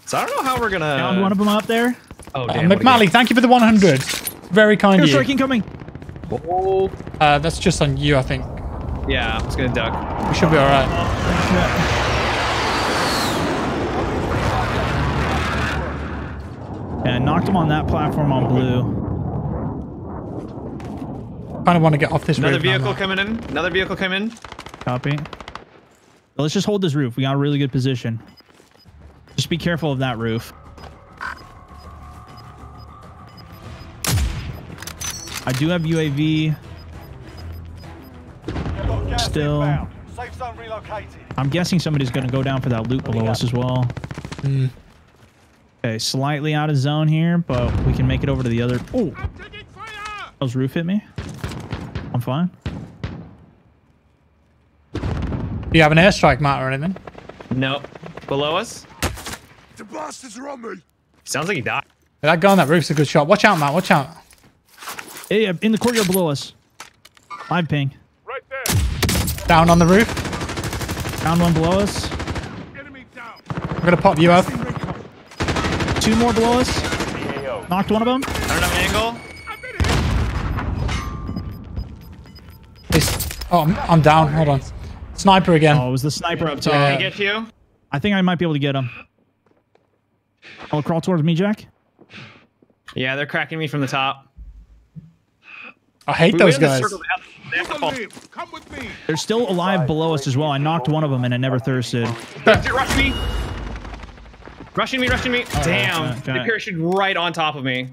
[SPEAKER 2] So I don't know how we're gonna.
[SPEAKER 3] Found one of them up there.
[SPEAKER 2] Oh
[SPEAKER 1] Uh,
[SPEAKER 2] damn. what a
[SPEAKER 1] McMally, thank you for the 100. Very kind of
[SPEAKER 3] Airstrike
[SPEAKER 1] you.
[SPEAKER 3] incoming.
[SPEAKER 2] game. Oh,
[SPEAKER 1] Uh, that's just on you, I think.
[SPEAKER 2] yeah, I was gonna duck.
[SPEAKER 1] We should be all right.
[SPEAKER 3] Yeah, knocked him on that platform on blue.
[SPEAKER 1] Kind of want to get off this
[SPEAKER 2] Another
[SPEAKER 1] roof now,
[SPEAKER 2] vehicle coming in. Another vehicle coming in.
[SPEAKER 3] Copy. Well, let's just hold this roof. We got a really good position. Just be careful of that roof. I do have UAV. Still-
[SPEAKER 5] Safe zone relocated.
[SPEAKER 3] I'm guessing somebody's going to go down for that loot below us as well.
[SPEAKER 1] Hmm.
[SPEAKER 3] Okay, slightly out of zone here, but we can make it over to the other. Oh, those roof hit me. I'm fine.
[SPEAKER 1] Do you have an airstrike, Matt, or anything?
[SPEAKER 2] No. Below us.
[SPEAKER 6] The bastards are on me!
[SPEAKER 2] Sounds like he died.
[SPEAKER 1] That guy on that roof's a good shot. Watch out, Matt. Watch out.
[SPEAKER 3] Hey, uh, in the courtyard below us. Live ping.
[SPEAKER 6] Right there!
[SPEAKER 1] Down on the roof.
[SPEAKER 3] Down one below us.
[SPEAKER 6] Enemy down!
[SPEAKER 1] I'm going to pop you up.
[SPEAKER 3] Two more below us.
[SPEAKER 5] EO.
[SPEAKER 3] Knocked one of them.
[SPEAKER 2] I don't have an angle.
[SPEAKER 6] I've been hit!
[SPEAKER 1] It's, oh, I'm, I'm down. Hold on. Sniper again.
[SPEAKER 3] Oh, it was the sniper up top.
[SPEAKER 1] Yeah.
[SPEAKER 2] Can I get you?
[SPEAKER 3] I think I might be able to get him. Oh, crawl towards me, Jack.
[SPEAKER 2] Yeah, they're cracking me from the top.
[SPEAKER 1] I hate
[SPEAKER 2] We
[SPEAKER 1] those
[SPEAKER 2] went the
[SPEAKER 1] guys.
[SPEAKER 2] circle, they have- they have to
[SPEAKER 6] Never
[SPEAKER 2] fall.
[SPEAKER 6] live! Come with me!
[SPEAKER 3] They're still alive below us as well. I knocked one of them and I never thirsted.
[SPEAKER 2] Rush me! Rushing me, rushing me. Damn.
[SPEAKER 3] okay, okay.
[SPEAKER 2] They parachuted right on top of me.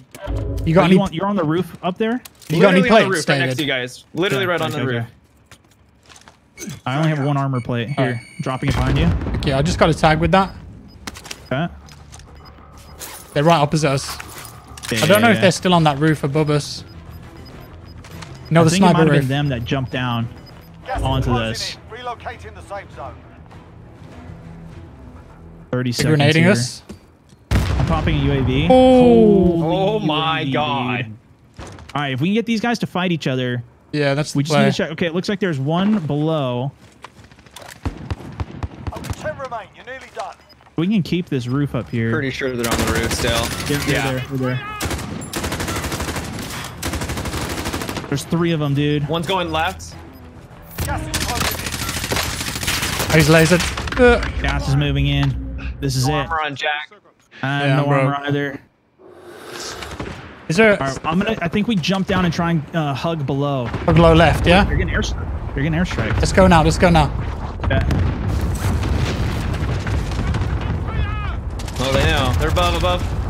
[SPEAKER 1] You got
[SPEAKER 3] Oh,
[SPEAKER 1] any?
[SPEAKER 3] you want, you're on the roof up there?
[SPEAKER 1] You got any
[SPEAKER 2] Literally on the roof, right next to you guys. Literally
[SPEAKER 3] Okay,
[SPEAKER 2] right on
[SPEAKER 3] okay,
[SPEAKER 2] the
[SPEAKER 3] okay.
[SPEAKER 2] Roof.
[SPEAKER 3] I only have one armor plate. Here, dropping it behind you.
[SPEAKER 1] Yeah, I just got a tag with that.
[SPEAKER 3] Okay.
[SPEAKER 1] They're right opposite us. I don't know if they're still on that roof above us. No,
[SPEAKER 3] I
[SPEAKER 1] the
[SPEAKER 3] think it might
[SPEAKER 1] sniper
[SPEAKER 3] have been them that jumped down.
[SPEAKER 5] Gas is
[SPEAKER 3] Onto this.
[SPEAKER 5] Relocating the safe zone.
[SPEAKER 3] 30
[SPEAKER 1] They're
[SPEAKER 3] seconds
[SPEAKER 1] grenading
[SPEAKER 3] here.
[SPEAKER 1] us.
[SPEAKER 3] I'm popping a UAV.
[SPEAKER 1] Oh.
[SPEAKER 2] Oh my
[SPEAKER 3] UAV,
[SPEAKER 2] god.
[SPEAKER 3] All right, if we can get these guys to fight each other,
[SPEAKER 1] Yeah, that's the
[SPEAKER 3] we just
[SPEAKER 1] play.
[SPEAKER 3] need to check. Okay, it looks like there's one below.
[SPEAKER 5] Only 10 remain. You're nearly done.
[SPEAKER 3] We can keep this roof up here.
[SPEAKER 2] Pretty sure they're on the roof still.
[SPEAKER 3] They're, they're
[SPEAKER 2] yeah.
[SPEAKER 3] there. They're there. There's three of them, dude.
[SPEAKER 2] One's going left.
[SPEAKER 5] Gas is closing in.
[SPEAKER 1] He's lasered. Uh,
[SPEAKER 3] Gas is moving in. This is it.
[SPEAKER 2] Armor on Jack.
[SPEAKER 3] Uh,
[SPEAKER 1] Yeah,
[SPEAKER 3] no
[SPEAKER 1] bro.
[SPEAKER 3] armor either.
[SPEAKER 1] Is there
[SPEAKER 3] All right, I'm gonna. I think we jump down and try and uh, hug below.
[SPEAKER 1] Hug below left? Yeah.
[SPEAKER 3] You're getting airstrike. You're getting airstrike.
[SPEAKER 1] Let's go now. Let's go now.
[SPEAKER 3] Yeah.
[SPEAKER 2] Oh, they know. They're above, above.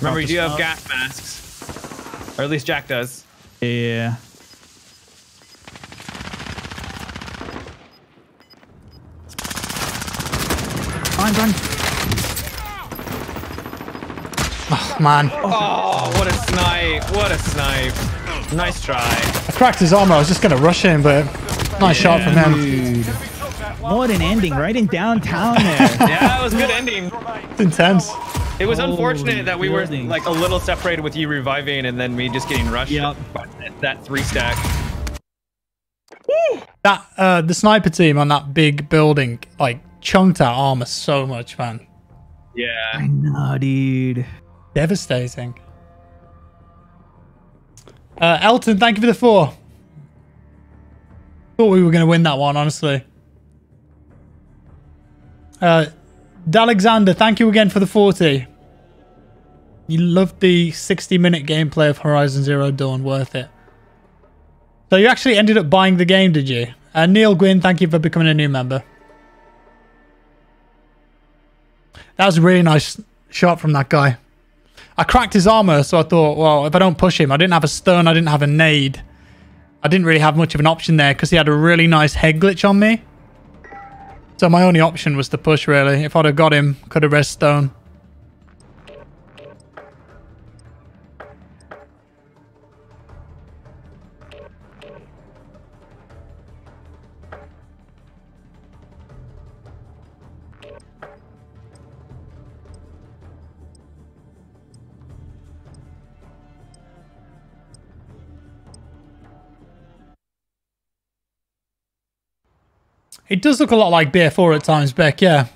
[SPEAKER 2] Remember, you do have gas masks. Or at least Jack does.
[SPEAKER 3] Yeah. Fine, fine.
[SPEAKER 1] Man,
[SPEAKER 2] Oh, what a snipe. What a snipe. Nice try.
[SPEAKER 1] I cracked his armor. I was just gonna rush him, but nice shot from him.
[SPEAKER 3] Dude. What an ending, right in downtown there.
[SPEAKER 2] Yeah, that was a good ending.
[SPEAKER 1] It's intense.
[SPEAKER 2] It was
[SPEAKER 3] Holy
[SPEAKER 2] unfortunate that we were like a little separated with you reviving and then me just getting rushed.
[SPEAKER 3] Yep.
[SPEAKER 2] by That three stack.
[SPEAKER 1] That uh, the sniper team on that big building like chunked our armor so much, man.
[SPEAKER 2] Yeah.
[SPEAKER 3] I know, dude.
[SPEAKER 1] Devastating. Uh, Elton, thank you for the four. Thought we were going to win that one, honestly. Uh, D'Alexander, thank you again for the 40. You loved the 60 minute gameplay of Horizon Zero Dawn, worth it. So you actually ended up buying the game, did you? Uh, Neil Gwynn, thank you for becoming a new member. That was a really nice shot from that guy. I cracked his armor, so I thought, well, if I don't push him, I didn't have a stun, I didn't have a nade. I didn't really have much of an option there because he had a really nice head glitch on me. So my only option was to push, really. If I'd have got him, could have res stone. It does look a lot like BF4 at times, Beck, yeah.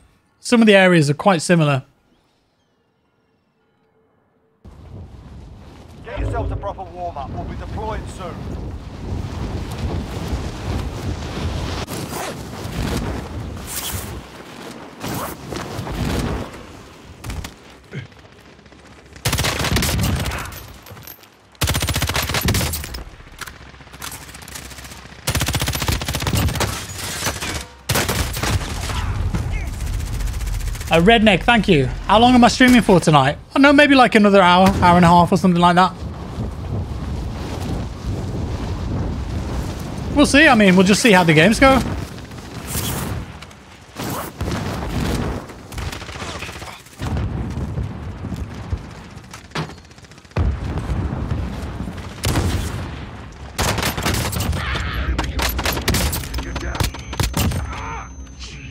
[SPEAKER 1] Some of the areas are quite similar.
[SPEAKER 5] Get yourselves a proper warm-up. We'll be deploying soon.
[SPEAKER 1] A redneck, thank you. How long am I streaming for tonight? I know, maybe like another hour, hour and a half or something like that. We'll see. I mean, we'll just see how the games go.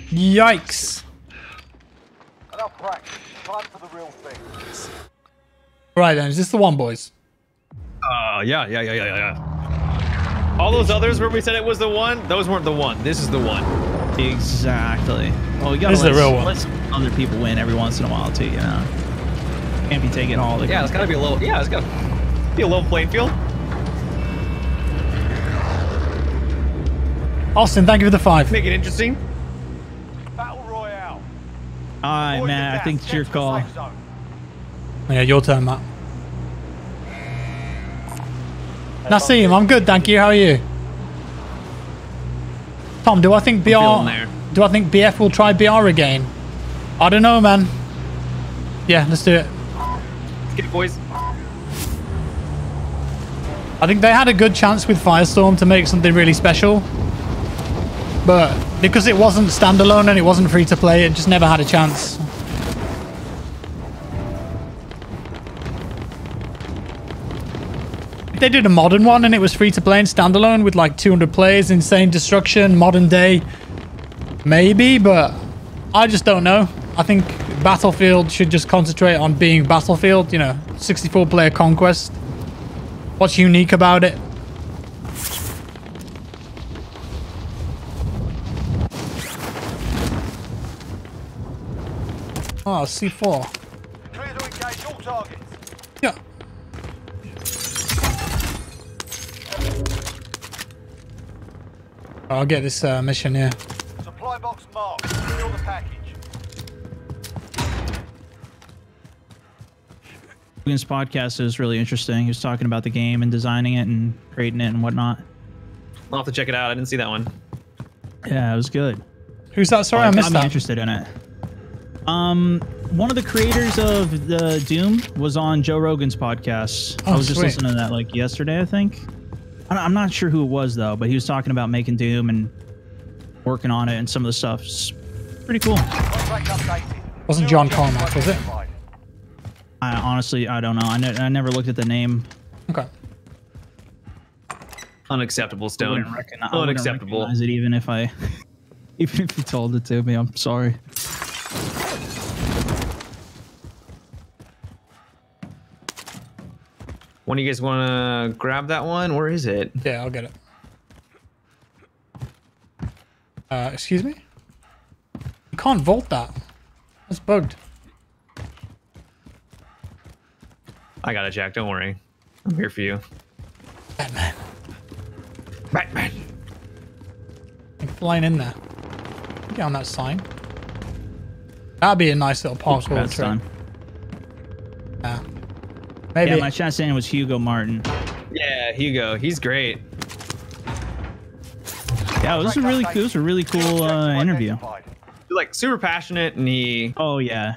[SPEAKER 1] Yikes.
[SPEAKER 5] Enough practice. Time for the real thing.
[SPEAKER 1] Right then, is this the one, boys?
[SPEAKER 2] Uh, yeah, yeah, yeah, yeah, yeah, yeah. All those others where we said it was the one, those weren't the one. This is the one.
[SPEAKER 3] Exactly. Well, we gotta
[SPEAKER 1] This is the
[SPEAKER 3] let,
[SPEAKER 1] real one.
[SPEAKER 3] let some other people win every once in a while too. You know, can't be taking all the.
[SPEAKER 2] Yeah, it's gotta be a little. Yeah, it's gotta be a level playing field.
[SPEAKER 1] Austin, thank you for the five.
[SPEAKER 2] Make it interesting.
[SPEAKER 5] Battle Royale.
[SPEAKER 3] All right,
[SPEAKER 5] Avoid
[SPEAKER 3] man. I think it's your
[SPEAKER 5] Get to the
[SPEAKER 3] call.
[SPEAKER 1] Yeah, your turn, Matt. Nassim, I'm good, thank you. How are you? Tom, do I think BR do I think BF will try BR again? I don't know, man. Yeah, let's do it.
[SPEAKER 2] Let's get it, boys.
[SPEAKER 1] I think they had a good chance with Firestorm to make something really special. But because it wasn't standalone and it wasn't free to play, it just never had a chance. If they did a modern one and it was free to play and standalone with like 200 players, insane destruction, modern day, maybe, but I just don't know. I think Battlefield should just concentrate on being Battlefield, you know, 64 player conquest. What's unique about it? Oh, C4.
[SPEAKER 5] Clear to engage all targets.
[SPEAKER 1] Yeah. I'll get this uh, mission here.
[SPEAKER 5] Supply box marked. Secure the package.
[SPEAKER 3] Logan's podcast is really interesting. He was talking about the game and designing it and creating it and whatnot.
[SPEAKER 2] I'll have to check it out. I didn't see that one.
[SPEAKER 3] Yeah, it was good.
[SPEAKER 1] Who's that? Sorry, I
[SPEAKER 3] Got
[SPEAKER 1] missed
[SPEAKER 3] me
[SPEAKER 1] that.
[SPEAKER 3] interested in it. Um, one of the creators of the Doom was on Joe Rogan's podcast.
[SPEAKER 1] Oh,
[SPEAKER 3] I was just
[SPEAKER 1] sweet.
[SPEAKER 3] listening to that like yesterday, I think. I- I'm not sure who it was though, but he was talking about making Doom and working on it and some of the stuff. It's pretty cool.
[SPEAKER 1] Wasn't John
[SPEAKER 5] objectives
[SPEAKER 1] Carmack, was it?
[SPEAKER 3] I honestly, I don't know. I, ne- I never looked at the name.
[SPEAKER 1] Okay.
[SPEAKER 2] Unacceptable, Stone.
[SPEAKER 3] wouldn't, I
[SPEAKER 2] Unacceptable.
[SPEAKER 3] recognize it even if I, even if you told it to me. I'm sorry.
[SPEAKER 2] One of you guys want to grab that one? Where is it?
[SPEAKER 1] Yeah, I'll get it. Uh, excuse me? You can't vault that. That's bugged.
[SPEAKER 2] I got it, Jack. Don't worry. I'm here for you.
[SPEAKER 1] Batman.
[SPEAKER 2] Batman.
[SPEAKER 1] Like flying in there. Get on that sign. That'd be a nice little parkour
[SPEAKER 3] That's
[SPEAKER 1] trick.
[SPEAKER 3] done.
[SPEAKER 1] Yeah. Maybe.
[SPEAKER 3] Yeah, my chat saying was Hugo Martin.
[SPEAKER 2] Yeah, Hugo. He's great.
[SPEAKER 3] Yeah, it was a really cool, it was a really cool uh, interview.
[SPEAKER 2] He's like super passionate, and he.
[SPEAKER 3] Oh yeah,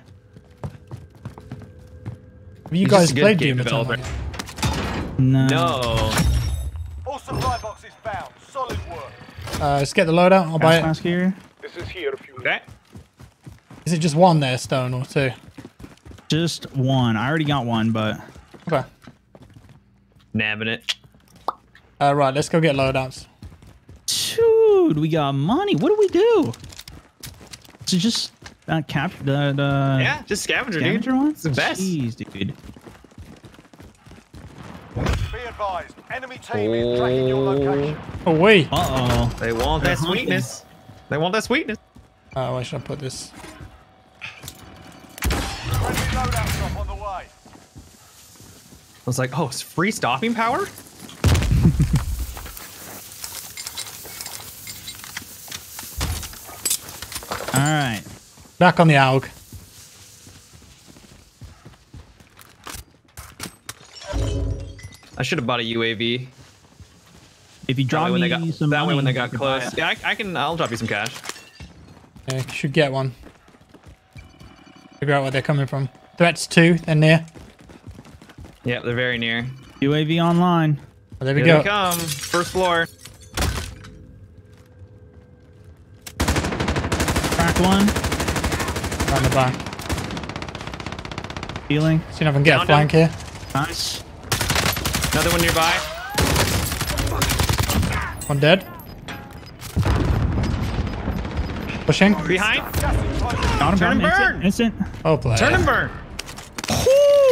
[SPEAKER 1] Have you
[SPEAKER 2] he's
[SPEAKER 1] guys
[SPEAKER 2] just a good
[SPEAKER 1] played
[SPEAKER 2] game
[SPEAKER 1] Doom Eternal
[SPEAKER 2] developer.
[SPEAKER 1] yet?
[SPEAKER 3] no.
[SPEAKER 2] No.
[SPEAKER 5] All supply boxes found. Solid work.
[SPEAKER 1] Uh, let's get the loadout. I'll buy
[SPEAKER 3] Gas
[SPEAKER 1] it.
[SPEAKER 3] mask here.
[SPEAKER 6] This is here if you need.
[SPEAKER 2] Okay.
[SPEAKER 1] Is it just one there, Stone, or two?
[SPEAKER 3] Just one. I already got one, but
[SPEAKER 1] Okay.
[SPEAKER 2] Nabbing it.
[SPEAKER 1] All right, let's go get loadouts.
[SPEAKER 3] dude, we got money. What do we do? So just uh, cap the the
[SPEAKER 2] Yeah, just scavenger,
[SPEAKER 3] scavenger
[SPEAKER 2] dude.
[SPEAKER 3] one.
[SPEAKER 2] It's the best.
[SPEAKER 3] Jeez, dude.
[SPEAKER 5] Be advised. Enemy team is tracking your location.
[SPEAKER 1] Oh, wait.
[SPEAKER 3] Uh oh.
[SPEAKER 2] They want that
[SPEAKER 3] They're hunting.
[SPEAKER 2] sweetness. They want that sweetness.
[SPEAKER 1] Uh, where should I put this?
[SPEAKER 5] Friendly loadout drop on the way.
[SPEAKER 2] I was like, oh, it's free stopping power?
[SPEAKER 3] All right.
[SPEAKER 1] Back on the AUG.
[SPEAKER 2] I should have bought a UAV.
[SPEAKER 3] If you
[SPEAKER 2] That
[SPEAKER 3] drop
[SPEAKER 2] way when
[SPEAKER 3] me
[SPEAKER 2] they got,
[SPEAKER 3] some
[SPEAKER 2] that way when they got
[SPEAKER 3] you can buy
[SPEAKER 2] close. Yeah, I, I can. I'll drop you some cash.
[SPEAKER 1] Yeah, you should get one. Figure out where they're coming from. Threats two, they're near.
[SPEAKER 2] Yeah, they're very near.
[SPEAKER 3] UAV online.
[SPEAKER 1] Oh, there we
[SPEAKER 2] Here
[SPEAKER 1] go.
[SPEAKER 2] they come. First floor.
[SPEAKER 3] Crack one.
[SPEAKER 1] Around the back.
[SPEAKER 3] Healing.
[SPEAKER 1] See if I can get a
[SPEAKER 2] Down,
[SPEAKER 1] flank here.
[SPEAKER 3] Nice.
[SPEAKER 2] Another one nearby.
[SPEAKER 1] One dead. Pushing.
[SPEAKER 2] Behind.
[SPEAKER 3] Got him.
[SPEAKER 2] Oh, Turn and burn.
[SPEAKER 3] Instant. instant.
[SPEAKER 1] Oh, play.
[SPEAKER 2] Turn and burn.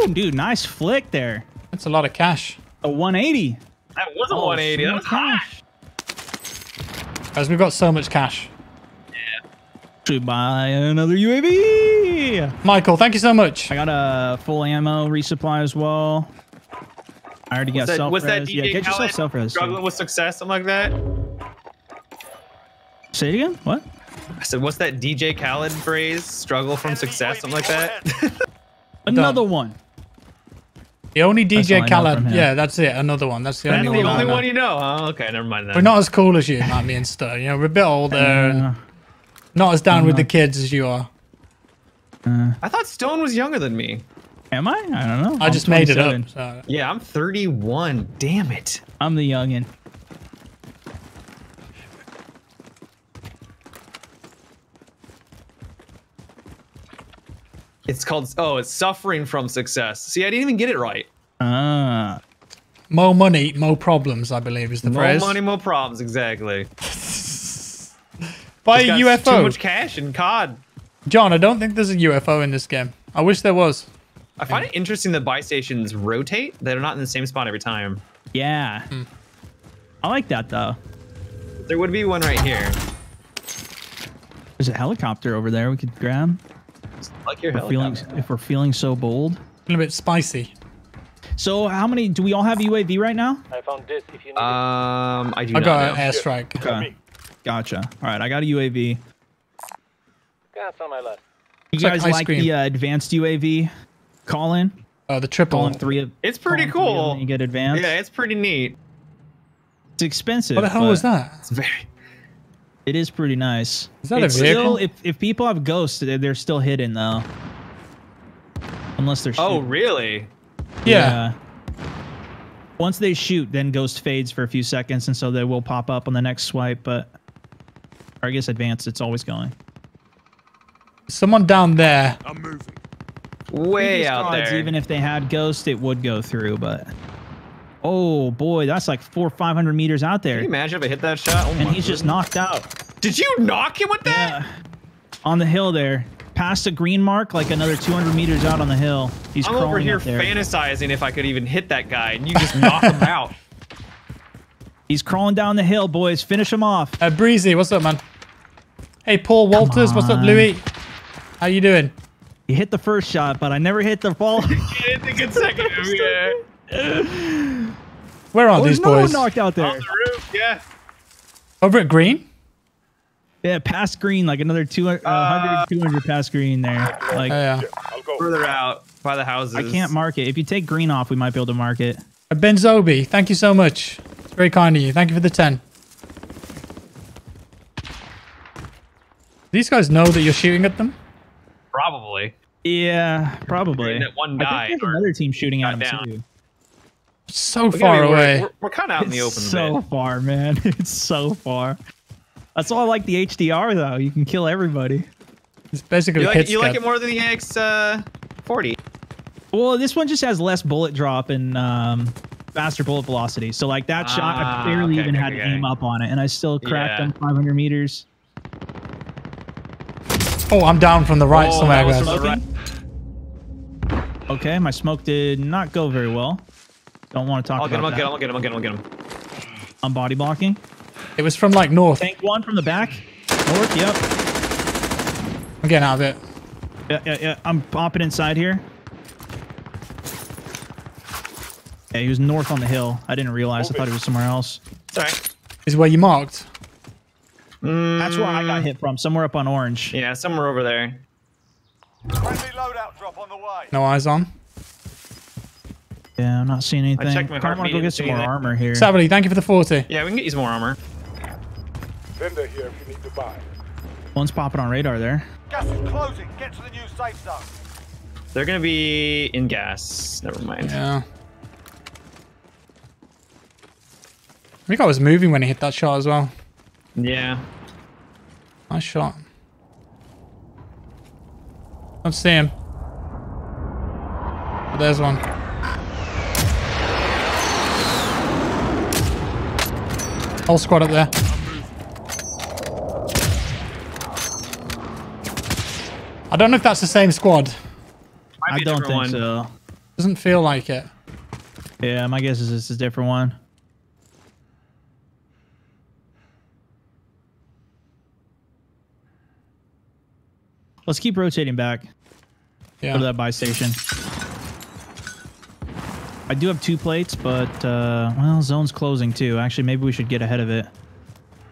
[SPEAKER 3] Ooh, dude, nice flick there.
[SPEAKER 1] That's a lot of cash.
[SPEAKER 3] A 180.
[SPEAKER 2] That was a
[SPEAKER 3] Oh,
[SPEAKER 2] 180. That was
[SPEAKER 3] so much
[SPEAKER 2] high.
[SPEAKER 3] cash.
[SPEAKER 1] Guys, we've got so much cash. Yeah.
[SPEAKER 3] Should buy another UAV.
[SPEAKER 1] Michael, thank you so much.
[SPEAKER 3] I got a full ammo resupply as well. I already got
[SPEAKER 2] What's that,
[SPEAKER 3] self
[SPEAKER 2] what's that. DJ
[SPEAKER 3] Yeah, get yourself
[SPEAKER 2] Khaled?
[SPEAKER 3] self res.
[SPEAKER 2] Struggling with success, something like that.
[SPEAKER 3] Say it again. What?
[SPEAKER 2] I said, what's that DJ Khaled phrase? Struggle from success, something like that.
[SPEAKER 3] Another one.
[SPEAKER 1] The only DJ
[SPEAKER 3] know
[SPEAKER 1] Khaled. Yeah, that's it. Another one. That's the
[SPEAKER 3] That's
[SPEAKER 1] only
[SPEAKER 3] the
[SPEAKER 1] one. I
[SPEAKER 2] Only one you know. Oh, okay, never mind. Then.
[SPEAKER 1] We're not as cool as you, Matt, me and Stur. You know, we're a bit older.
[SPEAKER 3] Uh,
[SPEAKER 1] not as down with the kids as you are.
[SPEAKER 2] I thought Stone was younger than me.
[SPEAKER 3] am I? I don't know.
[SPEAKER 1] I
[SPEAKER 3] I'm
[SPEAKER 1] just made it up. So.
[SPEAKER 2] Yeah, I'm 31. Damn it.
[SPEAKER 3] I'm the youngin.
[SPEAKER 2] It's called. Oh, it's suffering from success. See, I didn't even get it right.
[SPEAKER 3] Ah.
[SPEAKER 1] More money, more problems. I believe is the
[SPEAKER 2] More
[SPEAKER 1] phrase.
[SPEAKER 2] More money, more problems. Exactly.
[SPEAKER 1] Buy a
[SPEAKER 2] Got
[SPEAKER 1] UFO.
[SPEAKER 2] Too much cash and COD.
[SPEAKER 1] John, I don't think there's a UFO in this game. I wish there was.
[SPEAKER 2] I find it interesting that buy stations rotate. They're not in the same spot every time.
[SPEAKER 3] Yeah.
[SPEAKER 1] Hmm.
[SPEAKER 3] I like that though.
[SPEAKER 2] There would be one right here.
[SPEAKER 3] There's a helicopter over there we could grab.
[SPEAKER 2] Like your
[SPEAKER 3] If we're feeling, if we're feeling so bold.
[SPEAKER 1] A little bit spicy.
[SPEAKER 3] So how many do we all have UAV right now?
[SPEAKER 4] I found this if you need
[SPEAKER 2] Um, I do
[SPEAKER 1] I
[SPEAKER 2] not
[SPEAKER 1] got
[SPEAKER 2] know.
[SPEAKER 1] an airstrike.
[SPEAKER 3] Okay. Gotcha. All right, I got a UAV.
[SPEAKER 4] it. Cancel my last.
[SPEAKER 3] You
[SPEAKER 1] It's like
[SPEAKER 3] guys like the uh, advanced UAV call in?
[SPEAKER 1] Oh, the triple.
[SPEAKER 3] Call in three of
[SPEAKER 2] It's pretty
[SPEAKER 3] call in three of them
[SPEAKER 2] cool.
[SPEAKER 3] You get advanced.
[SPEAKER 2] Yeah, it's pretty neat.
[SPEAKER 3] It's expensive.
[SPEAKER 1] What the hell was that?
[SPEAKER 2] It's very.
[SPEAKER 3] It is pretty nice.
[SPEAKER 1] Is that a
[SPEAKER 3] it's
[SPEAKER 1] vehicle?
[SPEAKER 3] Still, if, if people have ghosts, they're, they're still hidden though. Unless they're
[SPEAKER 2] Oh, really?
[SPEAKER 1] Yeah.
[SPEAKER 3] Once they shoot, then ghost fades for a few seconds, and so they will pop up on the next swipe. But I guess advanced, it's always going.
[SPEAKER 1] Someone down there.
[SPEAKER 6] I'm moving.
[SPEAKER 2] Way out
[SPEAKER 3] CODs,
[SPEAKER 2] there.
[SPEAKER 3] Even if they had ghost, it would go through. But oh boy, that's like four or five hundred meters out there.
[SPEAKER 2] Can you imagine if I hit that shot? Oh
[SPEAKER 3] and
[SPEAKER 2] my
[SPEAKER 3] he's just knocked out.
[SPEAKER 2] Did you knock him with that?
[SPEAKER 3] Yeah, on the hill there, past a green mark, like another two hundred meters out on the hill. He's
[SPEAKER 2] I'm
[SPEAKER 3] crawling
[SPEAKER 2] over here
[SPEAKER 3] there.
[SPEAKER 2] fantasizing if I could even hit that guy, and you just knock him out.
[SPEAKER 3] He's crawling down the hill, boys. Finish him off.
[SPEAKER 1] Uh, Breezy, what's up, man? Hey, Paul Walters, what's up. Louis? How you doing?
[SPEAKER 3] You hit the first shot, but I never hit the ball.
[SPEAKER 2] It's a good second. yeah.
[SPEAKER 1] Where are
[SPEAKER 3] Oh,
[SPEAKER 1] these
[SPEAKER 3] there's no one
[SPEAKER 1] boys?
[SPEAKER 3] knocked out there.
[SPEAKER 2] On the roof, yeah.
[SPEAKER 1] Over at Green?
[SPEAKER 3] Yeah, past green, like another 200, uh, 100, 200 past green there. Like,
[SPEAKER 1] Oh, yeah.
[SPEAKER 6] I'll go.
[SPEAKER 2] Further out by the houses.
[SPEAKER 3] I can't mark it. If you take green off, we might be able to mark it.
[SPEAKER 1] Ben Benzobi, thank you so much. It's very kind of you. Thank you for the 10. These guys know that you're shooting at them?
[SPEAKER 2] Probably.
[SPEAKER 3] Yeah, probably.
[SPEAKER 2] That one
[SPEAKER 3] I
[SPEAKER 2] died
[SPEAKER 3] think there's another team shooting at
[SPEAKER 2] them down.
[SPEAKER 3] too.
[SPEAKER 1] So
[SPEAKER 2] We gotta
[SPEAKER 1] far
[SPEAKER 2] be
[SPEAKER 1] away.
[SPEAKER 2] We're, we're kind of out in the open.
[SPEAKER 3] So
[SPEAKER 2] bit.
[SPEAKER 3] far, man. It's so far. That's why I like the HDR though. You can kill everybody.
[SPEAKER 1] It's basically
[SPEAKER 2] You like,
[SPEAKER 1] hit
[SPEAKER 2] you like it more than the X uh, 40?
[SPEAKER 3] Well, this one just has less bullet drop and um, faster bullet velocity. So like that shot, I
[SPEAKER 2] Ah,
[SPEAKER 3] barely
[SPEAKER 2] okay,
[SPEAKER 3] even
[SPEAKER 2] okay,
[SPEAKER 3] had to
[SPEAKER 2] okay.
[SPEAKER 3] aim up on it, and I still cracked
[SPEAKER 2] Yeah.
[SPEAKER 3] them 500 meters.
[SPEAKER 1] Oh, I'm down from the right
[SPEAKER 2] Oh,
[SPEAKER 1] somewhere, guys.
[SPEAKER 2] from the right.
[SPEAKER 3] Okay, my smoke did not go very well. Don't want to talk
[SPEAKER 2] I'll get him, I'll get him. I'll get him, I'll get him, I'll get him.
[SPEAKER 3] I'm body blocking.
[SPEAKER 1] It was from like north.
[SPEAKER 3] Tank one from the back. North, yep.
[SPEAKER 1] I'm getting out of it.
[SPEAKER 3] Yeah, yeah, yeah. I'm popping inside here. Yeah, he was north on the hill. I didn't realize. I thought he was somewhere else.
[SPEAKER 2] Sorry. all right.
[SPEAKER 1] Is where you marked.
[SPEAKER 3] That's where I got hit from. Somewhere up on orange.
[SPEAKER 2] Yeah, somewhere over there.
[SPEAKER 5] Friendly loadout drop on the way.
[SPEAKER 1] No eyes on.
[SPEAKER 3] Yeah, I'm not seeing anything.
[SPEAKER 2] checked my
[SPEAKER 3] Kinda wanna go get some more
[SPEAKER 2] anything.
[SPEAKER 3] armor here.
[SPEAKER 1] Savity, thank you for the 40.
[SPEAKER 2] Yeah, we can get you some more armor.
[SPEAKER 6] Vendor here if you need to buy.
[SPEAKER 3] One's popping on radar there.
[SPEAKER 5] Gas is closing. Get to the new safe zone.
[SPEAKER 2] They're gonna be in gas. Never mind.
[SPEAKER 1] Yeah. I think I was moving when he hit that shot as well.
[SPEAKER 2] Yeah.
[SPEAKER 1] Nice shot. Don't see him. But there's one. Whole squad up there. I don't know if that's the same squad.
[SPEAKER 3] I don't think
[SPEAKER 2] one.
[SPEAKER 3] so.
[SPEAKER 1] Doesn't feel like it.
[SPEAKER 3] Yeah, my guess is this is a different one. Let's keep rotating back. Yeah. Go to that buy station. I do have two plates, but uh, well, zone's closing too. Actually, maybe we should get ahead of it.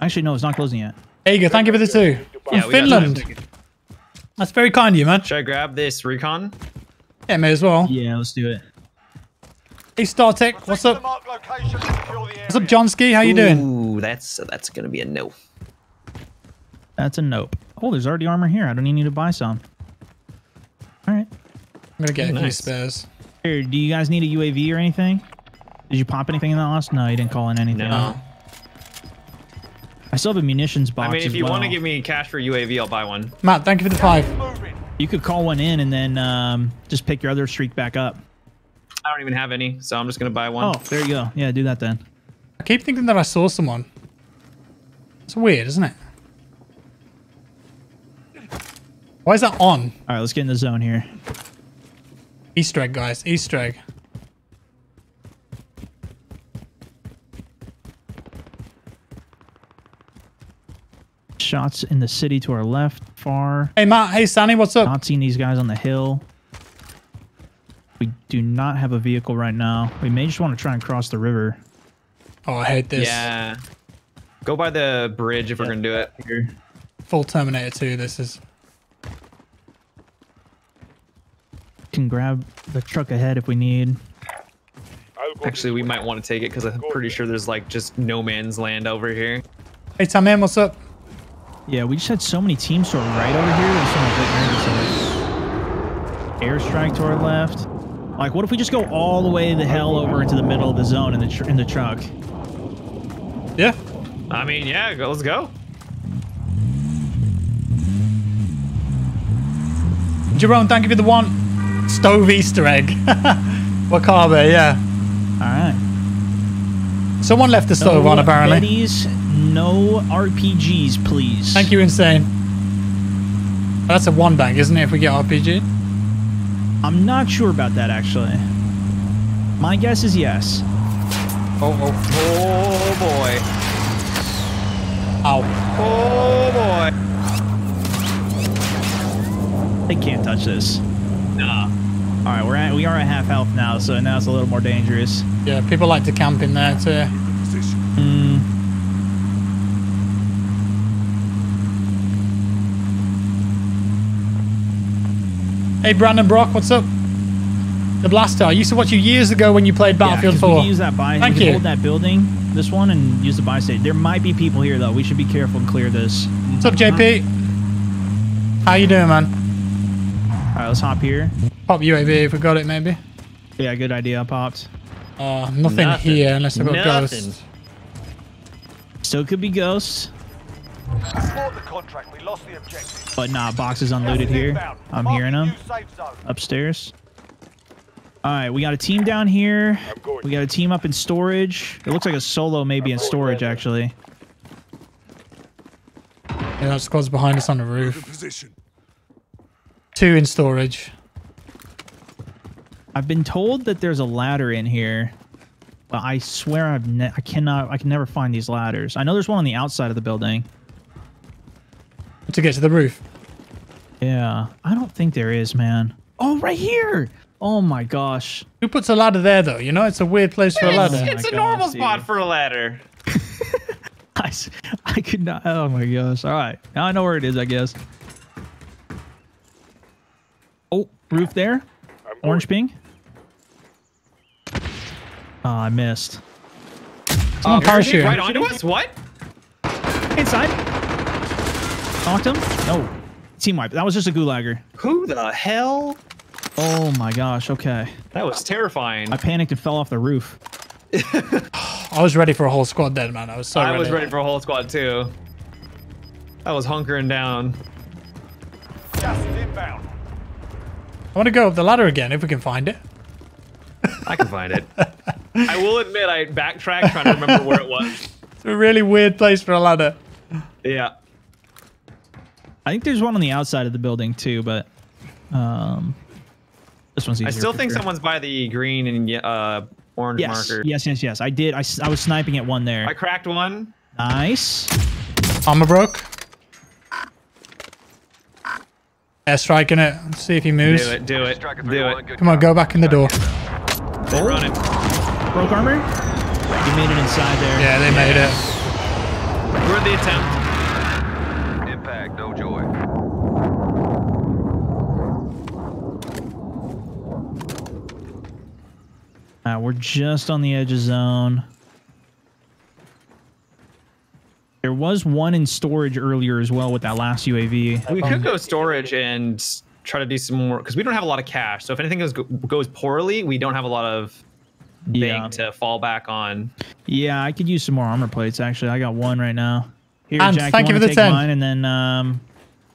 [SPEAKER 3] Actually, no, it's not closing yet.
[SPEAKER 1] There you go. Thank you for the two.
[SPEAKER 2] Yeah,
[SPEAKER 1] From
[SPEAKER 2] we
[SPEAKER 1] Finland. That's very kind of you, man.
[SPEAKER 2] Should I grab this recon?
[SPEAKER 1] Yeah, may as well.
[SPEAKER 3] Yeah, let's do it.
[SPEAKER 1] Hey, StarTech. What's
[SPEAKER 5] Proceed to
[SPEAKER 1] up?
[SPEAKER 5] marked location and secure the
[SPEAKER 1] What's up,
[SPEAKER 5] area.
[SPEAKER 1] Johnsky? How you doing?
[SPEAKER 2] Ooh, that's that's gonna be a no.
[SPEAKER 3] That's a nope. Oh, there's already armor here. I don't even need to buy some. All right.
[SPEAKER 1] I'm gonna get a few
[SPEAKER 2] Nice.
[SPEAKER 1] spares.
[SPEAKER 3] Here, do you guys need a UAV or anything? Did you pop anything in the last? No, you didn't call in anything.
[SPEAKER 2] No.
[SPEAKER 3] I still have a munitions box.
[SPEAKER 2] I mean, if
[SPEAKER 3] as
[SPEAKER 2] you want to give me cash for UAV, I'll buy one.
[SPEAKER 1] Matt, thank you for the five.
[SPEAKER 3] You could call one in and then um, just pick your other streak back up.
[SPEAKER 2] I don't even have any, so I'm just gonna buy one.
[SPEAKER 3] Oh, there you go. Yeah, do that then.
[SPEAKER 1] I keep thinking that I saw someone. It's weird, isn't it? Why is that on?
[SPEAKER 3] All right, let's get in the zone here.
[SPEAKER 1] Easter egg, guys. Easter egg.
[SPEAKER 3] Shots in the city to our left, far.
[SPEAKER 1] Hey, Matt. Hey, Sanny. What's up?
[SPEAKER 3] Not seeing these guys on the hill. We do not have a vehicle right now. We may just want to try and cross the river.
[SPEAKER 1] Oh, I hate this.
[SPEAKER 2] Yeah. Go by the bridge if we're gonna do it.
[SPEAKER 1] Full Terminator 2, this is.
[SPEAKER 3] Can grab the truck ahead if we need.
[SPEAKER 2] Actually, we might want to take it because I'm pretty sure there's like just no man's land over here.
[SPEAKER 1] Hey, Tom Man, What's up?
[SPEAKER 3] Yeah, we just had so many teams to our right over here. There's so many big nervous of it. Airstrike to our left. Like, what if we just go all the way the hell over into the middle of the zone in the tr- in the truck?
[SPEAKER 1] Yeah.
[SPEAKER 2] I mean, yeah, go, let's go.
[SPEAKER 1] Jerome, thank you for the one. Stove Easter egg. Wakabe, yeah.
[SPEAKER 3] All right.
[SPEAKER 1] Someone left the stove on, apparently.
[SPEAKER 3] Betties, no RPGs, please.
[SPEAKER 1] Thank you, Insane. That's a one bang, isn't it, if we get RPG?
[SPEAKER 3] I'm not sure about that actually. My guess is yes.
[SPEAKER 1] Oh, oh.
[SPEAKER 2] Oh boy.
[SPEAKER 1] Ow.
[SPEAKER 2] Oh boy.
[SPEAKER 3] They can't touch this.
[SPEAKER 2] Nah.
[SPEAKER 3] All right, we're at we are at half health now, so now it's a little more dangerous.
[SPEAKER 1] Yeah, people like to camp in there too.
[SPEAKER 3] Mm,
[SPEAKER 1] Hey, Brandon Brock, what's up? The Blaster. I used to watch you years ago when you played
[SPEAKER 3] yeah,
[SPEAKER 1] Battlefield
[SPEAKER 3] we
[SPEAKER 1] 4.
[SPEAKER 3] can use that buy.
[SPEAKER 1] Thank you.
[SPEAKER 3] hold that building, this one, and use the buy state. There might be people here though. We should be careful and clear this.
[SPEAKER 1] What's up, JP? How you doing, man?
[SPEAKER 3] All right, let's hop here.
[SPEAKER 1] Pop UAV if we got it, maybe.
[SPEAKER 3] Yeah, good idea. I popped.
[SPEAKER 1] Uh, nothing,
[SPEAKER 2] Nothing.
[SPEAKER 1] here unless I've got
[SPEAKER 2] Nothing.
[SPEAKER 1] ghosts.
[SPEAKER 3] Still could be ghosts,
[SPEAKER 5] the contract. We lost the objective.
[SPEAKER 3] but nah, boxes unlooted
[SPEAKER 5] Gas
[SPEAKER 3] here. I'm
[SPEAKER 5] Mark
[SPEAKER 3] hearing them
[SPEAKER 5] new safe zone.
[SPEAKER 3] upstairs. All right, we got a team down here. We got a team up in storage. It looks like a solo maybe in storage actually.
[SPEAKER 1] Yeah, that squad's behind us on the
[SPEAKER 6] The
[SPEAKER 1] roof. Two in storage.
[SPEAKER 3] I've been told that there's a ladder in here, but I swear I've ne- I cannot I can never find these ladders. I know there's one on the outside of the building.
[SPEAKER 1] To get to the roof.
[SPEAKER 3] Yeah, I don't think there is, man. Oh, right here. Oh my gosh.
[SPEAKER 1] Who puts a ladder there, though? You know, it's a weird place for a ladder.
[SPEAKER 2] It's oh
[SPEAKER 3] my
[SPEAKER 2] a normal
[SPEAKER 3] gosh,
[SPEAKER 2] spot
[SPEAKER 3] dude.
[SPEAKER 2] for a ladder.
[SPEAKER 3] I, I could not. Oh my gosh. All right. Now I know where it is, I guess. Oh, roof there.
[SPEAKER 6] I'm
[SPEAKER 3] Orange ping. Oh, I missed.
[SPEAKER 1] Someone
[SPEAKER 2] Oh,
[SPEAKER 1] parachute.
[SPEAKER 2] Right onto us? What?
[SPEAKER 3] Inside. Knocked him? No. Team wipe. That was just a gulagger.
[SPEAKER 2] Who the hell?
[SPEAKER 3] Oh my gosh. Okay.
[SPEAKER 2] That was terrifying.
[SPEAKER 3] I panicked and fell off the roof.
[SPEAKER 1] I was ready for a whole squad dead, man. I was so
[SPEAKER 2] I
[SPEAKER 1] ready.
[SPEAKER 2] was ready for a whole squad too. I was hunkering down.
[SPEAKER 5] Gas is inbound.
[SPEAKER 1] I want to go up the ladder again if we can find it.
[SPEAKER 2] I can find it. I will admit I backtracked trying to remember where it was.
[SPEAKER 1] It's a really weird place for a ladder.
[SPEAKER 2] Yeah.
[SPEAKER 3] I think there's one on the outside of the building too, but um, this one's easier.
[SPEAKER 2] I still think
[SPEAKER 3] sure.
[SPEAKER 2] someone's by the green and uh, orange
[SPEAKER 3] Yes,
[SPEAKER 2] marker.
[SPEAKER 3] yes, yes, yes. I did. I was sniping at one there.
[SPEAKER 2] I cracked one.
[SPEAKER 3] Nice.
[SPEAKER 1] Armor broke. Airstriking it. Let's see if he moves.
[SPEAKER 2] Do it, do it, do it.
[SPEAKER 1] Come on, go back in the door.
[SPEAKER 2] They run it.
[SPEAKER 3] Broke armor. You made it inside there.
[SPEAKER 1] Yeah, they made it.
[SPEAKER 2] We're the attempt.
[SPEAKER 7] Impact, no joy.
[SPEAKER 3] Uh, we're just on the edge of zone. There was one in storage earlier as well with that last UAV.
[SPEAKER 2] We could go storage and try to do some more because we don't have a lot of cash. So if anything goes goes poorly, we don't have a lot of bank
[SPEAKER 3] Yeah.
[SPEAKER 2] to fall back on.
[SPEAKER 3] Yeah, I could use some more armor plates. Actually, I got one right now. Here,
[SPEAKER 1] And
[SPEAKER 3] Jack,
[SPEAKER 1] thank you
[SPEAKER 3] you,
[SPEAKER 1] for the
[SPEAKER 3] take
[SPEAKER 1] 10.
[SPEAKER 3] mine and then um,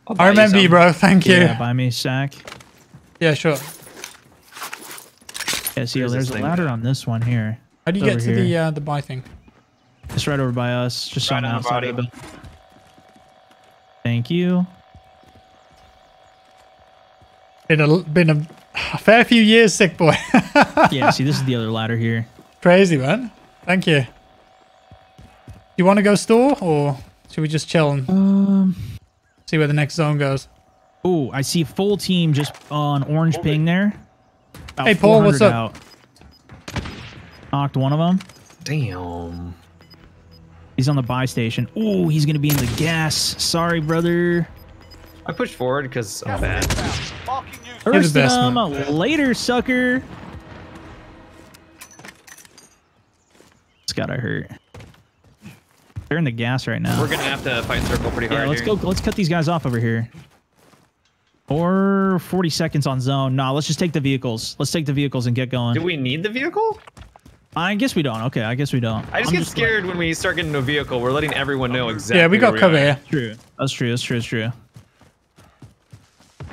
[SPEAKER 2] I'll buy
[SPEAKER 1] I remember you,
[SPEAKER 2] some.
[SPEAKER 1] bro. Thank you.
[SPEAKER 3] yeah,
[SPEAKER 1] Yeah,
[SPEAKER 3] buy me a sack.
[SPEAKER 1] sure.
[SPEAKER 3] Yeah, see,
[SPEAKER 2] Where's
[SPEAKER 3] there's a ladder on this one here.
[SPEAKER 1] How do you
[SPEAKER 3] It's
[SPEAKER 1] get
[SPEAKER 3] over
[SPEAKER 1] to the uh, the buy thing?
[SPEAKER 3] It's right over by us, just
[SPEAKER 2] Right
[SPEAKER 3] on the
[SPEAKER 2] on the
[SPEAKER 3] outside of the
[SPEAKER 2] body.
[SPEAKER 3] building. Thank you.
[SPEAKER 1] Been a been a, a fair few years, sick boy.
[SPEAKER 3] Yeah, see, this is the other ladder here.
[SPEAKER 1] Crazy man. Thank you. Do you want to go store or should we just chill and
[SPEAKER 3] Um.
[SPEAKER 1] see where the next zone goes?
[SPEAKER 3] Oh, I see full team just on orange ping there. About
[SPEAKER 1] Hey, Paul, what's
[SPEAKER 3] 400
[SPEAKER 1] up?
[SPEAKER 3] Out. Knocked one of them.
[SPEAKER 2] Damn.
[SPEAKER 3] He's on the buy station. Oh, he's gonna be in the gas. Sorry, brother.
[SPEAKER 2] I pushed forward because I'm bad.
[SPEAKER 3] First
[SPEAKER 1] best,
[SPEAKER 3] um, later, sucker. It's gotta hurt. They're in the gas right now.
[SPEAKER 2] We're gonna have to fight circle pretty hard.
[SPEAKER 3] yeah, let's
[SPEAKER 2] here.
[SPEAKER 3] go. Let's cut these guys off over here. Or 40 seconds on zone. Nah, let's just take the vehicles. Let's take the vehicles and get going.
[SPEAKER 2] Do we need the vehicle?
[SPEAKER 3] I guess we don't. Okay, I guess we don't.
[SPEAKER 2] I just
[SPEAKER 3] I'm
[SPEAKER 2] get
[SPEAKER 3] like-
[SPEAKER 2] scared when we start getting a vehicle. We're letting everyone know exactly.
[SPEAKER 1] yeah, we got cover
[SPEAKER 2] are.
[SPEAKER 1] here.
[SPEAKER 3] True. That's true. That's true. That's true.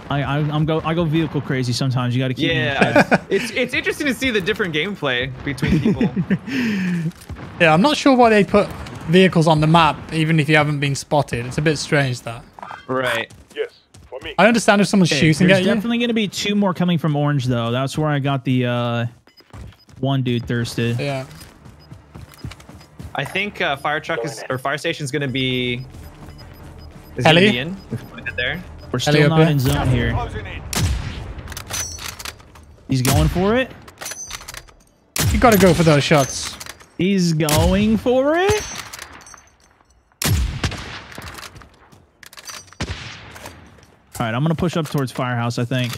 [SPEAKER 3] I, I I'm go I go vehicle crazy sometimes. You got to keep. me.
[SPEAKER 2] Yeah, it's it's interesting to see the different gameplay between people.
[SPEAKER 1] Yeah, I'm not sure why they put vehicles on the map, even if you haven't been spotted. It's a bit strange that.
[SPEAKER 2] right.
[SPEAKER 6] Yes, for me.
[SPEAKER 1] I understand if someone's
[SPEAKER 3] Okay,
[SPEAKER 1] shooting
[SPEAKER 3] There's
[SPEAKER 1] at you.
[SPEAKER 3] definitely gonna be two more coming from orange though. That's where I got the uh one dude thirsted.
[SPEAKER 1] Yeah.
[SPEAKER 2] I think uh, fire truck is or fire station's gonna be. Is
[SPEAKER 1] Heli?
[SPEAKER 2] gonna be in. If we put it there.
[SPEAKER 3] We're still not in zone here. He's going for it.
[SPEAKER 1] You got to go for those shots.
[SPEAKER 3] He's going for it. All right, I'm gonna push up towards firehouse. I think.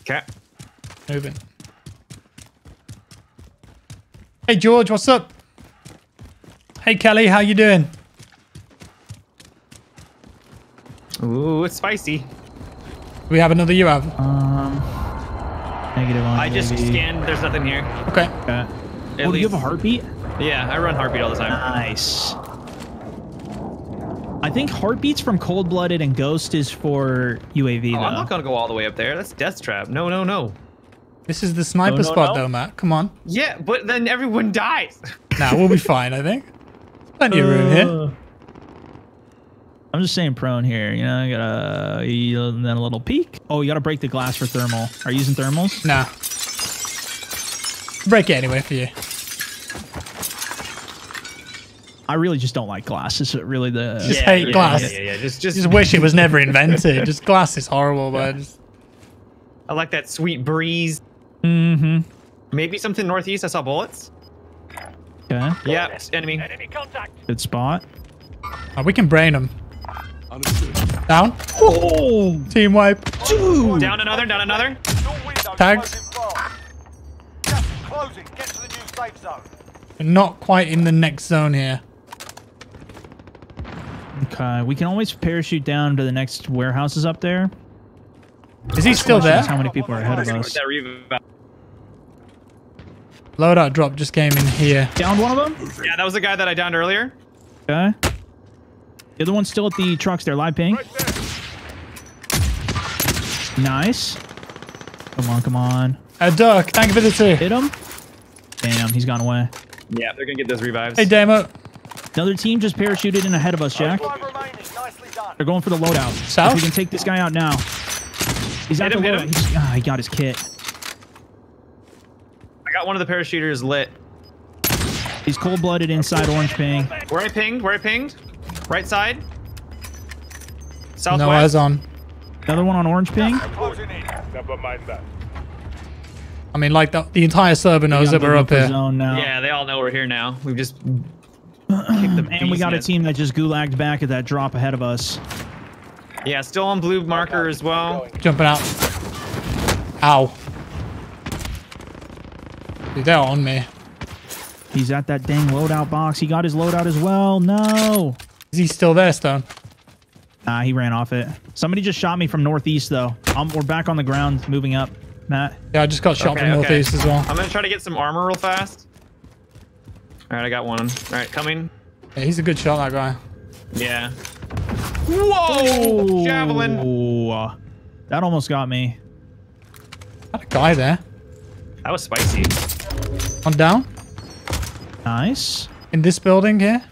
[SPEAKER 2] Okay.
[SPEAKER 1] Moving. Hey George, what's up? Hey Kelly, how you doing?
[SPEAKER 2] Ooh, it's spicy.
[SPEAKER 1] We have another you have.
[SPEAKER 3] Um, negative on.
[SPEAKER 2] I just
[SPEAKER 3] baby.
[SPEAKER 2] scanned. There's nothing here.
[SPEAKER 1] Okay.
[SPEAKER 3] Okay.
[SPEAKER 2] At
[SPEAKER 3] Oh, do you have a heartbeat?
[SPEAKER 2] Yeah, I run heartbeat all the time.
[SPEAKER 3] Nice. I think heartbeats from cold blooded and ghost is for UAV
[SPEAKER 2] Oh,
[SPEAKER 3] though.
[SPEAKER 2] I'm not gonna go all the way up there. That's death trap. No, no, no.
[SPEAKER 1] This is the sniper
[SPEAKER 3] no,
[SPEAKER 1] spot
[SPEAKER 3] no.
[SPEAKER 1] though, Matt. Come on.
[SPEAKER 2] Yeah, but then everyone dies.
[SPEAKER 1] Now we'll be fine, I think. Plenty of room here.
[SPEAKER 3] I'm just saying prone here. You know, you gotta you- and then a little peek. Oh, you gotta break the glass for thermal. Are you using thermals?
[SPEAKER 1] Nah. Break it anyway for you.
[SPEAKER 3] I really just don't like glass. Is really the
[SPEAKER 1] Just hate
[SPEAKER 2] yeah,
[SPEAKER 1] glass.
[SPEAKER 2] Yeah, yeah, yeah. Just, just,
[SPEAKER 1] Just wish it was never invented. Just glass is horrible, but I
[SPEAKER 2] I like that sweet breeze.
[SPEAKER 3] Mm-hmm.
[SPEAKER 2] Maybe something northeast. I saw bullets.
[SPEAKER 3] Okay.
[SPEAKER 2] Yeah, enemy.
[SPEAKER 4] Enemy contact.
[SPEAKER 3] Good spot.
[SPEAKER 1] oh, we can brain them. Down.
[SPEAKER 3] Oh,
[SPEAKER 1] Team wipe.
[SPEAKER 2] Down another. Down another.
[SPEAKER 5] Door window
[SPEAKER 1] Tagged.
[SPEAKER 5] closing fast. Gas is closing. Get to the new safe zone.
[SPEAKER 1] We're not quite in the next zone here.
[SPEAKER 3] okay. Okay, we can always parachute down to the next warehouses up there.
[SPEAKER 1] Is he still
[SPEAKER 3] there?
[SPEAKER 1] there?
[SPEAKER 3] is How many people are ahead of us?
[SPEAKER 2] That revive.
[SPEAKER 1] Loadout drop just came in here.
[SPEAKER 3] Downed one of them.
[SPEAKER 2] Yeah, that was the guy that I downed earlier.
[SPEAKER 3] Okay. The other one's still at the trucks They're Live ping. Nice. Come on, come on.
[SPEAKER 1] A duck. thank you for the two.
[SPEAKER 3] Hit him. Damn, he's gone away.
[SPEAKER 2] Yeah, they're gonna get those revives.
[SPEAKER 1] Hey, Damo.
[SPEAKER 3] Another team just parachuted in ahead of us, Jack.
[SPEAKER 5] Five remaining. Nicely done.
[SPEAKER 3] They're going for the loadout.
[SPEAKER 1] South?
[SPEAKER 3] If we can take this guy out now. He's at
[SPEAKER 2] Hit
[SPEAKER 3] the
[SPEAKER 2] him, hit
[SPEAKER 3] loadout.
[SPEAKER 2] him.
[SPEAKER 3] He's- ah, he got his kit.
[SPEAKER 2] I got one of the parachuters lit.
[SPEAKER 3] He's cold-blooded inside orange ping.
[SPEAKER 2] Where I pinged? Where I pinged? Right side. Southwest.
[SPEAKER 1] No eyes on.
[SPEAKER 3] Another one on orange ping.
[SPEAKER 6] Never mind that.
[SPEAKER 1] I mean, like the, the entire server knows that we're up here.
[SPEAKER 3] Zone now.
[SPEAKER 2] Yeah, they all know we're here now. We've just kicked the
[SPEAKER 3] And we got a team that just gulagged back at that drop ahead of us.
[SPEAKER 2] Yeah, still on blue marker as well.
[SPEAKER 1] Jumping out. Ow. Dude, they're on me.
[SPEAKER 3] He's at that dang loadout box. He got his loadout as well. No.
[SPEAKER 1] Is he still there, Stone?
[SPEAKER 3] Nah, he ran off it. Somebody just shot me from northeast, though. Um, we're back on the ground, moving up. Matt.
[SPEAKER 1] Yeah, I just got shot
[SPEAKER 2] Okay,
[SPEAKER 1] from
[SPEAKER 2] okay.
[SPEAKER 1] northeast as well.
[SPEAKER 2] I'm gonna try to get some armor real fast. All right, I got one. All right, coming.
[SPEAKER 1] Yeah, he's a good shot, that guy.
[SPEAKER 2] Yeah. Whoa! Javelin.
[SPEAKER 3] Ooh, that almost got me.
[SPEAKER 1] Got a guy there.
[SPEAKER 2] That was spicy.
[SPEAKER 1] One down.
[SPEAKER 3] Nice.
[SPEAKER 1] In this building here.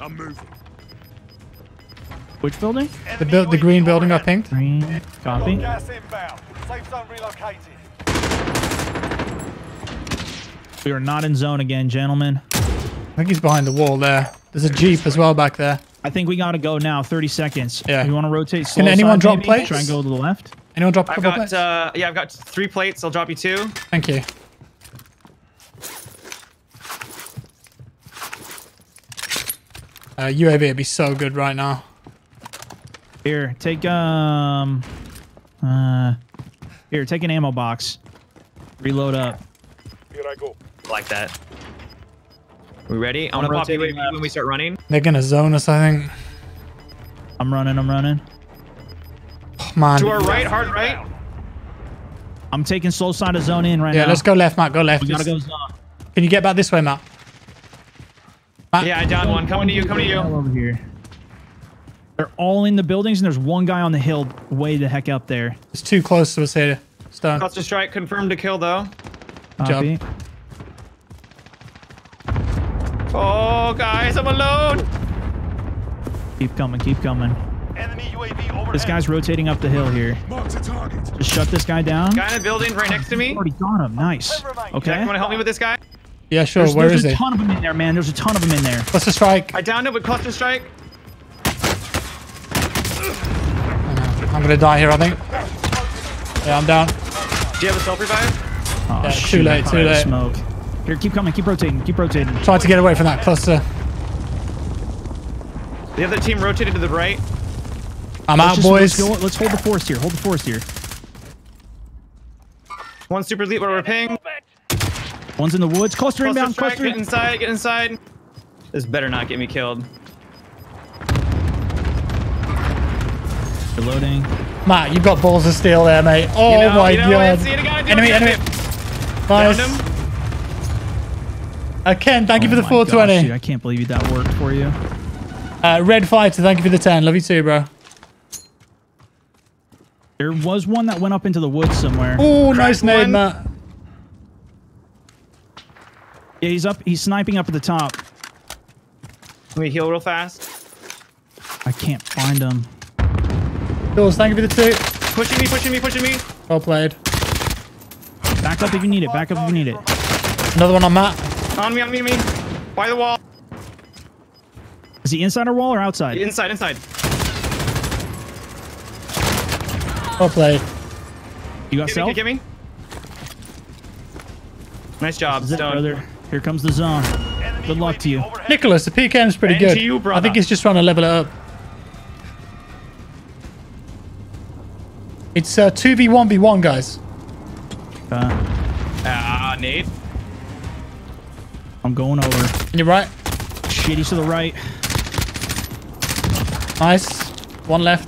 [SPEAKER 6] I'm moving.
[SPEAKER 3] Which building?
[SPEAKER 1] The, buil- the green building I pinged.
[SPEAKER 3] Green. Copy.
[SPEAKER 5] Safe zone relocated.
[SPEAKER 3] We are not in zone again, gentlemen.
[SPEAKER 1] I think he's behind the wall there. There's a Jeep as well back there.
[SPEAKER 3] I think we gotta go now. 30 seconds.
[SPEAKER 1] Yeah.
[SPEAKER 3] You want to rotate slow
[SPEAKER 1] anyone
[SPEAKER 3] side,
[SPEAKER 1] drop
[SPEAKER 3] maybe?
[SPEAKER 1] plates?
[SPEAKER 3] Try and go to the left.
[SPEAKER 1] Anyone drop a
[SPEAKER 2] I've
[SPEAKER 1] couple
[SPEAKER 2] got
[SPEAKER 1] plates?
[SPEAKER 2] uh yeah, I've got three plates. I'll drop you two.
[SPEAKER 1] Thank you. Uh, UAV would be so good right now.
[SPEAKER 3] Here, take um, uh, here, take an ammo box. Reload up.
[SPEAKER 6] Here I go.
[SPEAKER 2] Like that. We ready? I'm,
[SPEAKER 3] I'm
[SPEAKER 2] gonna pop
[SPEAKER 3] rotating
[SPEAKER 2] UAV
[SPEAKER 3] left.
[SPEAKER 2] when we start running.
[SPEAKER 1] They're gonna zone us, I think.
[SPEAKER 3] I'm running. I'm running.
[SPEAKER 1] Oh, man.
[SPEAKER 2] To our right, hard right.
[SPEAKER 3] I'm taking slow side of zone in right
[SPEAKER 1] Yeah,
[SPEAKER 3] now.
[SPEAKER 1] Yeah, let's go left, Matt. Go left.
[SPEAKER 3] We gotta go zone.
[SPEAKER 1] Can you get back this way, Matt? Matt?
[SPEAKER 2] Yeah, I downed one. Coming to you. Coming to
[SPEAKER 3] All
[SPEAKER 2] you.
[SPEAKER 3] over here. They're all in the buildings, and there's one guy on the hill way the heck up there.
[SPEAKER 1] It's too close to us here. Stone.
[SPEAKER 2] Cluster strike confirmed to kill though.
[SPEAKER 3] Copy.
[SPEAKER 2] Oh guys, I'm alone.
[SPEAKER 3] Keep coming. Keep coming.
[SPEAKER 5] Enemy UAV overhead.
[SPEAKER 3] This guy's rotating up the hill here.
[SPEAKER 6] Marked a target.
[SPEAKER 3] Just shut this guy down.
[SPEAKER 2] Guy in the building right next to me.
[SPEAKER 3] Already got him. Nice. Okay.
[SPEAKER 2] Jack, you want to help me with this guy?
[SPEAKER 1] Yeah, sure.
[SPEAKER 3] There's,
[SPEAKER 1] Where
[SPEAKER 3] there's
[SPEAKER 1] is
[SPEAKER 3] a ton of them in there, man. There's a ton of them in there.
[SPEAKER 1] What's the strike?
[SPEAKER 2] I downed him with cluster strike.
[SPEAKER 1] I'm gonna die here, I think. Yeah, I'm down.
[SPEAKER 2] Do you have a self revive?
[SPEAKER 3] Oh,
[SPEAKER 1] Yeah, too
[SPEAKER 3] shoot, I
[SPEAKER 1] late, too late.
[SPEAKER 3] Smoke. Here, keep coming. Keep rotating. Keep rotating.
[SPEAKER 1] Try to get away from that cluster.
[SPEAKER 2] The other team rotated to the right.
[SPEAKER 1] I'm
[SPEAKER 3] Let's
[SPEAKER 1] out,
[SPEAKER 3] just-
[SPEAKER 1] boys.
[SPEAKER 3] Let's, go, let's hold the forest here. Hold the forest here.
[SPEAKER 2] One super elite where we're ping.
[SPEAKER 3] One's in the woods. Cluster
[SPEAKER 2] Cluster
[SPEAKER 3] inbound.
[SPEAKER 2] strike.
[SPEAKER 3] Cluster.
[SPEAKER 2] Get inside. Get inside. This better not get me killed.
[SPEAKER 3] Reloading.
[SPEAKER 1] Matt, you've got balls of steel there, mate. Oh
[SPEAKER 2] You know-
[SPEAKER 1] my
[SPEAKER 2] you know,
[SPEAKER 1] god.
[SPEAKER 2] see it again, do
[SPEAKER 1] enemy, enemy.
[SPEAKER 2] again.
[SPEAKER 1] Nice.
[SPEAKER 2] Him.
[SPEAKER 1] Uh, Ken, thank you
[SPEAKER 3] Oh
[SPEAKER 1] for the 420.
[SPEAKER 3] gosh, dude, I can't believe that worked for you.
[SPEAKER 1] uh, Red Fighter, thank you for the 10. Love you too, bro.
[SPEAKER 3] There was one that went up into the woods somewhere.
[SPEAKER 1] Oh, nice nade,
[SPEAKER 2] one.
[SPEAKER 1] Matt.
[SPEAKER 3] Yeah, he's up. He's sniping up at the top.
[SPEAKER 2] Let me heal real fast.
[SPEAKER 3] I can't find him.
[SPEAKER 1] Jules, thank you for the two.
[SPEAKER 2] Pushing me. Pushing me. Pushing me.
[SPEAKER 1] Well played.
[SPEAKER 3] Back up if you need it. Back up if you need it.
[SPEAKER 1] Another one on Matt.
[SPEAKER 2] On me. On me. On me. By the wall.
[SPEAKER 3] Is he inside our wall or outside?
[SPEAKER 2] Inside. Inside.
[SPEAKER 1] Well played.
[SPEAKER 3] You got
[SPEAKER 2] Get me.
[SPEAKER 3] self?
[SPEAKER 2] Get me. Nice job,
[SPEAKER 3] Is it, brother? Here comes the zone. Good luck to you.
[SPEAKER 1] Nicholas, the PKM's pretty
[SPEAKER 2] And
[SPEAKER 1] good.
[SPEAKER 2] to you,
[SPEAKER 1] I think he's just trying to level it up. It's uh, 2v1v1, guys.
[SPEAKER 3] Uh,
[SPEAKER 2] Ah, Nate.
[SPEAKER 3] I'm going over.
[SPEAKER 1] You're right.
[SPEAKER 3] Shitty to the right.
[SPEAKER 1] Nice. One left.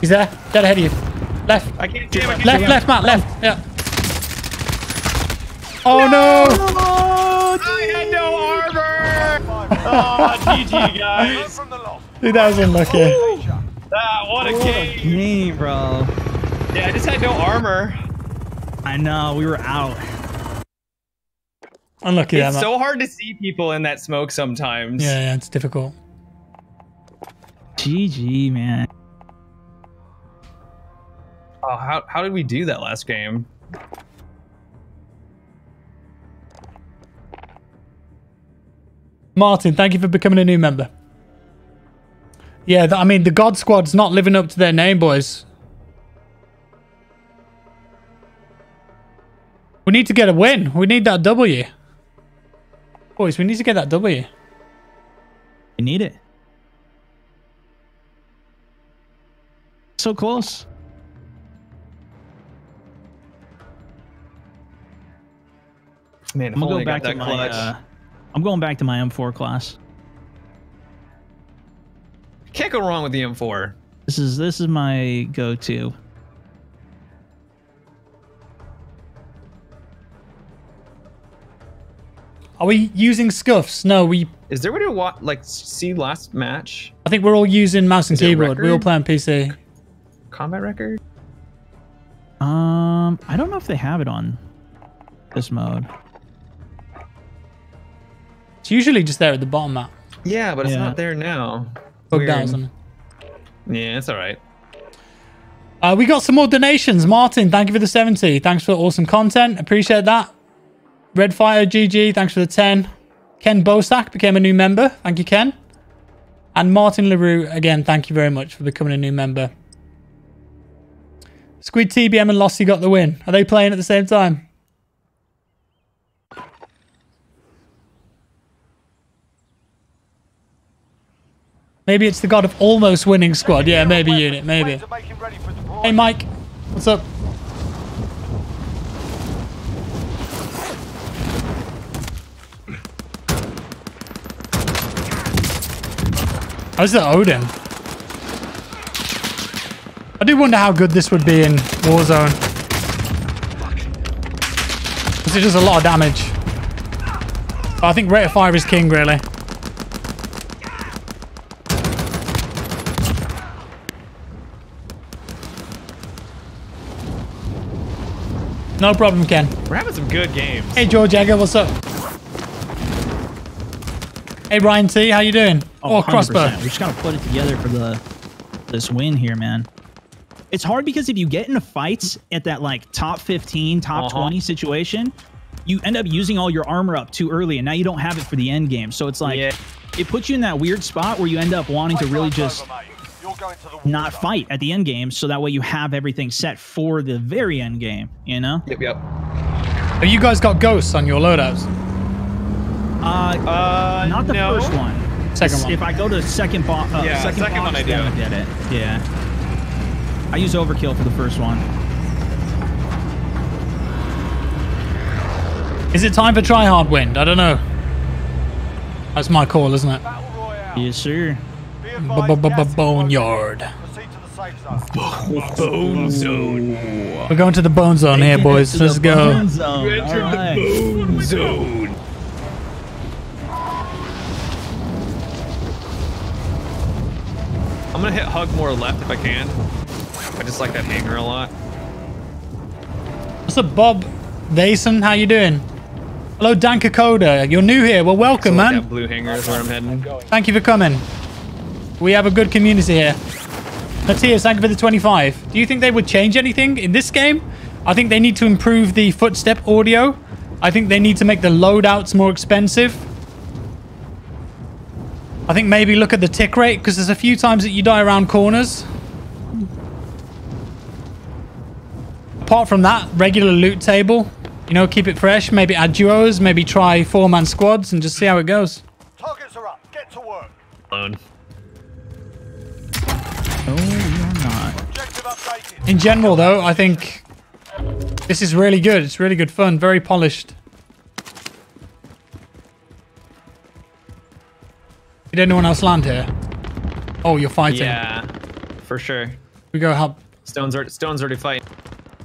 [SPEAKER 1] He's there. Dead ahead of you. Left.
[SPEAKER 2] I can't see him. I can't
[SPEAKER 1] Left,
[SPEAKER 2] see him.
[SPEAKER 1] left, Matt, left. Yeah. Oh no!
[SPEAKER 2] I had no armor. Oh, GG, guys.
[SPEAKER 5] from the loss.
[SPEAKER 1] Dude, that was unlucky.
[SPEAKER 2] Ah, what a game.
[SPEAKER 3] Game, bro.
[SPEAKER 2] Yeah, I just had no armor.
[SPEAKER 3] I know we were out.
[SPEAKER 1] Unlucky
[SPEAKER 2] It's so hard to see people in that smoke sometimes.
[SPEAKER 1] Yeah, yeah, it's difficult.
[SPEAKER 3] GG, man.
[SPEAKER 2] Oh, how, how did we do that last game?
[SPEAKER 1] Martin, thank you for becoming a new member. Yeah, th- I mean, the God Squad's not living up to their name, boys. We need to get a win. We need that W. Boys, we need to get that W.
[SPEAKER 3] We need it. So close.
[SPEAKER 2] Man, if
[SPEAKER 3] I'm gonna go back to my. Uh, I'm going back to my M4 class.
[SPEAKER 2] Can't go wrong with the M4.
[SPEAKER 3] This is this is my go-to.
[SPEAKER 1] Are we using SCUFs? No, we.
[SPEAKER 2] Is there a way to wa- like see last match
[SPEAKER 1] I think we're all using mouse and keyboard. We all play on PC.
[SPEAKER 2] combat record?
[SPEAKER 3] Um, I don't know if they have it on this mode.
[SPEAKER 1] It's usually just there at the bottom, Matt.
[SPEAKER 2] Yeah, but it's
[SPEAKER 3] Yeah.
[SPEAKER 2] not there now.
[SPEAKER 1] Bugged
[SPEAKER 2] Weird.
[SPEAKER 1] or something.
[SPEAKER 2] Yeah, it's all right.
[SPEAKER 1] Uh, we got some more donations. Martin, thank you for the 70. Thanks for awesome content. Appreciate that. Red Fire GG, thanks for the 10. Ken Bosack became a new member. Thank you, Ken. And Martin LaRue, again, thank you very much for becoming a new member. Squid TBM and Lossy got the win. Are they playing at the same time? Maybe it's the god of almost winning squad. Yeah, maybe unit, maybe.
[SPEAKER 5] To make him ready for deployment.
[SPEAKER 1] Hey, Mike. What's up? How's the Odin? I do wonder how good this would be in Warzone. Because it does a lot of damage. But I think rate of fire is king, really. No problem, Ken.
[SPEAKER 2] We're having some good games.
[SPEAKER 1] Hey, George Egger, what's up? Hey, Ryan T, how you doing? Oh,
[SPEAKER 3] 100%.
[SPEAKER 1] crossbow.
[SPEAKER 3] We just gotta put it together for the this win here, man. It's hard because if you get into fights at that like top 15, top
[SPEAKER 2] Uh-huh.
[SPEAKER 3] 20 situation, you end up using all your armor up too early, and now you don't have it for the end game. So it's like
[SPEAKER 2] Yeah.
[SPEAKER 3] it puts you in that weird spot where you end up wanting to really just
[SPEAKER 5] You're going to the war
[SPEAKER 3] not fight at the end game, so that way you have everything set for the very end game. You know?
[SPEAKER 2] Yep, yep.
[SPEAKER 1] Have you guys got ghosts on your loadouts?
[SPEAKER 3] Uh,
[SPEAKER 2] Uh,
[SPEAKER 3] not the
[SPEAKER 2] no.
[SPEAKER 3] first one.
[SPEAKER 1] Second one.
[SPEAKER 3] If I go to second box, uh,
[SPEAKER 2] Yeah,
[SPEAKER 3] second,
[SPEAKER 2] second
[SPEAKER 3] box,
[SPEAKER 2] one I
[SPEAKER 3] then
[SPEAKER 2] do.
[SPEAKER 3] get it. Yeah. I use overkill for the first one.
[SPEAKER 1] Is it time for try hard wind? I don't know. That's my call, isn't it?
[SPEAKER 5] Battle Royale.
[SPEAKER 3] Yes, sir.
[SPEAKER 5] Be advised, gas is
[SPEAKER 1] Boneyard.
[SPEAKER 5] Proceed to the safe zone.
[SPEAKER 2] Bone zone.
[SPEAKER 1] We're going to the bone zone here, boys. Let's go.
[SPEAKER 2] Bone zone. I'm gonna hit hug more left if I can. I just like that hangar a lot.
[SPEAKER 1] What's up, Bob Vason? How you doing? Hello, Dan Kokoda. You're new here. Well, welcome,
[SPEAKER 2] So like
[SPEAKER 1] man.
[SPEAKER 2] That blue hangar is where I'm heading.
[SPEAKER 1] Thank you for coming. We have a good community here. Matthias, thank you for the 25. Do you think they would change anything in this game? I think they need to improve the footstep audio. I think they need to make the loadouts more expensive. I think maybe look at the tick rate because there's a few times that you die around corners. Apart from that, regular loot table. You know, keep it fresh. Maybe add duos. Maybe try four-man squads and just see how it goes.
[SPEAKER 5] Targets are up. Get to work.
[SPEAKER 2] Alone.
[SPEAKER 3] Oh, you're not.
[SPEAKER 1] In general, though, I think this is really good. It's really good fun. Very polished. Did anyone else land here? Oh, you're fighting.
[SPEAKER 2] Yeah, for sure.
[SPEAKER 1] We go help.
[SPEAKER 2] Stone's already, Stone's already fighting.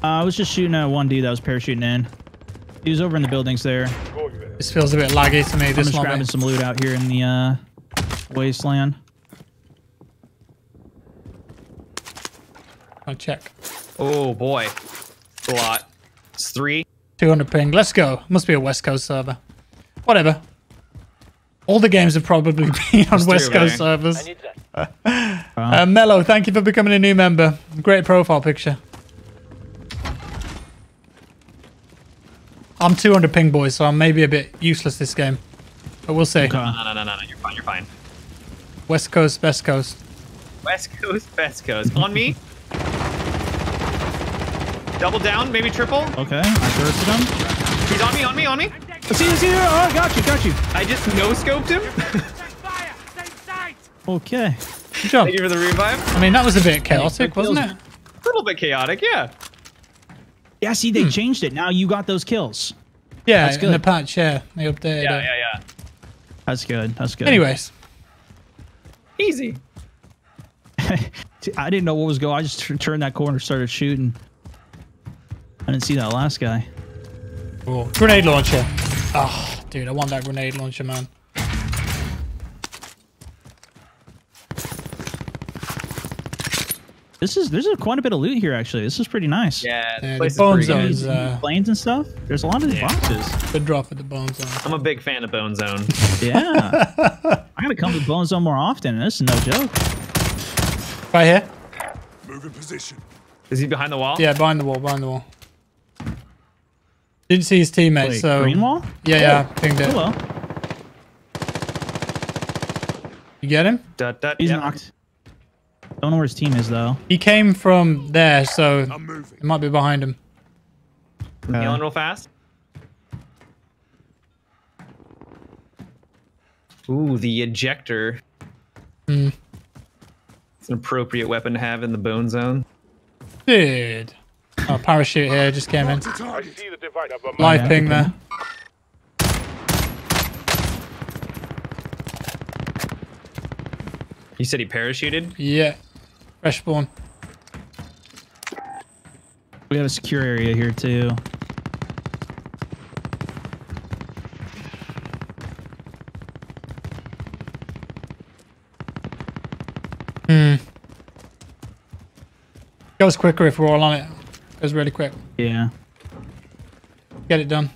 [SPEAKER 3] Uh, I was just shooting at one dude that was parachuting in. He was over in the buildings there.
[SPEAKER 1] This feels a bit laggy to me.
[SPEAKER 3] I'm
[SPEAKER 1] This
[SPEAKER 3] just
[SPEAKER 1] one.
[SPEAKER 3] grabbing some loot out here in the uh, wasteland.
[SPEAKER 1] I'll check.
[SPEAKER 2] Oh boy, it's a lot. It's three.
[SPEAKER 1] 200 ping. Let's go. Must be a West Coast server. Whatever. All the games have probably been on
[SPEAKER 2] Let's
[SPEAKER 1] West Coast
[SPEAKER 2] man.
[SPEAKER 5] I
[SPEAKER 1] servers.
[SPEAKER 5] need that.
[SPEAKER 1] Uh, Mello, thank you for becoming a new member. Great profile picture. I'm 200 ping, boys, so I'm maybe a bit useless this game. But we'll see.
[SPEAKER 3] Okay.
[SPEAKER 2] No, no, no, no, no. You're fine. You're fine.
[SPEAKER 1] West Coast, Best Coast.
[SPEAKER 2] West Coast, West Coast. On me. Double down, maybe triple.
[SPEAKER 3] Okay, I bursted him.
[SPEAKER 2] He's on me, on me, on me.
[SPEAKER 3] Let's see, let's see. Oh, got you, got you.
[SPEAKER 2] I just no scoped him.
[SPEAKER 4] Fire! Same sight!
[SPEAKER 3] Okay.
[SPEAKER 1] Good job.
[SPEAKER 2] Thank you for the revive.
[SPEAKER 1] I mean, that was a bit chaotic, wasn't it?
[SPEAKER 2] A little bit chaotic, yeah.
[SPEAKER 3] Yeah, see, they hmm. changed it. Now you got those kills.
[SPEAKER 1] Yeah,
[SPEAKER 3] That's
[SPEAKER 1] in the patch, yeah. They updated
[SPEAKER 2] Yeah,
[SPEAKER 1] it.
[SPEAKER 2] yeah, yeah.
[SPEAKER 3] That's good. That's good.
[SPEAKER 1] Anyways,
[SPEAKER 2] Easy.
[SPEAKER 3] I didn't know what was going. I just turned that corner, started shooting. I didn't see that last guy.
[SPEAKER 1] Cool. grenade launcher. Oh, dude, I want that grenade launcher, man.
[SPEAKER 3] This is there's a, quite a bit of loot here actually. This is pretty nice.
[SPEAKER 2] Yeah,
[SPEAKER 1] Yeah, the bone
[SPEAKER 2] pretty
[SPEAKER 1] zones, uh,
[SPEAKER 3] Planes and stuff. There's a lot of these boxes.
[SPEAKER 1] Good drop at the bone zone.
[SPEAKER 2] I'm a big fan of Bone Zone.
[SPEAKER 3] Yeah. I gotta come to Bone Zone more often. This is no joke.
[SPEAKER 1] Right here?
[SPEAKER 6] Move in position.
[SPEAKER 2] Is he behind the wall?
[SPEAKER 1] Yeah, behind the wall, behind the wall. Didn't see his teammate,
[SPEAKER 3] Wait,
[SPEAKER 1] so.
[SPEAKER 3] green wall?
[SPEAKER 1] Yeah, yeah, pinged it.
[SPEAKER 3] Oh well.
[SPEAKER 1] You get him?
[SPEAKER 2] Dut, dut,
[SPEAKER 3] He's
[SPEAKER 2] yep.
[SPEAKER 3] knocked. Don't know where his team is though.
[SPEAKER 1] He came from there, so
[SPEAKER 6] I'm moving.
[SPEAKER 1] it might be behind him.
[SPEAKER 2] I'm healing real fast. Ooh, the ejector.
[SPEAKER 1] Hmm.
[SPEAKER 2] It's an appropriate weapon to have in the Bone Zone.
[SPEAKER 1] Dude. Oh, parachute here, just came in.
[SPEAKER 6] To
[SPEAKER 4] I
[SPEAKER 6] target.
[SPEAKER 4] see the device. Never mind.
[SPEAKER 1] Live
[SPEAKER 3] yeah,
[SPEAKER 1] ping there.
[SPEAKER 2] You said he parachuted?
[SPEAKER 1] Yeah. Fresh spawn.
[SPEAKER 3] We have a secure area here too.
[SPEAKER 1] Goes quicker if we're all on it. Goes really quick.
[SPEAKER 3] Yeah.
[SPEAKER 1] Get it done.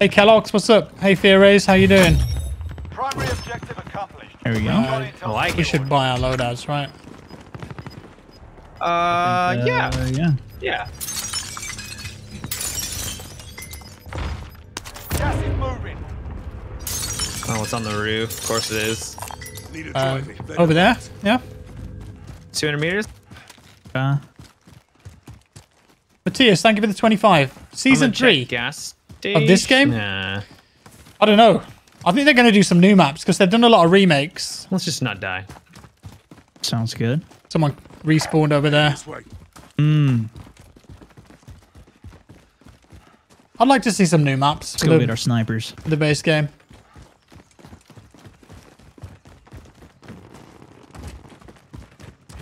[SPEAKER 1] Hey Kellogg's, what's up? Hey Theorays, how you doing?
[SPEAKER 5] Primary objective accomplished.
[SPEAKER 3] There we go.
[SPEAKER 5] Got
[SPEAKER 1] Uh,
[SPEAKER 2] I like
[SPEAKER 1] We
[SPEAKER 2] it.
[SPEAKER 1] should buy our loadouts, right?
[SPEAKER 2] Uh, yeah.
[SPEAKER 3] Uh, yeah.
[SPEAKER 2] Yeah.
[SPEAKER 5] Gas is moving.
[SPEAKER 2] Oh, it's on the roof. Of course it is.
[SPEAKER 6] Need a
[SPEAKER 1] Uh,
[SPEAKER 6] driving.
[SPEAKER 1] over there? Yeah.
[SPEAKER 2] 200 meters?
[SPEAKER 3] Uh,
[SPEAKER 1] Matthias, thank you for the 25. Season 3.
[SPEAKER 2] Gas
[SPEAKER 1] Of this game?
[SPEAKER 2] Nah.
[SPEAKER 1] I don't know. I think they're going to do some new maps because they've done a lot of remakes.
[SPEAKER 2] Let's just not die.
[SPEAKER 3] sounds good.
[SPEAKER 1] Someone respawned over there.
[SPEAKER 6] This.
[SPEAKER 3] Hmm.
[SPEAKER 1] I'd like to see some new maps
[SPEAKER 3] Let's go
[SPEAKER 1] the,
[SPEAKER 3] get our snipers.
[SPEAKER 1] the base game.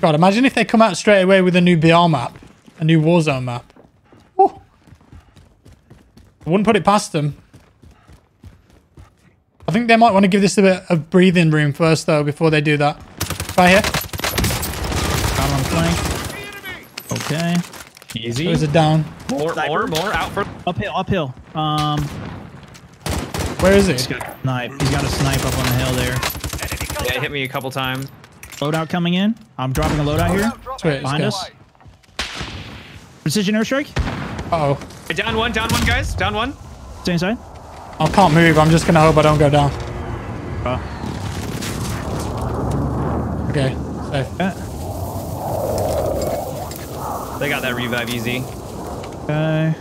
[SPEAKER 1] God, imagine if they come out straight away with a new BR map, a new Warzone map. Woo. I wouldn't put it past them. I think they might want to give this a bit of breathing room first, though, before they do that. Right here.
[SPEAKER 3] Got on flank. Okay.
[SPEAKER 2] Easy.
[SPEAKER 1] There's a down.
[SPEAKER 2] More, more, more. Out for.
[SPEAKER 3] Uphill, uphill. Um,
[SPEAKER 1] Where is he?
[SPEAKER 3] snipe. He's got a snipe up on the hill there.
[SPEAKER 2] Yeah, hit me a couple times.
[SPEAKER 3] Loadout coming in. I'm dropping a loadout here.
[SPEAKER 1] Sweet, let's
[SPEAKER 3] Behind
[SPEAKER 1] go.
[SPEAKER 3] us. Precision airstrike.
[SPEAKER 1] Uh-oh.
[SPEAKER 2] Hey, Down one, down one, guys. Down one.
[SPEAKER 3] Stay inside.
[SPEAKER 1] I can't move. I'm just going to hope I don't go down.
[SPEAKER 3] Uh,
[SPEAKER 1] Okay. Safe.
[SPEAKER 3] uh,
[SPEAKER 2] They got that revive easy.
[SPEAKER 3] okay.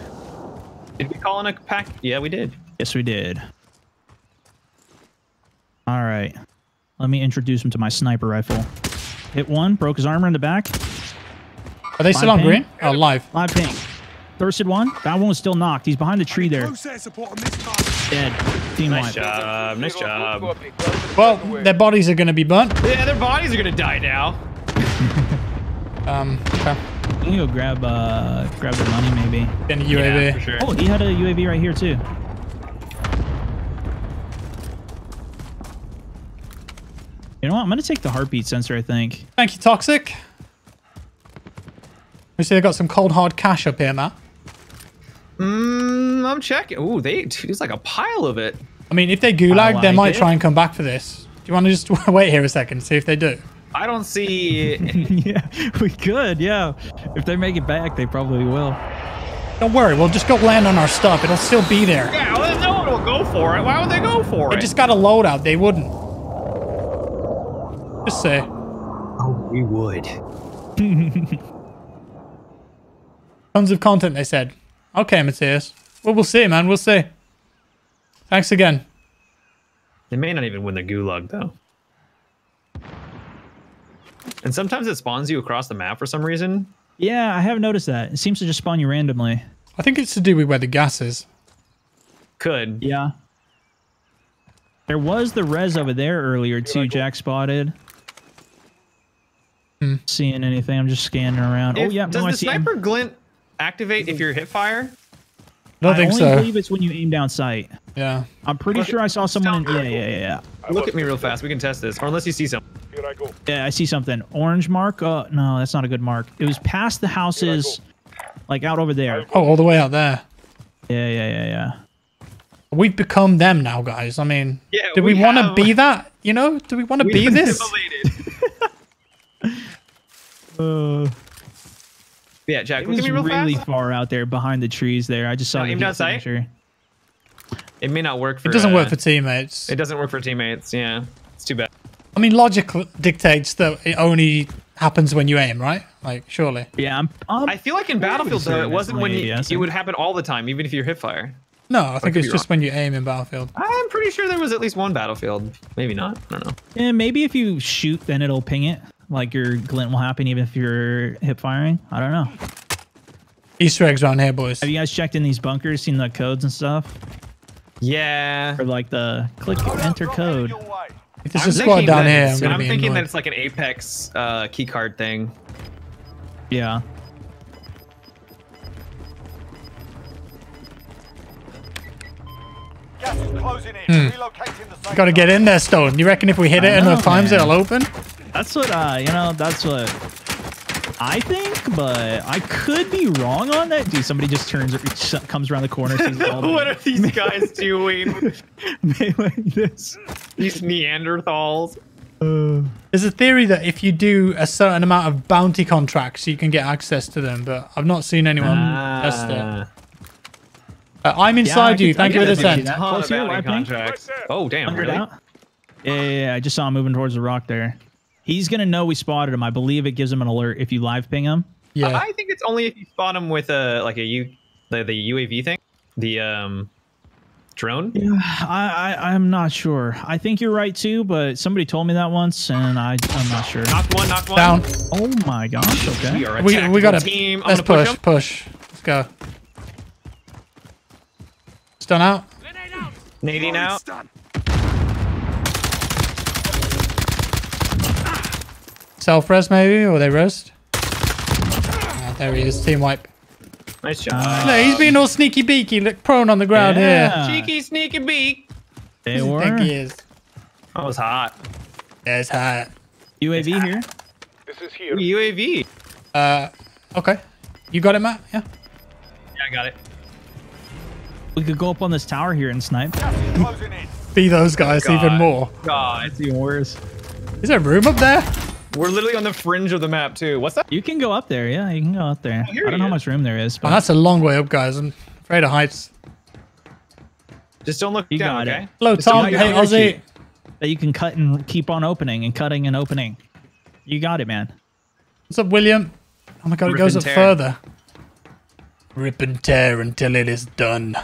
[SPEAKER 2] Did we call in a pack? Yeah, we did.
[SPEAKER 3] Yes, we did. All right. Let me introduce him to my sniper rifle. Hit one, broke his armor in the back.
[SPEAKER 1] Are they still on
[SPEAKER 3] ping?
[SPEAKER 1] green? Oh, live.
[SPEAKER 3] Live ping. Thirsted one. That one was still knocked. He's behind the tree there.
[SPEAKER 6] Close air support on this target.
[SPEAKER 3] Dead. Team
[SPEAKER 2] Nice
[SPEAKER 3] wipe.
[SPEAKER 2] job. Nice job.
[SPEAKER 1] Well, their bodies are going to be burnt.
[SPEAKER 2] Yeah, their bodies are gonna die now.
[SPEAKER 1] Um, okay.
[SPEAKER 3] You can go grab uh grab the money maybe.
[SPEAKER 1] Getting a
[SPEAKER 2] Yeah,
[SPEAKER 1] UAV.
[SPEAKER 2] for sure.
[SPEAKER 3] Oh, he had a UAV right here too. You know what? I'm gonna take the heartbeat sensor. I think.
[SPEAKER 1] Thank you, Toxic. We see they got some cold hard cash up here, Matt.
[SPEAKER 2] Mm, I'm checking. Ooh, they dude, it's like a pile of it.
[SPEAKER 1] I mean, if they gulag,
[SPEAKER 3] I
[SPEAKER 1] they might
[SPEAKER 3] it.
[SPEAKER 1] try and come back for this. Do you want to just wait here a second, see if they do?
[SPEAKER 2] I don't see.
[SPEAKER 3] yeah, we could. Yeah, if they make it back, they probably will.
[SPEAKER 1] Don't worry, we'll just go land on our stuff. It'll still be there.
[SPEAKER 2] yeah, well, no one will go for it. Why would they go for it?
[SPEAKER 1] They just got a loadout. They wouldn't. Just say.
[SPEAKER 2] oh, we would.
[SPEAKER 1] Tons of content, they said. Okay, Matthias. Well, we'll see, man. We'll see. Thanks again.
[SPEAKER 2] They may not even win the gulag though. And sometimes it spawns you across the map for some reason.
[SPEAKER 3] Yeah, I have noticed that. It seems to just spawn you randomly.
[SPEAKER 1] I think it's to do with where the gas is.
[SPEAKER 2] Could.
[SPEAKER 3] Yeah. There was the res over there earlier too. Jack spotted. Seeing anything? I'm just scanning around. oh yeah,
[SPEAKER 2] Does
[SPEAKER 3] no, I
[SPEAKER 2] the
[SPEAKER 3] see him.
[SPEAKER 2] sniper glint activate if you're hit fire?
[SPEAKER 1] I don't
[SPEAKER 3] I
[SPEAKER 1] think
[SPEAKER 3] only
[SPEAKER 1] so.
[SPEAKER 3] believe it's when you aim down sight.
[SPEAKER 1] Yeah.
[SPEAKER 3] I'm pretty sure I saw someone. In, yeah, yeah, yeah, yeah.
[SPEAKER 2] Look at me real fast. We can test this. Or unless you see something.
[SPEAKER 4] Here I go.
[SPEAKER 3] Yeah, I see something. Orange mark. Uh, no, that's not a good mark. It was past the houses, like out over there.
[SPEAKER 1] Oh, all the way out there.
[SPEAKER 3] Yeah, yeah, yeah, yeah.
[SPEAKER 1] We've become them now, guys. I mean,
[SPEAKER 2] Yeah,
[SPEAKER 1] do we,
[SPEAKER 2] we
[SPEAKER 1] want to
[SPEAKER 2] have.
[SPEAKER 1] be that? You know, do we want to be this?
[SPEAKER 3] Uh,
[SPEAKER 2] yeah, Jack,
[SPEAKER 3] it
[SPEAKER 2] look
[SPEAKER 3] was
[SPEAKER 2] at me real
[SPEAKER 3] really
[SPEAKER 2] fast.
[SPEAKER 3] far out there behind the trees there. I just saw
[SPEAKER 2] No,
[SPEAKER 3] the
[SPEAKER 2] aim
[SPEAKER 3] heat
[SPEAKER 2] down sight?
[SPEAKER 3] signature.
[SPEAKER 2] It may not work for.
[SPEAKER 1] It doesn't
[SPEAKER 2] uh,
[SPEAKER 1] work for teammates.
[SPEAKER 2] It doesn't work for teammates. Yeah, it's too bad.
[SPEAKER 1] I mean, logic dictates that it only happens when you aim, right? Like, surely.
[SPEAKER 3] Yeah, I'm. I'm
[SPEAKER 2] I feel like in Battlefield though, it wasn't when you,
[SPEAKER 3] ADS.
[SPEAKER 2] it would happen all the time, even if you're hit fire.
[SPEAKER 1] No, I think
[SPEAKER 2] could
[SPEAKER 1] it's
[SPEAKER 2] be
[SPEAKER 1] just
[SPEAKER 2] wrong.
[SPEAKER 1] when you aim in Battlefield.
[SPEAKER 2] I'm pretty sure there was at least one Battlefield. Maybe not. I don't know.
[SPEAKER 3] Yeah, maybe if you shoot, then it'll ping it. Like your glint will happen even if you're hip firing. I don't know.
[SPEAKER 1] Easter eggs around here, boys.
[SPEAKER 3] Have you guys checked in these bunkers, seen the codes and stuff?
[SPEAKER 2] Yeah.
[SPEAKER 3] Or like the click enter code?
[SPEAKER 1] If there's
[SPEAKER 2] I'm
[SPEAKER 1] a squad down here, I'm
[SPEAKER 2] it's-
[SPEAKER 1] going to
[SPEAKER 2] I'm
[SPEAKER 1] be
[SPEAKER 2] thinking that it's like an Apex uh, key card thing.
[SPEAKER 3] Yeah.
[SPEAKER 5] Gas is closing in. Relocating the
[SPEAKER 1] Got to get in there, Stone. You reckon if we hit
[SPEAKER 3] I
[SPEAKER 1] it enough
[SPEAKER 3] know,
[SPEAKER 1] times,
[SPEAKER 3] man.
[SPEAKER 1] it'll open?
[SPEAKER 3] That's what uh you know, that's what I think, but I could be wrong on that. Dude, somebody just turns comes around the corner, sees all
[SPEAKER 2] what are these guys doing?
[SPEAKER 3] melee this.
[SPEAKER 2] these Neanderthals.
[SPEAKER 1] There's a theory that if you do a certain amount of bounty contracts, you can get access to them, but I've not seen anyone test it.
[SPEAKER 2] Ah.
[SPEAKER 1] Uh, I'm inside
[SPEAKER 3] can-
[SPEAKER 1] you.
[SPEAKER 3] I
[SPEAKER 1] Thank you for the
[SPEAKER 3] see
[SPEAKER 1] tent.
[SPEAKER 3] that.
[SPEAKER 2] Ton
[SPEAKER 3] Close
[SPEAKER 2] of
[SPEAKER 3] here,
[SPEAKER 2] bounty
[SPEAKER 3] right, Pink?
[SPEAKER 2] contracts. Oh damn! Really?
[SPEAKER 3] Yeah, yeah, yeah, I just saw him moving towards the rock there. He's gonna know we spotted him. I believe it gives him an alert if you live ping him.
[SPEAKER 1] Yeah.
[SPEAKER 2] I think it's only if you spot him with a like a U, the, the UAV thing, the um drone.
[SPEAKER 3] I, I I'm not sure. I think you're right too, but somebody told me that once, and I I'm not sure.
[SPEAKER 2] Knocked one. Knocked one.
[SPEAKER 1] Down.
[SPEAKER 3] Oh my gosh. Okay.
[SPEAKER 2] We
[SPEAKER 3] Okay.
[SPEAKER 2] are a
[SPEAKER 1] We, we got
[SPEAKER 2] a
[SPEAKER 1] to
[SPEAKER 2] team.
[SPEAKER 1] Let's push,
[SPEAKER 2] push.
[SPEAKER 1] push. Let's go. Stun out.
[SPEAKER 2] Nading out.
[SPEAKER 1] Self res maybe, or they rest. Ah, there he is. Team wipe.
[SPEAKER 2] Nice job.
[SPEAKER 1] No, he's being all sneaky beaky. Look prone on the ground
[SPEAKER 3] Yeah.
[SPEAKER 2] Cheeky sneaky beak.
[SPEAKER 3] They
[SPEAKER 1] here. I
[SPEAKER 3] were
[SPEAKER 1] think he is.
[SPEAKER 2] That was hot.
[SPEAKER 1] There's hot.
[SPEAKER 3] UAV here.
[SPEAKER 4] This is here.
[SPEAKER 2] UAV.
[SPEAKER 1] Uh, okay. You got it, Matt? Yeah.
[SPEAKER 2] Yeah, I got it.
[SPEAKER 3] We could go up on this tower here and snipe.
[SPEAKER 5] Gas is closing in.
[SPEAKER 1] Be those guys even more.
[SPEAKER 2] God,
[SPEAKER 3] It's even worse.
[SPEAKER 1] Is there room up there?
[SPEAKER 2] We're literally on the fringe of the map too. What's that?
[SPEAKER 3] You can go up there. Yeah, you can go up there.
[SPEAKER 2] Oh, here
[SPEAKER 3] I don't know
[SPEAKER 2] he
[SPEAKER 3] how
[SPEAKER 2] is.
[SPEAKER 3] much room there is,
[SPEAKER 1] Oh,
[SPEAKER 3] but
[SPEAKER 1] that's a long way up, guys. I'm afraid of heights.
[SPEAKER 2] Just don't look
[SPEAKER 3] You
[SPEAKER 2] down,
[SPEAKER 3] got it.
[SPEAKER 2] okay?
[SPEAKER 1] Hello,
[SPEAKER 3] Just
[SPEAKER 1] Tom.
[SPEAKER 3] got your
[SPEAKER 1] Hey,
[SPEAKER 3] parachute.
[SPEAKER 1] Ozzy.
[SPEAKER 3] that you can cut and keep on opening and cutting and opening. You got it, man.
[SPEAKER 1] What's up, William? Oh my god, it goes up
[SPEAKER 2] tear.
[SPEAKER 1] further. Rip and tear until it is done.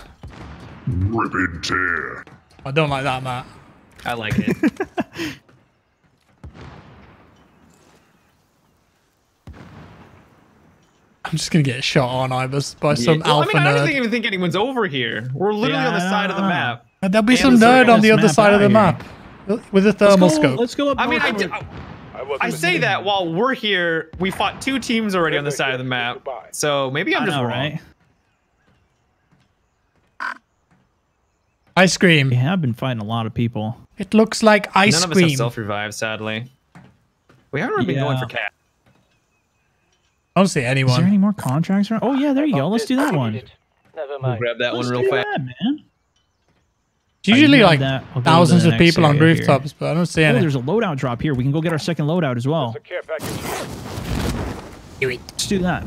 [SPEAKER 6] Rip and tear.
[SPEAKER 1] I don't like that, Matt.
[SPEAKER 2] I like it.
[SPEAKER 1] I'm just gonna get shot on Ibis by some
[SPEAKER 2] Well, I
[SPEAKER 1] alpha
[SPEAKER 2] mean, I don't even think anyone's over here. We're literally on the side of the map.
[SPEAKER 1] And There'll be
[SPEAKER 2] And
[SPEAKER 1] some nerd on the other side of the
[SPEAKER 3] out
[SPEAKER 1] map with a
[SPEAKER 3] Let's
[SPEAKER 1] thermal
[SPEAKER 3] go,
[SPEAKER 1] scope.
[SPEAKER 3] let's go up.
[SPEAKER 2] I mean, I,
[SPEAKER 3] north.
[SPEAKER 2] d-
[SPEAKER 6] I wasn't
[SPEAKER 2] I say that while we're here, we fought two teams already on the side of the map. So maybe I'm
[SPEAKER 3] I
[SPEAKER 2] just
[SPEAKER 3] know,
[SPEAKER 2] wrong.
[SPEAKER 3] right?
[SPEAKER 1] Ice cream.
[SPEAKER 3] We have been fighting a lot of people.
[SPEAKER 1] It looks like ice
[SPEAKER 2] None of us have
[SPEAKER 1] cream.
[SPEAKER 2] self revive, sadly. We haven't really been going for cat.
[SPEAKER 1] I don't see anyone.
[SPEAKER 3] Is there any more contracts around? Oh yeah, there you go. Let's do that one.
[SPEAKER 5] Never mind.
[SPEAKER 2] We'll grab that
[SPEAKER 3] Let's
[SPEAKER 2] one real
[SPEAKER 3] do
[SPEAKER 2] fast.
[SPEAKER 3] that, man.
[SPEAKER 1] It's usually like
[SPEAKER 3] that. I'll
[SPEAKER 1] thousands of people on
[SPEAKER 3] area here.
[SPEAKER 1] rooftops, but I don't see
[SPEAKER 3] Oh,
[SPEAKER 1] any.
[SPEAKER 3] there's a loadout drop here. We can go get our second loadout as well.
[SPEAKER 6] The care package here.
[SPEAKER 3] Let's do that.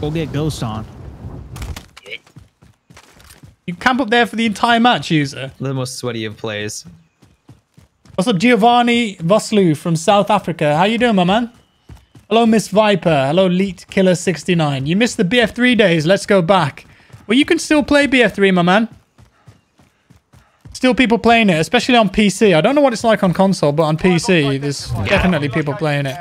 [SPEAKER 3] We'll get Ghost on.
[SPEAKER 1] You camp up there for the entire match, user.
[SPEAKER 2] The most sweaty of plays.
[SPEAKER 1] What's up, Giovanni Voslu from South Africa? How you doing, my man? Hello, Miss Viper. Hello, Leet Killer 69. You missed the BF3 days. Let's go back. Well, you can still play BF3, my man. Still people playing it, especially on PC. I don't know what it's like on console, but on PC, there's definitely people playing it.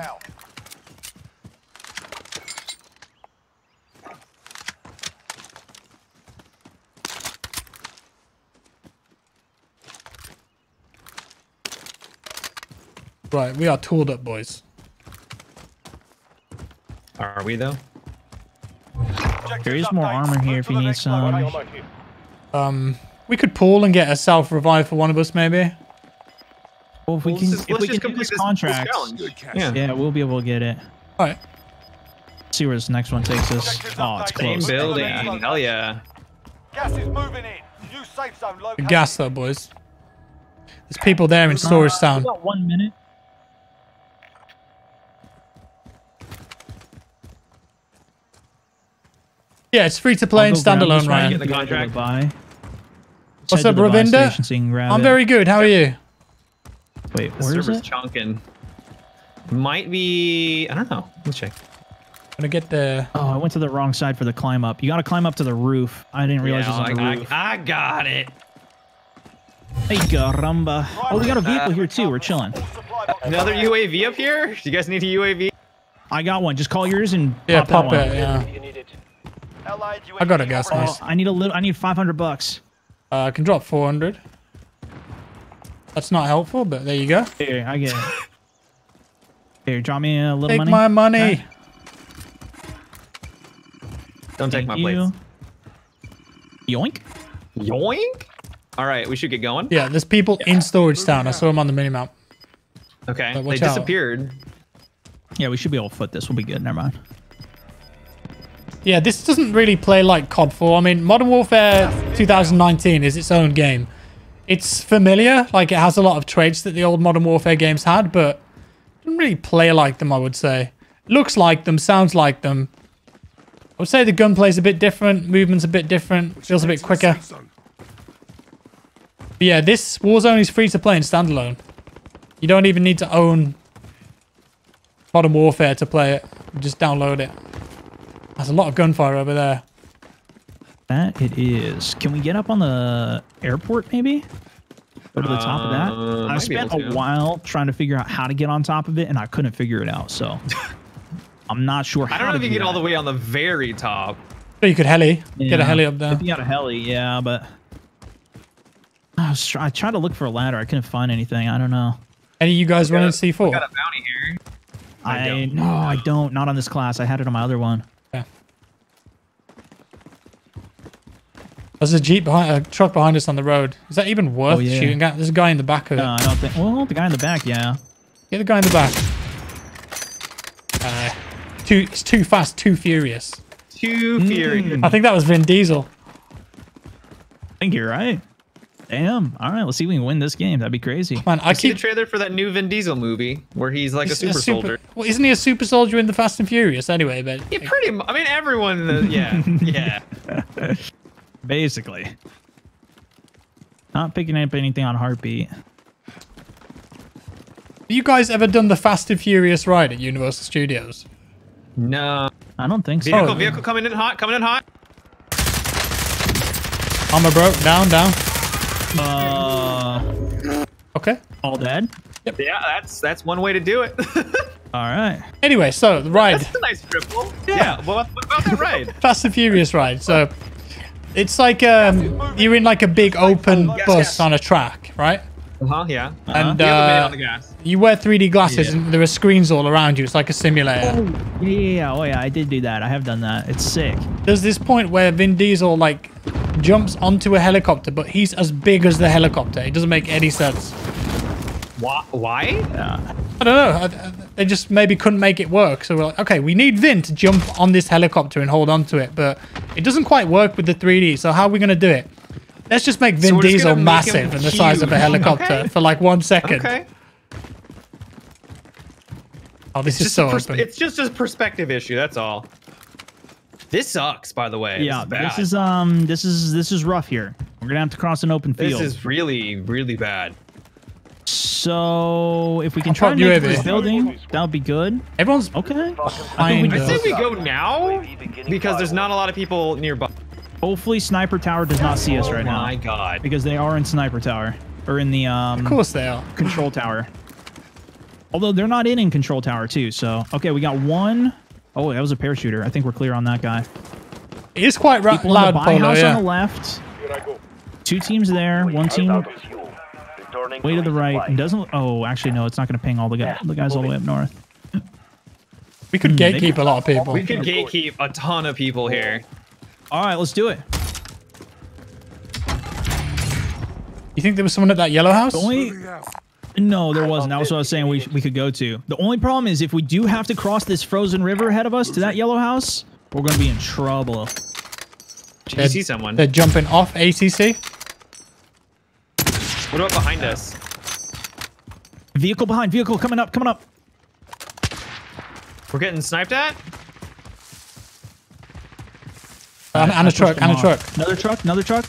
[SPEAKER 1] Right, we are tooled up, boys.
[SPEAKER 2] Are we though?
[SPEAKER 3] There is more armor here if you need some.
[SPEAKER 6] Body on my hip.
[SPEAKER 1] Um, we could pull and get a self revive for one of us, maybe.
[SPEAKER 3] Well, if we
[SPEAKER 2] Well,
[SPEAKER 3] can,
[SPEAKER 2] just-
[SPEAKER 3] if we can do
[SPEAKER 2] complete
[SPEAKER 3] this
[SPEAKER 2] this- this
[SPEAKER 3] contract,
[SPEAKER 2] challenge. Yeah.
[SPEAKER 3] yeah, we'll be able to get it.
[SPEAKER 1] All right.
[SPEAKER 3] See where this next one takes us. Oh, it's
[SPEAKER 2] Same
[SPEAKER 3] close.
[SPEAKER 2] building. Hell yeah.
[SPEAKER 5] Gas is moving in. New safe zone
[SPEAKER 1] Good
[SPEAKER 5] located.
[SPEAKER 1] gas, though, boys. There's people there in Storage Town.
[SPEAKER 3] About one minute.
[SPEAKER 1] Yeah, it's free to play and
[SPEAKER 3] go grab
[SPEAKER 1] standalone,
[SPEAKER 3] this one,
[SPEAKER 1] Ryan.
[SPEAKER 3] get the contract. Buy.
[SPEAKER 1] What's up,
[SPEAKER 3] to
[SPEAKER 1] Ravinda?
[SPEAKER 3] station so you can grab
[SPEAKER 1] I'm very good. How are you?
[SPEAKER 3] Wait,
[SPEAKER 2] The
[SPEAKER 3] where is
[SPEAKER 2] server's
[SPEAKER 3] it?
[SPEAKER 2] chunking. Might be. I don't know. Let's check.
[SPEAKER 1] I'm gonna get the.
[SPEAKER 3] Oh, I went to the wrong side for the climb up. You got to climb up to the roof. I didn't realize
[SPEAKER 2] Yeah,
[SPEAKER 3] it was on the
[SPEAKER 2] I,
[SPEAKER 3] roof.
[SPEAKER 2] I, I got it.
[SPEAKER 3] Hey, caramba. Oh, we got a vehicle here too. We're chilling.
[SPEAKER 2] Another UAV up here? Do you guys need a UAV?
[SPEAKER 3] I got one. Just call yours and
[SPEAKER 1] Yeah,
[SPEAKER 3] pop,
[SPEAKER 1] pop
[SPEAKER 3] that
[SPEAKER 1] it.
[SPEAKER 3] one.
[SPEAKER 1] Yeah.
[SPEAKER 5] You need it.
[SPEAKER 1] I got a gas
[SPEAKER 3] Oh,
[SPEAKER 1] mask.
[SPEAKER 3] I need a little. I need 500 bucks.
[SPEAKER 1] Uh, I can drop 400. That's not helpful, but there you go.
[SPEAKER 3] Here, I get it. Here, drop me a little
[SPEAKER 1] Take
[SPEAKER 3] money.
[SPEAKER 1] my money.
[SPEAKER 3] Okay.
[SPEAKER 2] Don't take my
[SPEAKER 3] you.
[SPEAKER 2] plates.
[SPEAKER 3] Yoink.
[SPEAKER 2] Yoink! All right, we should get going.
[SPEAKER 1] Yeah, there's people in Storage Town. I saw them on the minimap.
[SPEAKER 2] Okay,
[SPEAKER 1] But
[SPEAKER 2] they
[SPEAKER 1] watch out.
[SPEAKER 2] disappeared.
[SPEAKER 3] Yeah, we should be able to foot this. We'll be good. Never mind.
[SPEAKER 1] Yeah, this doesn't really play like COD 4. I mean, Modern Warfare 2019 is its own game. It's familiar, like it has a lot of traits that the old Modern Warfare games had, but doesn't really play like them, I would say. Looks like them, sounds like them. I would say the gunplay's a bit different, movement's a bit different, feels a bit quicker. But yeah, this Warzone is free to play and standalone. You don't even need to own Modern Warfare to play it. You just download it. There's a lot of gunfire over there.
[SPEAKER 3] That it is. Can we get up on the airport maybe? Go to the top of
[SPEAKER 2] Uh,
[SPEAKER 3] that. I spent a while trying to figure out how to get on top of it, and I couldn't figure it out. So I'm not sure.
[SPEAKER 2] I don't know if you
[SPEAKER 3] do
[SPEAKER 2] get all the way on the very top.
[SPEAKER 1] But you could heli. Get a
[SPEAKER 3] Yeah.
[SPEAKER 1] heli up there.
[SPEAKER 3] If you got a heli, yeah, but I was try- I tried to look for a ladder. I couldn't find anything. I don't know.
[SPEAKER 1] Any of you guys running C4?
[SPEAKER 2] I Got a
[SPEAKER 1] C4?
[SPEAKER 2] bounty here. I
[SPEAKER 3] I,
[SPEAKER 2] don't.
[SPEAKER 3] no, I don't. Not on this class. I had it on my other one.
[SPEAKER 1] There's a jeep behind, a truck behind us on the road. Is that even worth
[SPEAKER 3] Oh, yeah.
[SPEAKER 1] shooting at? There's a guy in the back of it.
[SPEAKER 3] No, I don't think. Well, the guy in the back, yeah.
[SPEAKER 1] Get the guy in the back. Uh, too, it's too fast, too furious.
[SPEAKER 2] Too furious.
[SPEAKER 1] I think that was Vin Diesel.
[SPEAKER 3] I think you're right. Damn. All right, let's see if we can win this game. That'd be crazy.
[SPEAKER 1] Man, I
[SPEAKER 2] I see the
[SPEAKER 1] keep.
[SPEAKER 2] trailer for that new Vin Diesel movie where he's like a
[SPEAKER 1] he's
[SPEAKER 2] super, soldier.
[SPEAKER 1] Well, isn't he a super soldier in the Fast and Furious anyway? But
[SPEAKER 2] Yeah, pretty. I mean, everyone. Uh, yeah, yeah.
[SPEAKER 3] Basically. Not picking up anything on heartbeat.
[SPEAKER 1] have you guys ever done the Fast and Furious ride at Universal Studios?
[SPEAKER 2] No.
[SPEAKER 3] I don't think so.
[SPEAKER 2] Vehicle,
[SPEAKER 1] Oh.
[SPEAKER 2] vehicle coming in hot. Coming in hot.
[SPEAKER 1] Armor broke. Down, down.
[SPEAKER 3] Uh,
[SPEAKER 1] Okay.
[SPEAKER 3] all dead.
[SPEAKER 2] Yeah, that's that's one way to do it.
[SPEAKER 3] All right.
[SPEAKER 1] Anyway, so the ride,
[SPEAKER 2] That's a nice triple. Yeah. Well, what about the ride?
[SPEAKER 1] Fast and Furious ride. So it's like um, you're in like a big open
[SPEAKER 2] Yes,
[SPEAKER 1] bus
[SPEAKER 2] yes.
[SPEAKER 1] on a track, right?
[SPEAKER 2] Uh huh. Yeah.
[SPEAKER 1] And
[SPEAKER 2] You have a minute
[SPEAKER 1] uh,
[SPEAKER 2] on the gas.
[SPEAKER 1] you wear 3D glasses,
[SPEAKER 2] Yeah.
[SPEAKER 1] and there are screens all around you. It's like a simulator.
[SPEAKER 3] Yeah, yeah, yeah. Oh, yeah. I did do that. I have done that. It's sick.
[SPEAKER 1] There's this point where Vin Diesel like jumps onto a helicopter, but he's as big as the helicopter. It doesn't make any sense.
[SPEAKER 2] Why? Why?
[SPEAKER 1] I don't know. I- I- They just maybe couldn't make it work. So we're like, okay, we need Vin to jump on this helicopter and hold on to it, but it doesn't quite work with the 3D. So how are we gonna do it? Let's just make Vin
[SPEAKER 2] we're
[SPEAKER 1] Diesel
[SPEAKER 2] make
[SPEAKER 1] massive and the size of a helicopter
[SPEAKER 2] Okay.
[SPEAKER 1] for like one second.
[SPEAKER 2] Okay.
[SPEAKER 1] Oh, this is so open.
[SPEAKER 2] it's just a perspective issue. That's all. This sucks, by the way.
[SPEAKER 3] Yeah,
[SPEAKER 2] this is,
[SPEAKER 3] this is um, this is this is rough here. We're gonna have to cross an open field.
[SPEAKER 2] This is really, really bad.
[SPEAKER 3] So if we can
[SPEAKER 1] I'll
[SPEAKER 3] try to make it to
[SPEAKER 1] UAV.
[SPEAKER 3] this building, that would be good.
[SPEAKER 1] Everyone's
[SPEAKER 3] Okay.
[SPEAKER 1] behind
[SPEAKER 3] we
[SPEAKER 2] I say
[SPEAKER 1] us.
[SPEAKER 2] we go now because there's not a lot of people nearby.
[SPEAKER 3] Hopefully, sniper tower does not see us right
[SPEAKER 2] oh
[SPEAKER 3] now
[SPEAKER 2] my god.
[SPEAKER 3] because they are in sniper tower or in the um
[SPEAKER 1] Of course they are.
[SPEAKER 3] control tower. Although they're not in in control tower too. So okay, we got one oh that was a parachuter. I think we're clear on that guy.
[SPEAKER 1] It is quite ra-
[SPEAKER 3] People
[SPEAKER 1] loud,
[SPEAKER 3] in the buy
[SPEAKER 1] Polo.
[SPEAKER 3] house on the left.
[SPEAKER 4] Here I go.
[SPEAKER 3] Two teams there. One team
[SPEAKER 5] Out of fuel. Returning
[SPEAKER 3] way to the right.
[SPEAKER 5] resupply.
[SPEAKER 3] Doesn't oh actually no, it's not going to ping all the guys. The guys all the way up north.
[SPEAKER 1] We could
[SPEAKER 3] hmm, maybe-
[SPEAKER 1] gatekeep a lot of people.
[SPEAKER 2] We could gatekeep a ton of people here.
[SPEAKER 3] All right, let's do it.
[SPEAKER 1] You think there was someone at that yellow house?
[SPEAKER 3] The only no, there wasn't. That was what I was saying. We we could go to. The only problem is if we do have to cross this frozen river ahead of us to that yellow house, we're going to be in trouble.
[SPEAKER 2] Did you see someone?
[SPEAKER 1] They're jumping off ACC.
[SPEAKER 2] What about behind us?
[SPEAKER 3] Vehicle behind. Vehicle coming up. Coming up.
[SPEAKER 2] We're getting sniped at?
[SPEAKER 1] Uh, and, and a truck,
[SPEAKER 3] them
[SPEAKER 1] and a truck.
[SPEAKER 3] Another truck. Another truck.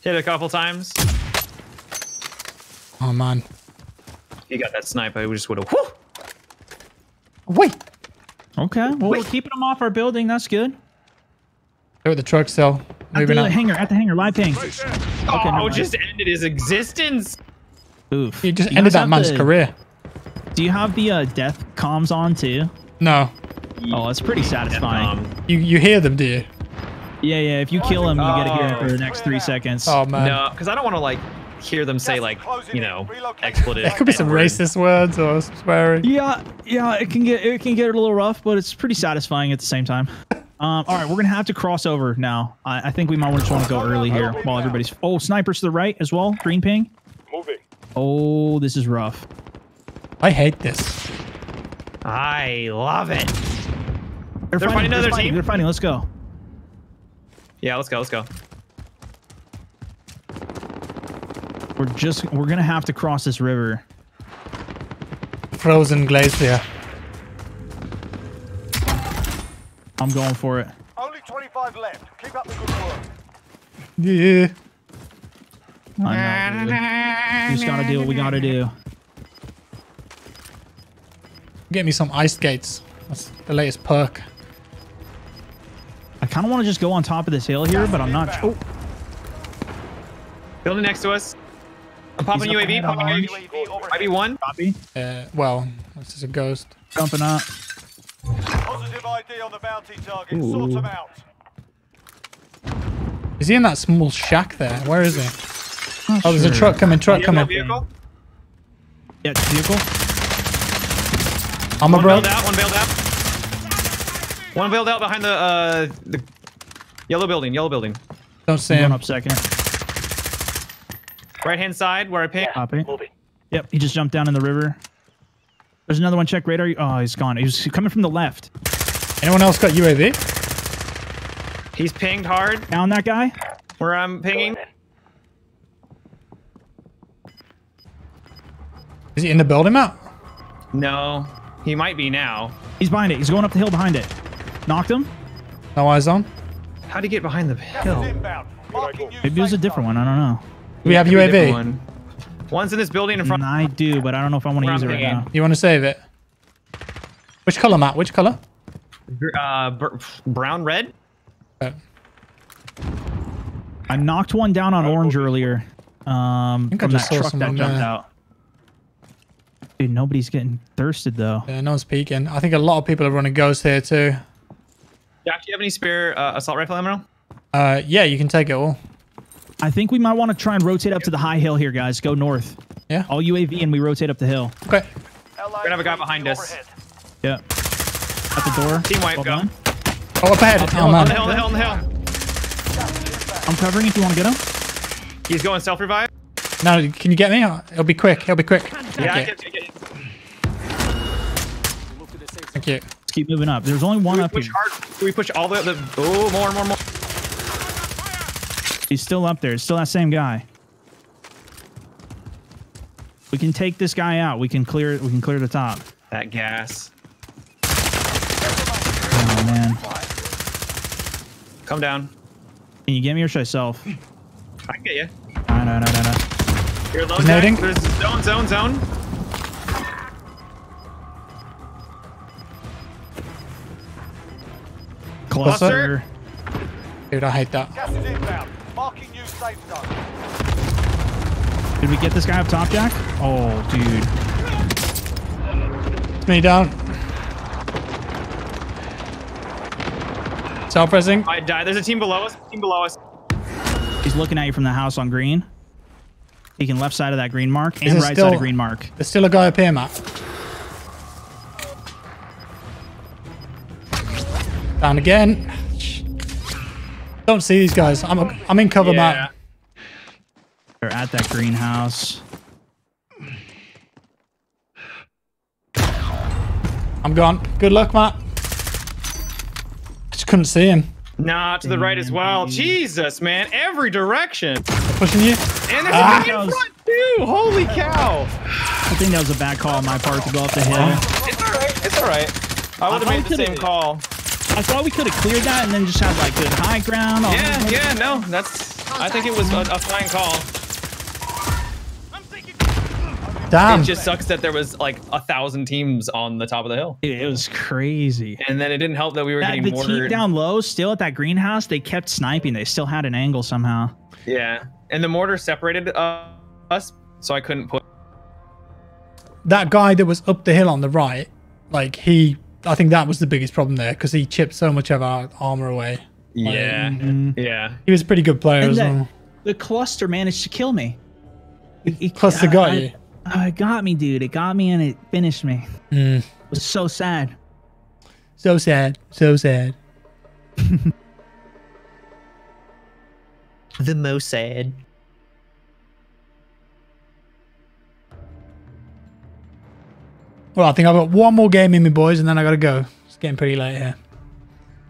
[SPEAKER 2] Hit it a couple times.
[SPEAKER 1] Oh man.
[SPEAKER 2] He got that snipe. I just would have. Whew!
[SPEAKER 1] Wait.
[SPEAKER 3] Okay. Well, we're keeping them off our building. That's good.
[SPEAKER 1] They're at the truck still.
[SPEAKER 3] At
[SPEAKER 1] Moving
[SPEAKER 3] the
[SPEAKER 1] up.
[SPEAKER 3] hangar. At the hangar. Live ping.
[SPEAKER 4] Right.
[SPEAKER 3] Okay, never
[SPEAKER 2] oh,
[SPEAKER 3] mind.
[SPEAKER 2] just ended his existence.
[SPEAKER 3] Oof.
[SPEAKER 1] You just
[SPEAKER 3] you
[SPEAKER 1] ended that man's
[SPEAKER 3] the-
[SPEAKER 1] career.
[SPEAKER 3] Do you have the uh, death comms on too?
[SPEAKER 1] No.
[SPEAKER 3] Oh, it's pretty satisfying.
[SPEAKER 1] You you hear them, do you?
[SPEAKER 3] Yeah, yeah. If you kill him, you get to hear it for the next three seconds.
[SPEAKER 1] Oh man.
[SPEAKER 2] no, because I don't want to like hear them say like you know expletive.
[SPEAKER 1] There could be some racist words or swearing.
[SPEAKER 3] Yeah, yeah, it can get it can get a little rough, but it's pretty satisfying at the same time. Um, all right, we're gonna have to cross over now. I, I think we might just want to go early here while everybody's. Oh, snipers to the right as well. Green ping.
[SPEAKER 4] Moving.
[SPEAKER 3] Oh, this is rough.
[SPEAKER 1] I hate this.
[SPEAKER 2] I love it.
[SPEAKER 3] They're,
[SPEAKER 2] They're fighting another
[SPEAKER 3] fighting,
[SPEAKER 2] team?
[SPEAKER 3] They're fighting. Let's go.
[SPEAKER 2] Yeah, let's go. Let's go.
[SPEAKER 3] We're just we're gonna have to cross this river.
[SPEAKER 1] Frozen glacier.
[SPEAKER 3] I'm going for it.
[SPEAKER 5] Only 25 left. Keep up the good work.
[SPEAKER 1] Yeah.
[SPEAKER 3] I know. dude. We just gotta do what we gotta do.
[SPEAKER 1] Get me some ice skates. That's the latest perk.
[SPEAKER 3] I kind of want to just go on top of this hill here, but I'm not. Oh,
[SPEAKER 2] Building next to us. I'm popping
[SPEAKER 3] He's
[SPEAKER 2] UAV. Popping
[SPEAKER 3] on
[SPEAKER 2] UAV.
[SPEAKER 5] UAV overhead.
[SPEAKER 2] Might be one.
[SPEAKER 3] copy.
[SPEAKER 1] Uh, well, this is a ghost.
[SPEAKER 3] Jumping up.
[SPEAKER 5] Positive ID on the bounty target. Sort them out.
[SPEAKER 1] Is he in that small shack there? Where is he?
[SPEAKER 3] Not
[SPEAKER 1] Oh, there's a truck coming, truck coming.
[SPEAKER 2] vehicle.
[SPEAKER 3] Yeah, vehicle.
[SPEAKER 1] I'm a
[SPEAKER 2] One
[SPEAKER 1] bro.
[SPEAKER 2] bailed out. One bailed out. One bailed out behind the uh the yellow building. Yellow building.
[SPEAKER 1] Don't see
[SPEAKER 3] Going
[SPEAKER 1] him.
[SPEAKER 3] up second.
[SPEAKER 2] Right hand side where I picked.
[SPEAKER 3] Copy.
[SPEAKER 5] Moving.
[SPEAKER 3] Yep, he just jumped down in the river. There's another one. Check radar. Oh, he's gone. He was coming from the left.
[SPEAKER 1] Anyone else got UAV?
[SPEAKER 2] He's pinged hard
[SPEAKER 3] Down that guy.
[SPEAKER 2] where I'm pinging.
[SPEAKER 1] Is he in the building, Matt?
[SPEAKER 2] No, he might be now.
[SPEAKER 3] He's behind it. He's going up the hill behind it. Knocked him.
[SPEAKER 1] No eyes on.
[SPEAKER 2] How'd he get behind the hill?
[SPEAKER 5] Inbound. Marking you
[SPEAKER 3] Maybe it was a different one. I don't know.
[SPEAKER 1] We have
[SPEAKER 2] Could be
[SPEAKER 1] UAV.
[SPEAKER 2] One. One's in this building in front.
[SPEAKER 3] I do, but I don't know if I want to use it right
[SPEAKER 2] thinking.
[SPEAKER 3] now.
[SPEAKER 1] You want to save it? Which color, Matt? Which color?
[SPEAKER 2] Uh, br- brown, red.
[SPEAKER 1] Uh,
[SPEAKER 3] I knocked one down on orange earlier. Um,
[SPEAKER 1] think I
[SPEAKER 3] from
[SPEAKER 1] just
[SPEAKER 3] that
[SPEAKER 1] saw
[SPEAKER 3] truck that jumped
[SPEAKER 1] there.
[SPEAKER 3] out. Dude, nobody's getting thirsted though.
[SPEAKER 1] Yeah, no one's peeking. I think a lot of people are running ghosts here too.
[SPEAKER 2] Jack, do you have any spare uh, assault rifle ammo?
[SPEAKER 1] Uh, yeah, you can take it all.
[SPEAKER 3] I think we might want to try and rotate up to the high hill here, guys. Go north.
[SPEAKER 1] Yeah.
[SPEAKER 3] All UAV and we rotate up the hill.
[SPEAKER 1] Okay.
[SPEAKER 5] Allied
[SPEAKER 2] gonna have a guy behind us.
[SPEAKER 3] Yeah. At the door.
[SPEAKER 2] Team wipe,
[SPEAKER 3] Well
[SPEAKER 2] go.
[SPEAKER 3] done.
[SPEAKER 1] Oh, up ahead. Oh,
[SPEAKER 2] on
[SPEAKER 1] man.
[SPEAKER 2] the hill, on the hill, on the hill.
[SPEAKER 3] I'm covering if you want to get him.
[SPEAKER 2] He's going self revive.
[SPEAKER 1] No, can you get me? It'll be quick. It'll be quick.
[SPEAKER 2] Yeah, I
[SPEAKER 1] Okay.
[SPEAKER 2] can take it.
[SPEAKER 1] Thank you.
[SPEAKER 3] Let's keep moving up. There's only one
[SPEAKER 2] Do we
[SPEAKER 3] up
[SPEAKER 2] push
[SPEAKER 3] here.
[SPEAKER 2] hard? Do we push all the, the oh more and more and more?
[SPEAKER 3] He's still up there. It's still that same guy. We can take this guy out. We can clear. We can clear the top.
[SPEAKER 2] That gas.
[SPEAKER 3] Oh man.
[SPEAKER 2] Come down.
[SPEAKER 3] Can you get me or should I self?
[SPEAKER 2] I can get you.
[SPEAKER 3] No, no, no, no, no.
[SPEAKER 2] You're low,
[SPEAKER 1] He's nading.
[SPEAKER 2] There's zone, zone, zone.
[SPEAKER 3] Cluster.
[SPEAKER 1] Dude, I hate that.
[SPEAKER 5] Gas is inbound. Marking new safe zone.
[SPEAKER 3] Did we get this guy up top, Jack? Oh, dude.
[SPEAKER 1] Me down. Self pressing.
[SPEAKER 2] I died. There's a team below us. Team below us.
[SPEAKER 3] He's looking at you from the house on green. He can left side of that green mark and right
[SPEAKER 1] still-
[SPEAKER 3] side of green mark.
[SPEAKER 1] There's still a guy up here, Matt. Down again. Don't see these guys. I'm a, I'm in cover,
[SPEAKER 2] Yeah.
[SPEAKER 1] Matt.
[SPEAKER 3] They're at that greenhouse.
[SPEAKER 1] I'm gone. Good luck, Matt. Just couldn't see him.
[SPEAKER 2] Nah, to the right as well. Jesus, man. Every direction.
[SPEAKER 1] Pushing you.
[SPEAKER 2] And there's
[SPEAKER 1] Ah.
[SPEAKER 2] a guy in front too. Holy cow.
[SPEAKER 3] I think that was a bad call on my part to go up the hill.
[SPEAKER 2] It's all right. It's all right. I would have made the
[SPEAKER 3] could've-
[SPEAKER 2] same call.
[SPEAKER 3] I thought we could have cleared that and then just had like good high ground.
[SPEAKER 2] Yeah,
[SPEAKER 3] that.
[SPEAKER 2] yeah, no, that's. I think it was a, a fine call.
[SPEAKER 1] Damn.
[SPEAKER 2] It just sucks that there was like a thousand teams on the top of the hill,
[SPEAKER 3] it was crazy.
[SPEAKER 2] and then it didn't help that we were
[SPEAKER 3] That,
[SPEAKER 2] getting
[SPEAKER 3] the team down low, still at that greenhouse, they kept sniping. They still had an angle somehow.
[SPEAKER 2] Yeah, and the mortar separated uh, us, so I couldn't put.
[SPEAKER 1] that guy that was up the hill on the right, like he, I think that was the biggest problem there because he chipped so much of our armor away.
[SPEAKER 2] Yeah,
[SPEAKER 3] Mhm.
[SPEAKER 2] yeah.
[SPEAKER 1] He was a pretty good player
[SPEAKER 3] And
[SPEAKER 1] as
[SPEAKER 3] that-
[SPEAKER 1] well.
[SPEAKER 3] The cluster managed to kill me. It, it-
[SPEAKER 1] Cluster
[SPEAKER 3] I-
[SPEAKER 1] got
[SPEAKER 3] I-
[SPEAKER 1] you.
[SPEAKER 3] oh, it got me, dude. It got me and it finished me.
[SPEAKER 1] Mm.
[SPEAKER 3] It was so sad.
[SPEAKER 1] So sad. So sad.
[SPEAKER 2] The most sad.
[SPEAKER 1] Well, I think I've got one more game in me, boys, and then I gotta go. It's getting pretty late here.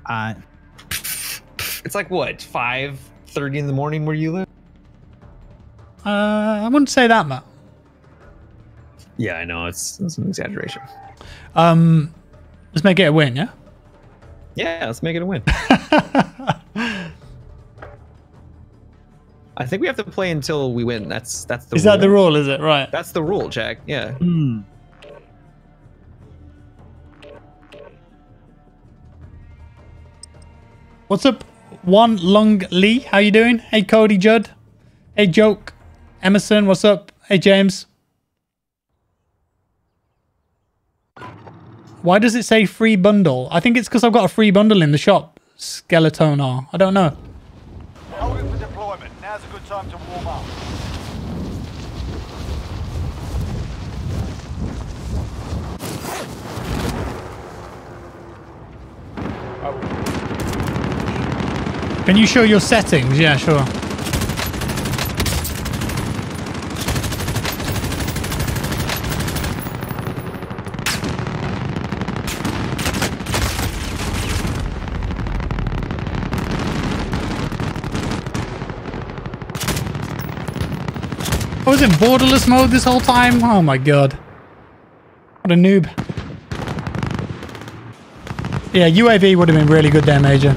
[SPEAKER 3] Uh,
[SPEAKER 2] It's like what five thirty in the morning where you live?
[SPEAKER 1] Uh, I wouldn't say that, Matt.
[SPEAKER 2] Yeah, I know it's, it's an exaggeration.
[SPEAKER 1] Um, let's make it a win, yeah.
[SPEAKER 2] Yeah, let's make it a win. I think we have to play until we win. That's that's the
[SPEAKER 1] Is
[SPEAKER 2] rule.
[SPEAKER 1] that the rule? Is it right?
[SPEAKER 2] That's the rule, Jack. Yeah.
[SPEAKER 3] hmm.
[SPEAKER 1] What's up, one Lung Lee? How you doing? Hey, Cody Judd. Hey, Joke. Emerson, what's up? Hey, James. Why does it say free bundle? I think it's because I've got a free bundle in the shop. Skeletonar. I don't know.
[SPEAKER 5] Hold it for deployment. Now's a good time to warm up.
[SPEAKER 1] Can you show your settings? Yeah, sure. I was in borderless mode this whole time? Oh my god. What a noob. Yeah, UAV would have been really good there, Major.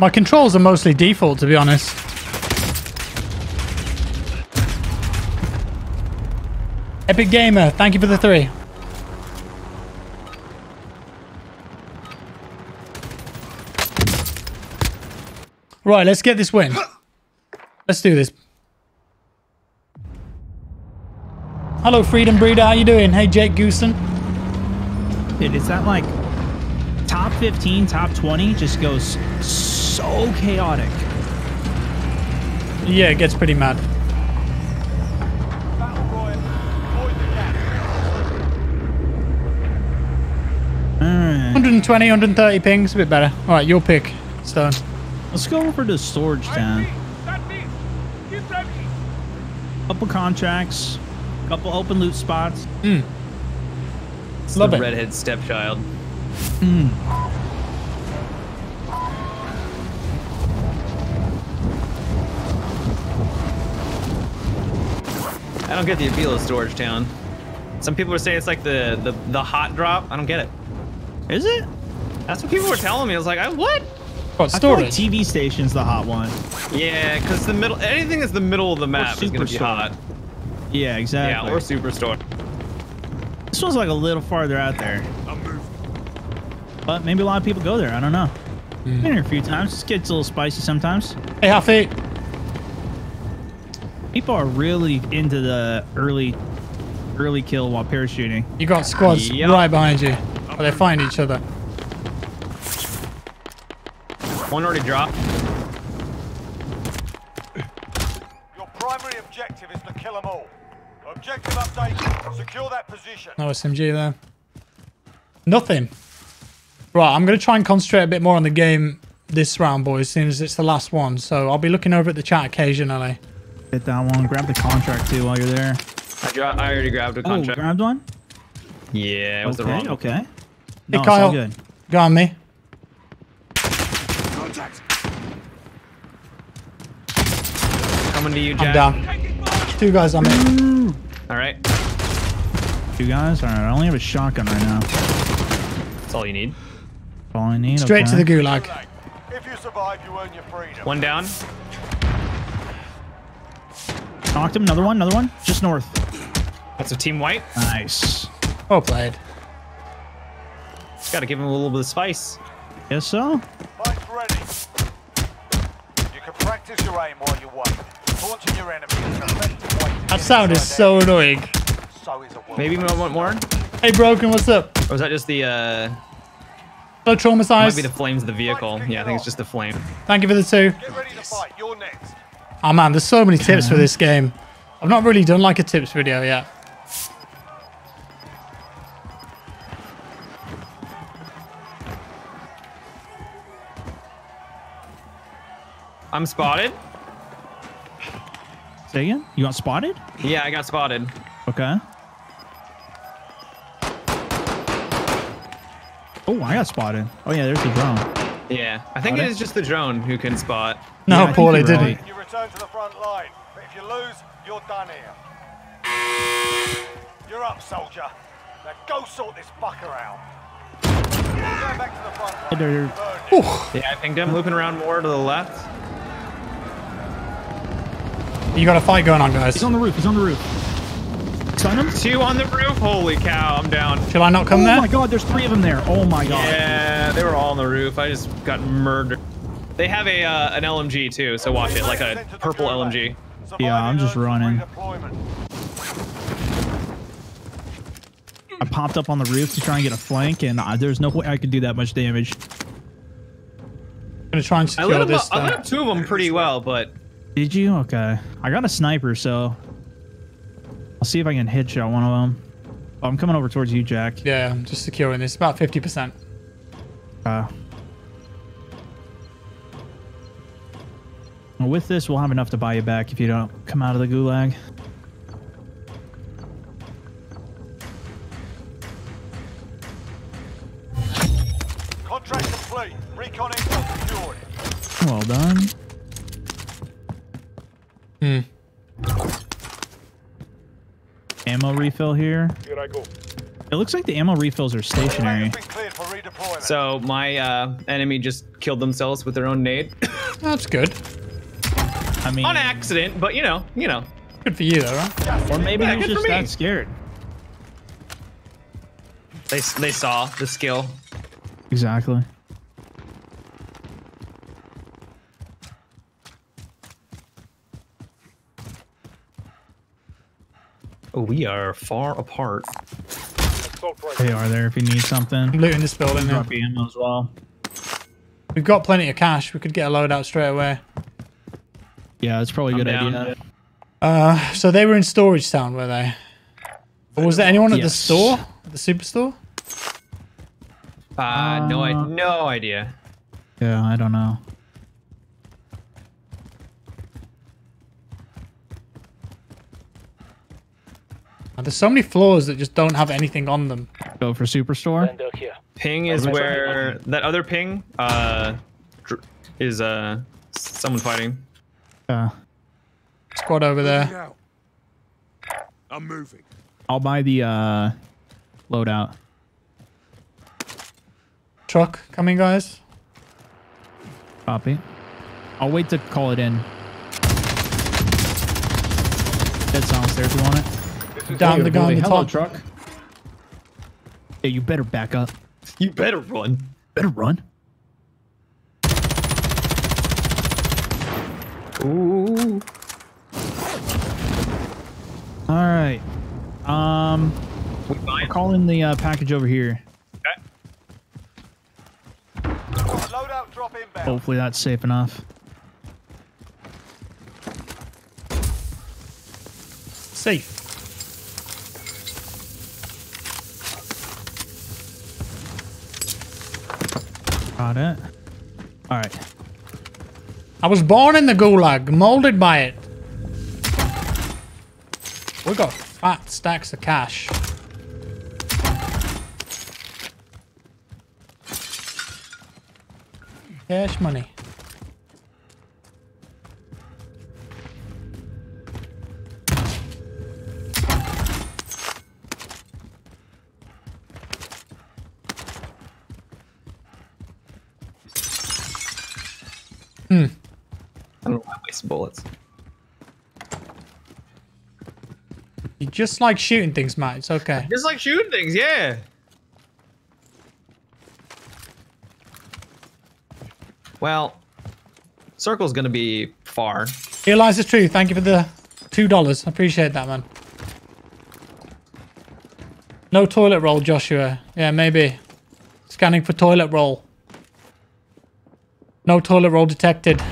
[SPEAKER 1] My controls are mostly default, to be honest. Epic Gamer, thank you for the three. Right, let's get this win. Let's do this. Hello, Freedom Breeder. How you doing? Hey, Jake Goosen.
[SPEAKER 3] Dude, it's that like top 15, top 20 just goes so chaotic.
[SPEAKER 1] Yeah, it gets pretty mad.
[SPEAKER 5] Battle Royale. Avoid the gap.
[SPEAKER 3] Alright.
[SPEAKER 1] 120, 130 pings, a bit better. All right, your pick, Stone.
[SPEAKER 3] Let's go over to storage town.
[SPEAKER 4] That means keep driving.
[SPEAKER 3] Couple contracts, couple open loot spots. Hmm.
[SPEAKER 2] It's
[SPEAKER 1] Love
[SPEAKER 2] the
[SPEAKER 1] it.
[SPEAKER 2] redhead stepchild. Hmm. I don't get the appeal of Storage Town. Some people are saying it's like the, the, the hot drop. I don't get it.
[SPEAKER 3] Is it?
[SPEAKER 2] That's what people were telling me. I was like, I, what?
[SPEAKER 1] What,
[SPEAKER 3] I feel like? TV station's the hot one.
[SPEAKER 2] Yeah, because the middle, anything that's the middle of the map is going to be
[SPEAKER 3] Superstore.
[SPEAKER 2] hot.
[SPEAKER 3] Yeah, exactly.
[SPEAKER 2] Yeah, or Superstore.
[SPEAKER 3] this one's like a little farther out there.
[SPEAKER 4] I'm moving.
[SPEAKER 3] But maybe a lot of people go there. I don't know. Hmm. Been here a few times. It gets a little spicy sometimes.
[SPEAKER 1] Hey, Huffy.
[SPEAKER 3] People are really into the early, early kill while parachuting.
[SPEAKER 1] You got squads
[SPEAKER 2] Yup.
[SPEAKER 1] right behind you. Oh, but they're fighting each other.
[SPEAKER 2] One already dropped.
[SPEAKER 5] Your primary objective is to kill them all. Objective update. Secure that position.
[SPEAKER 1] No SMG there. Nothing. Right, I'm going to try and concentrate a bit more on the game this round, boys, seeing as it's the last one. So I'll be looking over at the chat occasionally.
[SPEAKER 3] Hit that one. Grab the contract too while you're there.
[SPEAKER 2] I, I already grabbed a contract.
[SPEAKER 3] Oh,
[SPEAKER 2] contract.
[SPEAKER 3] grabbed one.
[SPEAKER 2] yeah, it was
[SPEAKER 3] okay,
[SPEAKER 2] the wrong one.
[SPEAKER 3] okay. No, it's
[SPEAKER 1] Kyle.
[SPEAKER 3] good.
[SPEAKER 1] Go on me.
[SPEAKER 2] Coming to you,
[SPEAKER 1] I'm down. Two guys on me.
[SPEAKER 2] All right.
[SPEAKER 3] Two guys. All right. I only have a shotgun right now.
[SPEAKER 2] That's all you need.
[SPEAKER 3] All I need.
[SPEAKER 1] Straight to the
[SPEAKER 3] okay.
[SPEAKER 1] gulag.
[SPEAKER 5] If you survive, you earn your freedom.
[SPEAKER 2] One down.
[SPEAKER 3] Knocked him. Another one. Another one. Just north.
[SPEAKER 2] That's a team white.
[SPEAKER 3] Nice.
[SPEAKER 1] Well played.
[SPEAKER 2] Just got to give him a little bit of spice.
[SPEAKER 3] Guess so.
[SPEAKER 5] Mike's ready. You can practice your aim while you wait. Taunting your enemy is an effective way to
[SPEAKER 1] That sound is so
[SPEAKER 5] their-
[SPEAKER 1] annoying.
[SPEAKER 5] So is a world.
[SPEAKER 2] Maybe we want more.
[SPEAKER 1] Hey, Broken, what's up?
[SPEAKER 2] Or was that just the, uh,
[SPEAKER 1] So
[SPEAKER 2] might
[SPEAKER 1] traumatized.
[SPEAKER 2] be the flames of the vehicle. Yeah, I think it's just the flame.
[SPEAKER 1] Thank you for the two.
[SPEAKER 5] Get ready to fight. You're next.
[SPEAKER 1] Oh man, there's so many tips for this game. I've not really done like a tips video yet.
[SPEAKER 2] I'm spotted.
[SPEAKER 3] Say again. You got spotted?
[SPEAKER 2] Yeah, I got spotted.
[SPEAKER 3] Okay. Oh, I got spotted. Oh yeah, there's the drone.
[SPEAKER 2] Yeah, I think
[SPEAKER 3] oh,
[SPEAKER 2] it
[SPEAKER 3] it?
[SPEAKER 2] is just the drone who can spot.
[SPEAKER 1] No,
[SPEAKER 3] Yeah, I
[SPEAKER 1] Paul, it didn't.
[SPEAKER 3] right.
[SPEAKER 5] You return to the front line. But if you lose, you're done here. You're up, soldier. Now go sort this fucker out. Back to the front line.
[SPEAKER 3] There-
[SPEAKER 5] Burn it.
[SPEAKER 2] Yeah, I pinged him. Looping around more to the left.
[SPEAKER 1] You got a fight going on, guys.
[SPEAKER 3] He's on the roof. He's on the roof. Stun him.
[SPEAKER 2] Two on the roof. Holy cow, I'm down.
[SPEAKER 1] Shall I not come
[SPEAKER 3] oh
[SPEAKER 1] there?
[SPEAKER 3] Oh my god, there's three of them there. Oh my god.
[SPEAKER 2] Yeah, they were all on the roof. I just got murdered. They have a uh, an LMG too, so watch it, like a
[SPEAKER 5] Sent to the
[SPEAKER 2] purple. LMG.
[SPEAKER 5] Yeah,
[SPEAKER 3] I'm just running. I popped up on the roof to try and get a flank, and uh, there's no way I could do that much damage.
[SPEAKER 1] I'm gonna try and
[SPEAKER 2] I lit,
[SPEAKER 1] secure this.
[SPEAKER 2] up, I lit up two of them pretty well, but
[SPEAKER 3] Did you? Okay. I got a sniper, so I'll see if I can headshot one of them. Oh, I'm coming over towards you, Jack.
[SPEAKER 1] Yeah, I'm just securing this. About 50%.
[SPEAKER 3] Uh, with this, we'll have enough to buy you back if you don't come out of the gulag.
[SPEAKER 5] Contract complete. Recon secured.
[SPEAKER 3] Well done.
[SPEAKER 1] Hmm.
[SPEAKER 3] Ammo refill here.
[SPEAKER 4] Here I go.
[SPEAKER 3] It looks like the ammo refills are stationary.
[SPEAKER 5] Has been cleared for redeployment.
[SPEAKER 2] so my uh, enemy just killed themselves with their own nade
[SPEAKER 1] That's good.
[SPEAKER 3] I mean,
[SPEAKER 2] on accident, but you know, you know.
[SPEAKER 1] Good for you, though.
[SPEAKER 3] Or maybe
[SPEAKER 2] yeah, he's
[SPEAKER 3] just not scared.
[SPEAKER 2] They they saw the skill.
[SPEAKER 3] Exactly.
[SPEAKER 2] Oh, we are far apart.
[SPEAKER 3] They are there if you need something.
[SPEAKER 1] I'm looting this building.
[SPEAKER 3] Drop ammo as well.
[SPEAKER 1] We've got plenty of cash. We could get a loadout straight away.
[SPEAKER 3] Yeah, it's probably a
[SPEAKER 2] I'm
[SPEAKER 3] good
[SPEAKER 2] down.
[SPEAKER 3] idea.
[SPEAKER 1] Uh, so they were in Storage Town, were they? Or was there anyone at the store? At the superstore?
[SPEAKER 2] Uh, no, I
[SPEAKER 3] Uh,
[SPEAKER 2] no idea.
[SPEAKER 3] Yeah, I don't know.
[SPEAKER 1] Uh, There's so many floors that just don't have anything on them.
[SPEAKER 3] Go for Superstore.
[SPEAKER 6] Vendor.
[SPEAKER 2] Ping is where that other ping uh is uh someone fighting.
[SPEAKER 3] Yeah.
[SPEAKER 1] Squad over there.
[SPEAKER 8] I'm moving.
[SPEAKER 3] I'll buy the uh, loadout.
[SPEAKER 1] Truck coming, guys.
[SPEAKER 3] Copy. I'll wait to call it in. Dead silence there if you want it.
[SPEAKER 1] Down the guy on the
[SPEAKER 3] Hello,
[SPEAKER 1] top.
[SPEAKER 3] truck. Hey, you better back up.
[SPEAKER 2] You better run.
[SPEAKER 3] Better run.
[SPEAKER 2] Ooh.
[SPEAKER 3] All right. Um,
[SPEAKER 2] We buying?
[SPEAKER 3] call in the uh, package over here.
[SPEAKER 2] Okay.
[SPEAKER 5] Loadout drop inbound.
[SPEAKER 3] Hopefully that's safe enough.
[SPEAKER 1] Safe.
[SPEAKER 3] Got it. All right.
[SPEAKER 1] I was born in the gulag, molded by it. We got fat stacks of cash. Cash money. Just like shooting things, Matt. It's okay.
[SPEAKER 2] Just like shooting things, yeah. Well, circle's gonna be far.
[SPEAKER 1] Here lies the truth. Thank you for the two dollars. I appreciate that, man. No toilet roll, Joshua. Yeah, maybe. Scanning for toilet roll. No toilet roll detected.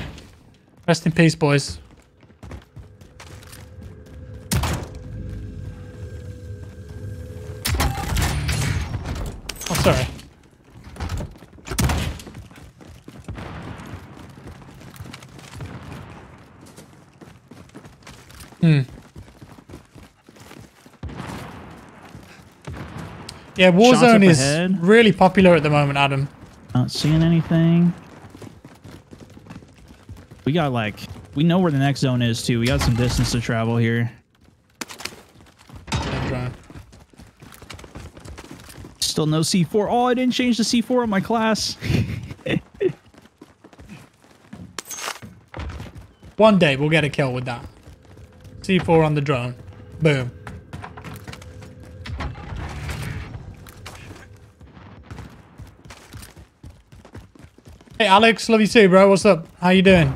[SPEAKER 1] Rest in peace, boys. Yeah, Warzone is
[SPEAKER 3] ahead.
[SPEAKER 1] really popular at the moment, Adam.
[SPEAKER 3] Not seeing anything. We got like, we know where the next zone is too. We got some distance to travel here. Still no C4. Oh, I didn't change the C4 on my class.
[SPEAKER 1] One day we'll get a kill with that. C4 on the drone. Boom. Hey Alex, love you too, bro. What's up? How you doing?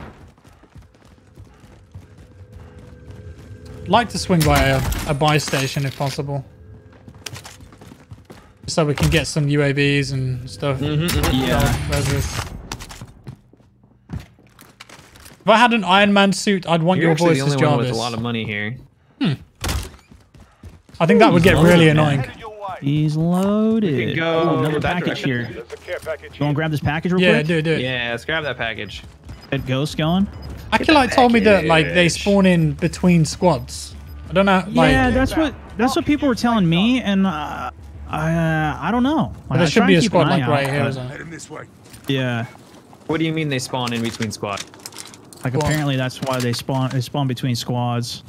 [SPEAKER 1] Like to swing by a, a buy station if possible. So we can get some UAVs and stuff.
[SPEAKER 3] yeah.
[SPEAKER 1] Reses. If I had an Iron Man suit, I'd want
[SPEAKER 2] You're
[SPEAKER 1] your voice
[SPEAKER 2] the
[SPEAKER 1] as
[SPEAKER 2] only one
[SPEAKER 1] Jarvis.
[SPEAKER 2] with a lot of money here. Hmm.
[SPEAKER 1] I think that would get really annoying.
[SPEAKER 5] Headed your way.
[SPEAKER 3] He's loaded.
[SPEAKER 2] We can go
[SPEAKER 3] Oh, another package
[SPEAKER 2] direction.
[SPEAKER 3] here.
[SPEAKER 6] There's a care package
[SPEAKER 3] You want to grab this package real
[SPEAKER 1] Yeah,
[SPEAKER 3] quick?
[SPEAKER 1] do do it.
[SPEAKER 2] Yeah, let's grab that package.
[SPEAKER 3] That Ghost going.
[SPEAKER 1] Akilite told me that like they spawn in between squads. I don't know. Like,
[SPEAKER 3] yeah, that's what that's what people were telling me, and uh, I I don't know.
[SPEAKER 1] but there should be a squad like right here, isn't it?
[SPEAKER 8] This way.
[SPEAKER 3] Yeah,
[SPEAKER 2] What do you mean they spawn in between squad?
[SPEAKER 3] like
[SPEAKER 1] Well-
[SPEAKER 3] apparently that's why they spawn they spawn between squads.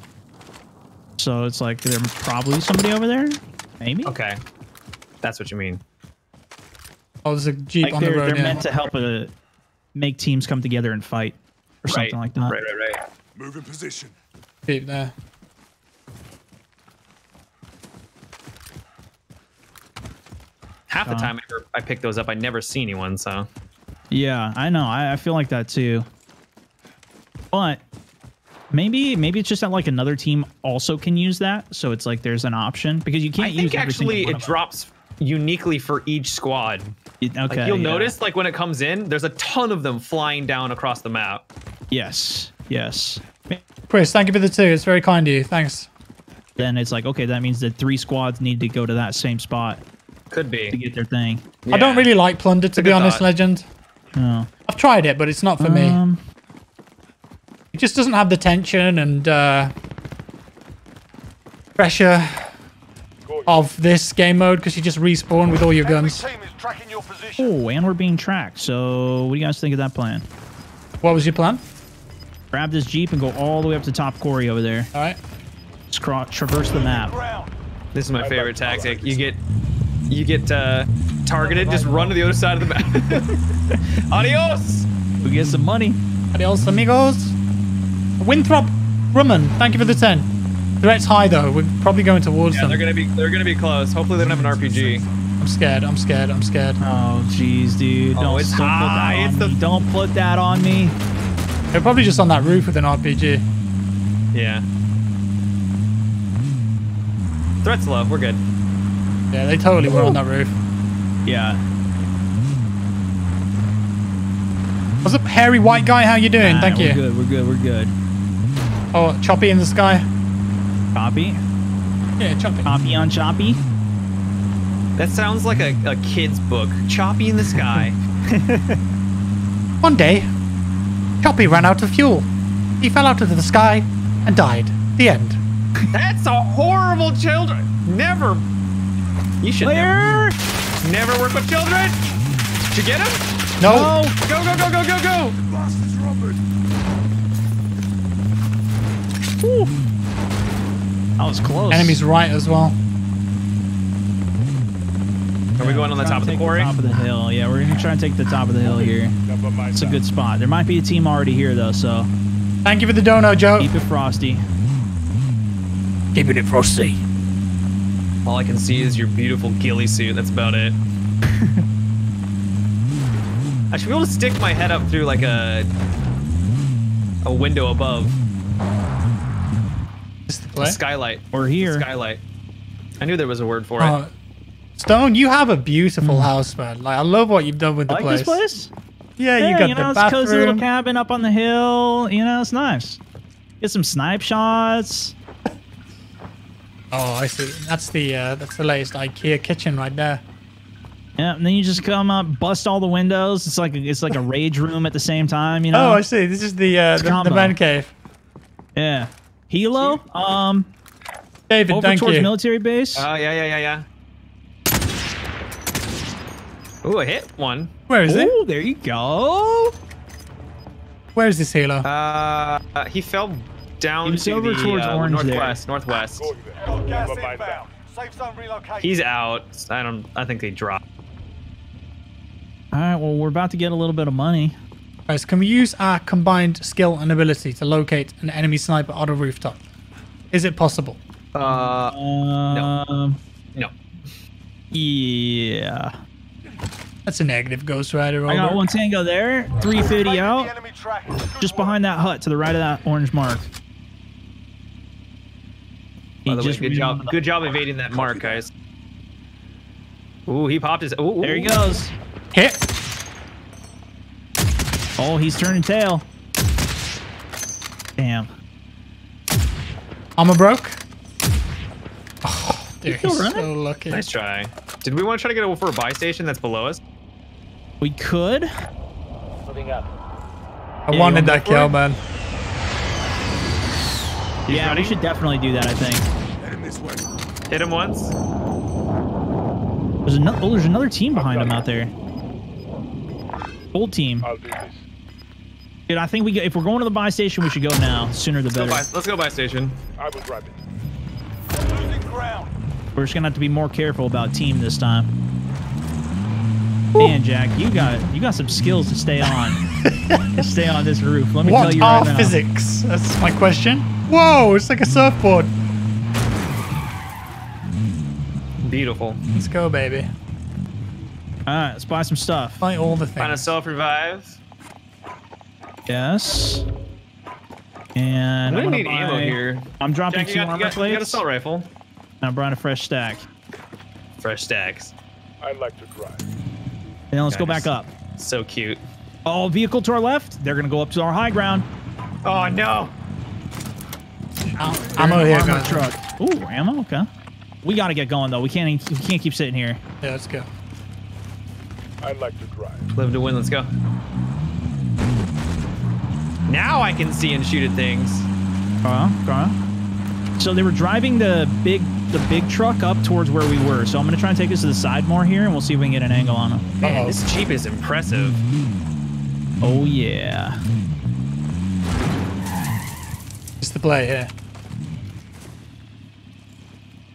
[SPEAKER 3] So it's like there's probably somebody over there, maybe.
[SPEAKER 2] Okay, that's what you mean.
[SPEAKER 1] Oh, there's a jeep
[SPEAKER 3] Like
[SPEAKER 1] on the
[SPEAKER 3] they're,
[SPEAKER 1] road.
[SPEAKER 3] they're
[SPEAKER 1] yeah.
[SPEAKER 3] meant to help uh, make teams come together and fight or
[SPEAKER 2] Right,
[SPEAKER 3] something like that.
[SPEAKER 2] right, right, right.
[SPEAKER 8] Move in position.
[SPEAKER 1] Jeep there.
[SPEAKER 2] Half the
[SPEAKER 3] Uh.
[SPEAKER 2] time I, ever- I pick those up, I never see anyone. So
[SPEAKER 3] Yeah, I know. I, I feel like that too. But Maybe maybe it's just that like another team also can use that, so it's like there's an option because you can't
[SPEAKER 2] I
[SPEAKER 3] use
[SPEAKER 2] think actually it drops uniquely for each squad.
[SPEAKER 3] It- Okay,
[SPEAKER 2] Like you'll
[SPEAKER 3] yeah.
[SPEAKER 2] notice, like when it comes in, there's a ton of them flying down across the map.
[SPEAKER 3] Yes, yes.
[SPEAKER 1] Chris, thank you for the two. It's very kind of you. Thanks.
[SPEAKER 3] Then it's like okay, that means that three squads need to go to that same spot
[SPEAKER 2] Could be to
[SPEAKER 3] get their thing.
[SPEAKER 1] I don't really like plunder, to be honest,
[SPEAKER 2] thought.
[SPEAKER 1] Legend.
[SPEAKER 3] Oh.
[SPEAKER 1] I've tried it, but it's not for me.
[SPEAKER 3] Um,
[SPEAKER 1] It just doesn't have the tension and uh, pressure of this game mode because you just respawn with all your guns.
[SPEAKER 5] team is tracking your
[SPEAKER 3] oh, and we're being tracked. So what do you guys think of that plan?
[SPEAKER 1] What was your plan?
[SPEAKER 3] Grab this jeep and go all the way up to top quarry over there.
[SPEAKER 1] All right.
[SPEAKER 3] Just cro- traverse the map.
[SPEAKER 2] This is my favorite tactic. You get you get uh, targeted, just run to the other side of the map. Adios.
[SPEAKER 3] We get some money.
[SPEAKER 1] Adios, amigos. Winthrop Grumman, thank you for the 10. Threat's high, though. We're probably going towards
[SPEAKER 2] Yeah,
[SPEAKER 1] them.
[SPEAKER 2] they're gonna be they're gonna be close. Hopefully they don't have an RPG.
[SPEAKER 1] I'm scared. I'm scared. I'm scared.
[SPEAKER 3] Oh, jeez, dude.
[SPEAKER 2] Oh,
[SPEAKER 3] Don't,
[SPEAKER 2] it's
[SPEAKER 3] don't put
[SPEAKER 2] high.
[SPEAKER 3] that on
[SPEAKER 2] It's the-
[SPEAKER 3] Don't put that on me.
[SPEAKER 1] They're probably just on that roof with an RPG.
[SPEAKER 2] Yeah. Threat's low. We're good.
[SPEAKER 1] Yeah, they totally were on that roof.
[SPEAKER 3] Yeah.
[SPEAKER 1] What's up, hairy white guy? How you doing?
[SPEAKER 3] Nah,
[SPEAKER 1] Thank
[SPEAKER 3] we're
[SPEAKER 1] you.
[SPEAKER 3] good. We're good. We're good.
[SPEAKER 1] Oh, choppy in the sky.
[SPEAKER 3] Copy.
[SPEAKER 1] Yeah, choppy.
[SPEAKER 3] Copy on choppy.
[SPEAKER 2] That sounds like a, a kid's book. Choppy in the sky.
[SPEAKER 1] One day, Choppy ran out of fuel. He fell out of the sky and died. The end.
[SPEAKER 2] That's a horrible children. Never. You should never, never work with children. Did you get him?
[SPEAKER 1] No.
[SPEAKER 2] Go go go go go go.
[SPEAKER 8] Blasters Robert.
[SPEAKER 3] That was close.
[SPEAKER 1] Enemies right as well.
[SPEAKER 2] Are we going on the top
[SPEAKER 3] to
[SPEAKER 2] of the
[SPEAKER 3] take
[SPEAKER 2] quarry?
[SPEAKER 3] top of the hill. Yeah, we're gonna try and take the top of the hill here. It's a good spot. There might be a team already here though, so
[SPEAKER 1] Thank you for the dono, Joe.
[SPEAKER 3] keep it frosty.
[SPEAKER 1] Keeping it frosty.
[SPEAKER 2] All I can see is your beautiful ghillie suit. That's about it. I should be able to stick my head up through like a a window above
[SPEAKER 1] Is the
[SPEAKER 2] skylight.
[SPEAKER 3] We're here.
[SPEAKER 2] Skylight. I knew there was a word for it.
[SPEAKER 1] Oh, Stone, you have a beautiful house, man. Like I love what you've done with the
[SPEAKER 3] like
[SPEAKER 1] place.
[SPEAKER 3] this place?
[SPEAKER 1] Yeah, you
[SPEAKER 3] yeah,
[SPEAKER 1] got
[SPEAKER 3] you know,
[SPEAKER 1] the
[SPEAKER 3] it's a cozy little cabin up on the hill. You know, it's nice. Get some snipe shots.
[SPEAKER 1] Oh, I see. That's the uh, that's the latest IKEA kitchen right there.
[SPEAKER 3] Yeah, and then you just come up, bust all the windows. It's like a, it's like a rage room at the same time. You know.
[SPEAKER 1] Oh, I see. This is the uh, the, the man cave.
[SPEAKER 3] yeah. Hilo. Um.
[SPEAKER 1] David,
[SPEAKER 3] Over
[SPEAKER 1] thank
[SPEAKER 3] towards
[SPEAKER 1] you.
[SPEAKER 3] military base.
[SPEAKER 2] Oh yeah yeah yeah yeah. Ooh, I hit one.
[SPEAKER 1] Where is it?
[SPEAKER 3] Oh, there you go.
[SPEAKER 1] Where is this halo?
[SPEAKER 2] Uh, he fell down
[SPEAKER 3] He was
[SPEAKER 2] to
[SPEAKER 3] over
[SPEAKER 2] the
[SPEAKER 3] towards
[SPEAKER 2] uh,
[SPEAKER 3] orange
[SPEAKER 2] northwest. Northwest.
[SPEAKER 6] There.
[SPEAKER 5] Got gas
[SPEAKER 6] Cover my
[SPEAKER 5] inbound.
[SPEAKER 6] back.
[SPEAKER 5] Safe zone relocated.
[SPEAKER 2] He's out. I don't. I think they dropped.
[SPEAKER 3] All right. Well, we're about to get a little bit of money.
[SPEAKER 1] Guys, can we use our combined skill and ability to locate an enemy sniper on a rooftop? Is it possible?
[SPEAKER 2] Uh,
[SPEAKER 3] Um.
[SPEAKER 2] no.
[SPEAKER 3] Yeah.
[SPEAKER 1] That's a negative Ghost Rider.
[SPEAKER 3] I got
[SPEAKER 1] over.
[SPEAKER 3] one tango there. 350 out.
[SPEAKER 5] the enemy track. Good
[SPEAKER 3] Just behind that hut to the right of that orange mark.
[SPEAKER 2] By the way,
[SPEAKER 3] just
[SPEAKER 2] good job. Good job evading that mark, guys. Ooh, he popped his. Ooh,
[SPEAKER 3] There he goes.
[SPEAKER 1] Hit.
[SPEAKER 3] Oh, he's turning tail. Damn.
[SPEAKER 1] Armor broke. Oh, dude, he's
[SPEAKER 3] running?
[SPEAKER 1] so lucky.
[SPEAKER 2] Nice try. Did we want to try to get over for a buy station that's below us?
[SPEAKER 3] We could.
[SPEAKER 4] Moving up.
[SPEAKER 1] I
[SPEAKER 3] you
[SPEAKER 1] wanted that kill,
[SPEAKER 3] it?
[SPEAKER 1] man.
[SPEAKER 2] He's
[SPEAKER 3] yeah,
[SPEAKER 2] running?
[SPEAKER 3] we should definitely do that. I think.
[SPEAKER 8] Heading this way.
[SPEAKER 2] Hit him once.
[SPEAKER 3] There's another. Oh, there's another team behind him out there. Old team.
[SPEAKER 6] I'll do this.
[SPEAKER 3] Dude, I think we. Go, if we're going to the buy station, we should go now. Sooner the
[SPEAKER 2] Let's go,
[SPEAKER 3] better.
[SPEAKER 2] buy, let's go buy station.
[SPEAKER 6] I will grab it.
[SPEAKER 5] Losing ground.
[SPEAKER 3] We're just gonna have to be more careful about team this time. Man, Jack, you got you got some skills to stay on. to stay on this roof. Let me tell
[SPEAKER 1] What
[SPEAKER 3] you
[SPEAKER 1] are
[SPEAKER 3] right now.
[SPEAKER 1] physics? That's my question. Whoa, it's like a surfboard.
[SPEAKER 2] Beautiful.
[SPEAKER 1] Let's go, baby.
[SPEAKER 3] All right, let's buy some stuff.
[SPEAKER 1] Buy all the things.
[SPEAKER 2] Find a self revive.
[SPEAKER 3] Yes. And
[SPEAKER 2] I'm gonna
[SPEAKER 3] I'm
[SPEAKER 2] need ammo here.
[SPEAKER 3] I'm dropping
[SPEAKER 2] Jack, you
[SPEAKER 3] two
[SPEAKER 2] got, you
[SPEAKER 3] armor
[SPEAKER 2] got, you got a assault rifle.
[SPEAKER 3] and I'm buying a fresh stack.
[SPEAKER 2] Fresh stacks.
[SPEAKER 6] I'd like to drive.
[SPEAKER 3] And let's go back up.
[SPEAKER 2] So cute.
[SPEAKER 3] Oh, vehicle to our left. They're gonna go up to our high ground.
[SPEAKER 2] Oh no.
[SPEAKER 1] Ammo here,
[SPEAKER 3] Armor
[SPEAKER 1] guys.
[SPEAKER 3] truck. Ooh, ammo. Okay. We gotta get going though. We can't. We can't keep sitting here.
[SPEAKER 1] Yeah, let's go.
[SPEAKER 6] I'd like to drive.
[SPEAKER 2] Live to win. Let's go. Now I can see and shoot at things.
[SPEAKER 3] Uh, uh. So they were driving the big the big truck up towards where we were. So I'm gonna try and take this to the side more here, and we'll see if we can get an angle on them.
[SPEAKER 2] Man,
[SPEAKER 1] Uh-oh.
[SPEAKER 2] this Jeep is impressive.
[SPEAKER 3] Oh yeah.
[SPEAKER 1] It's the play here.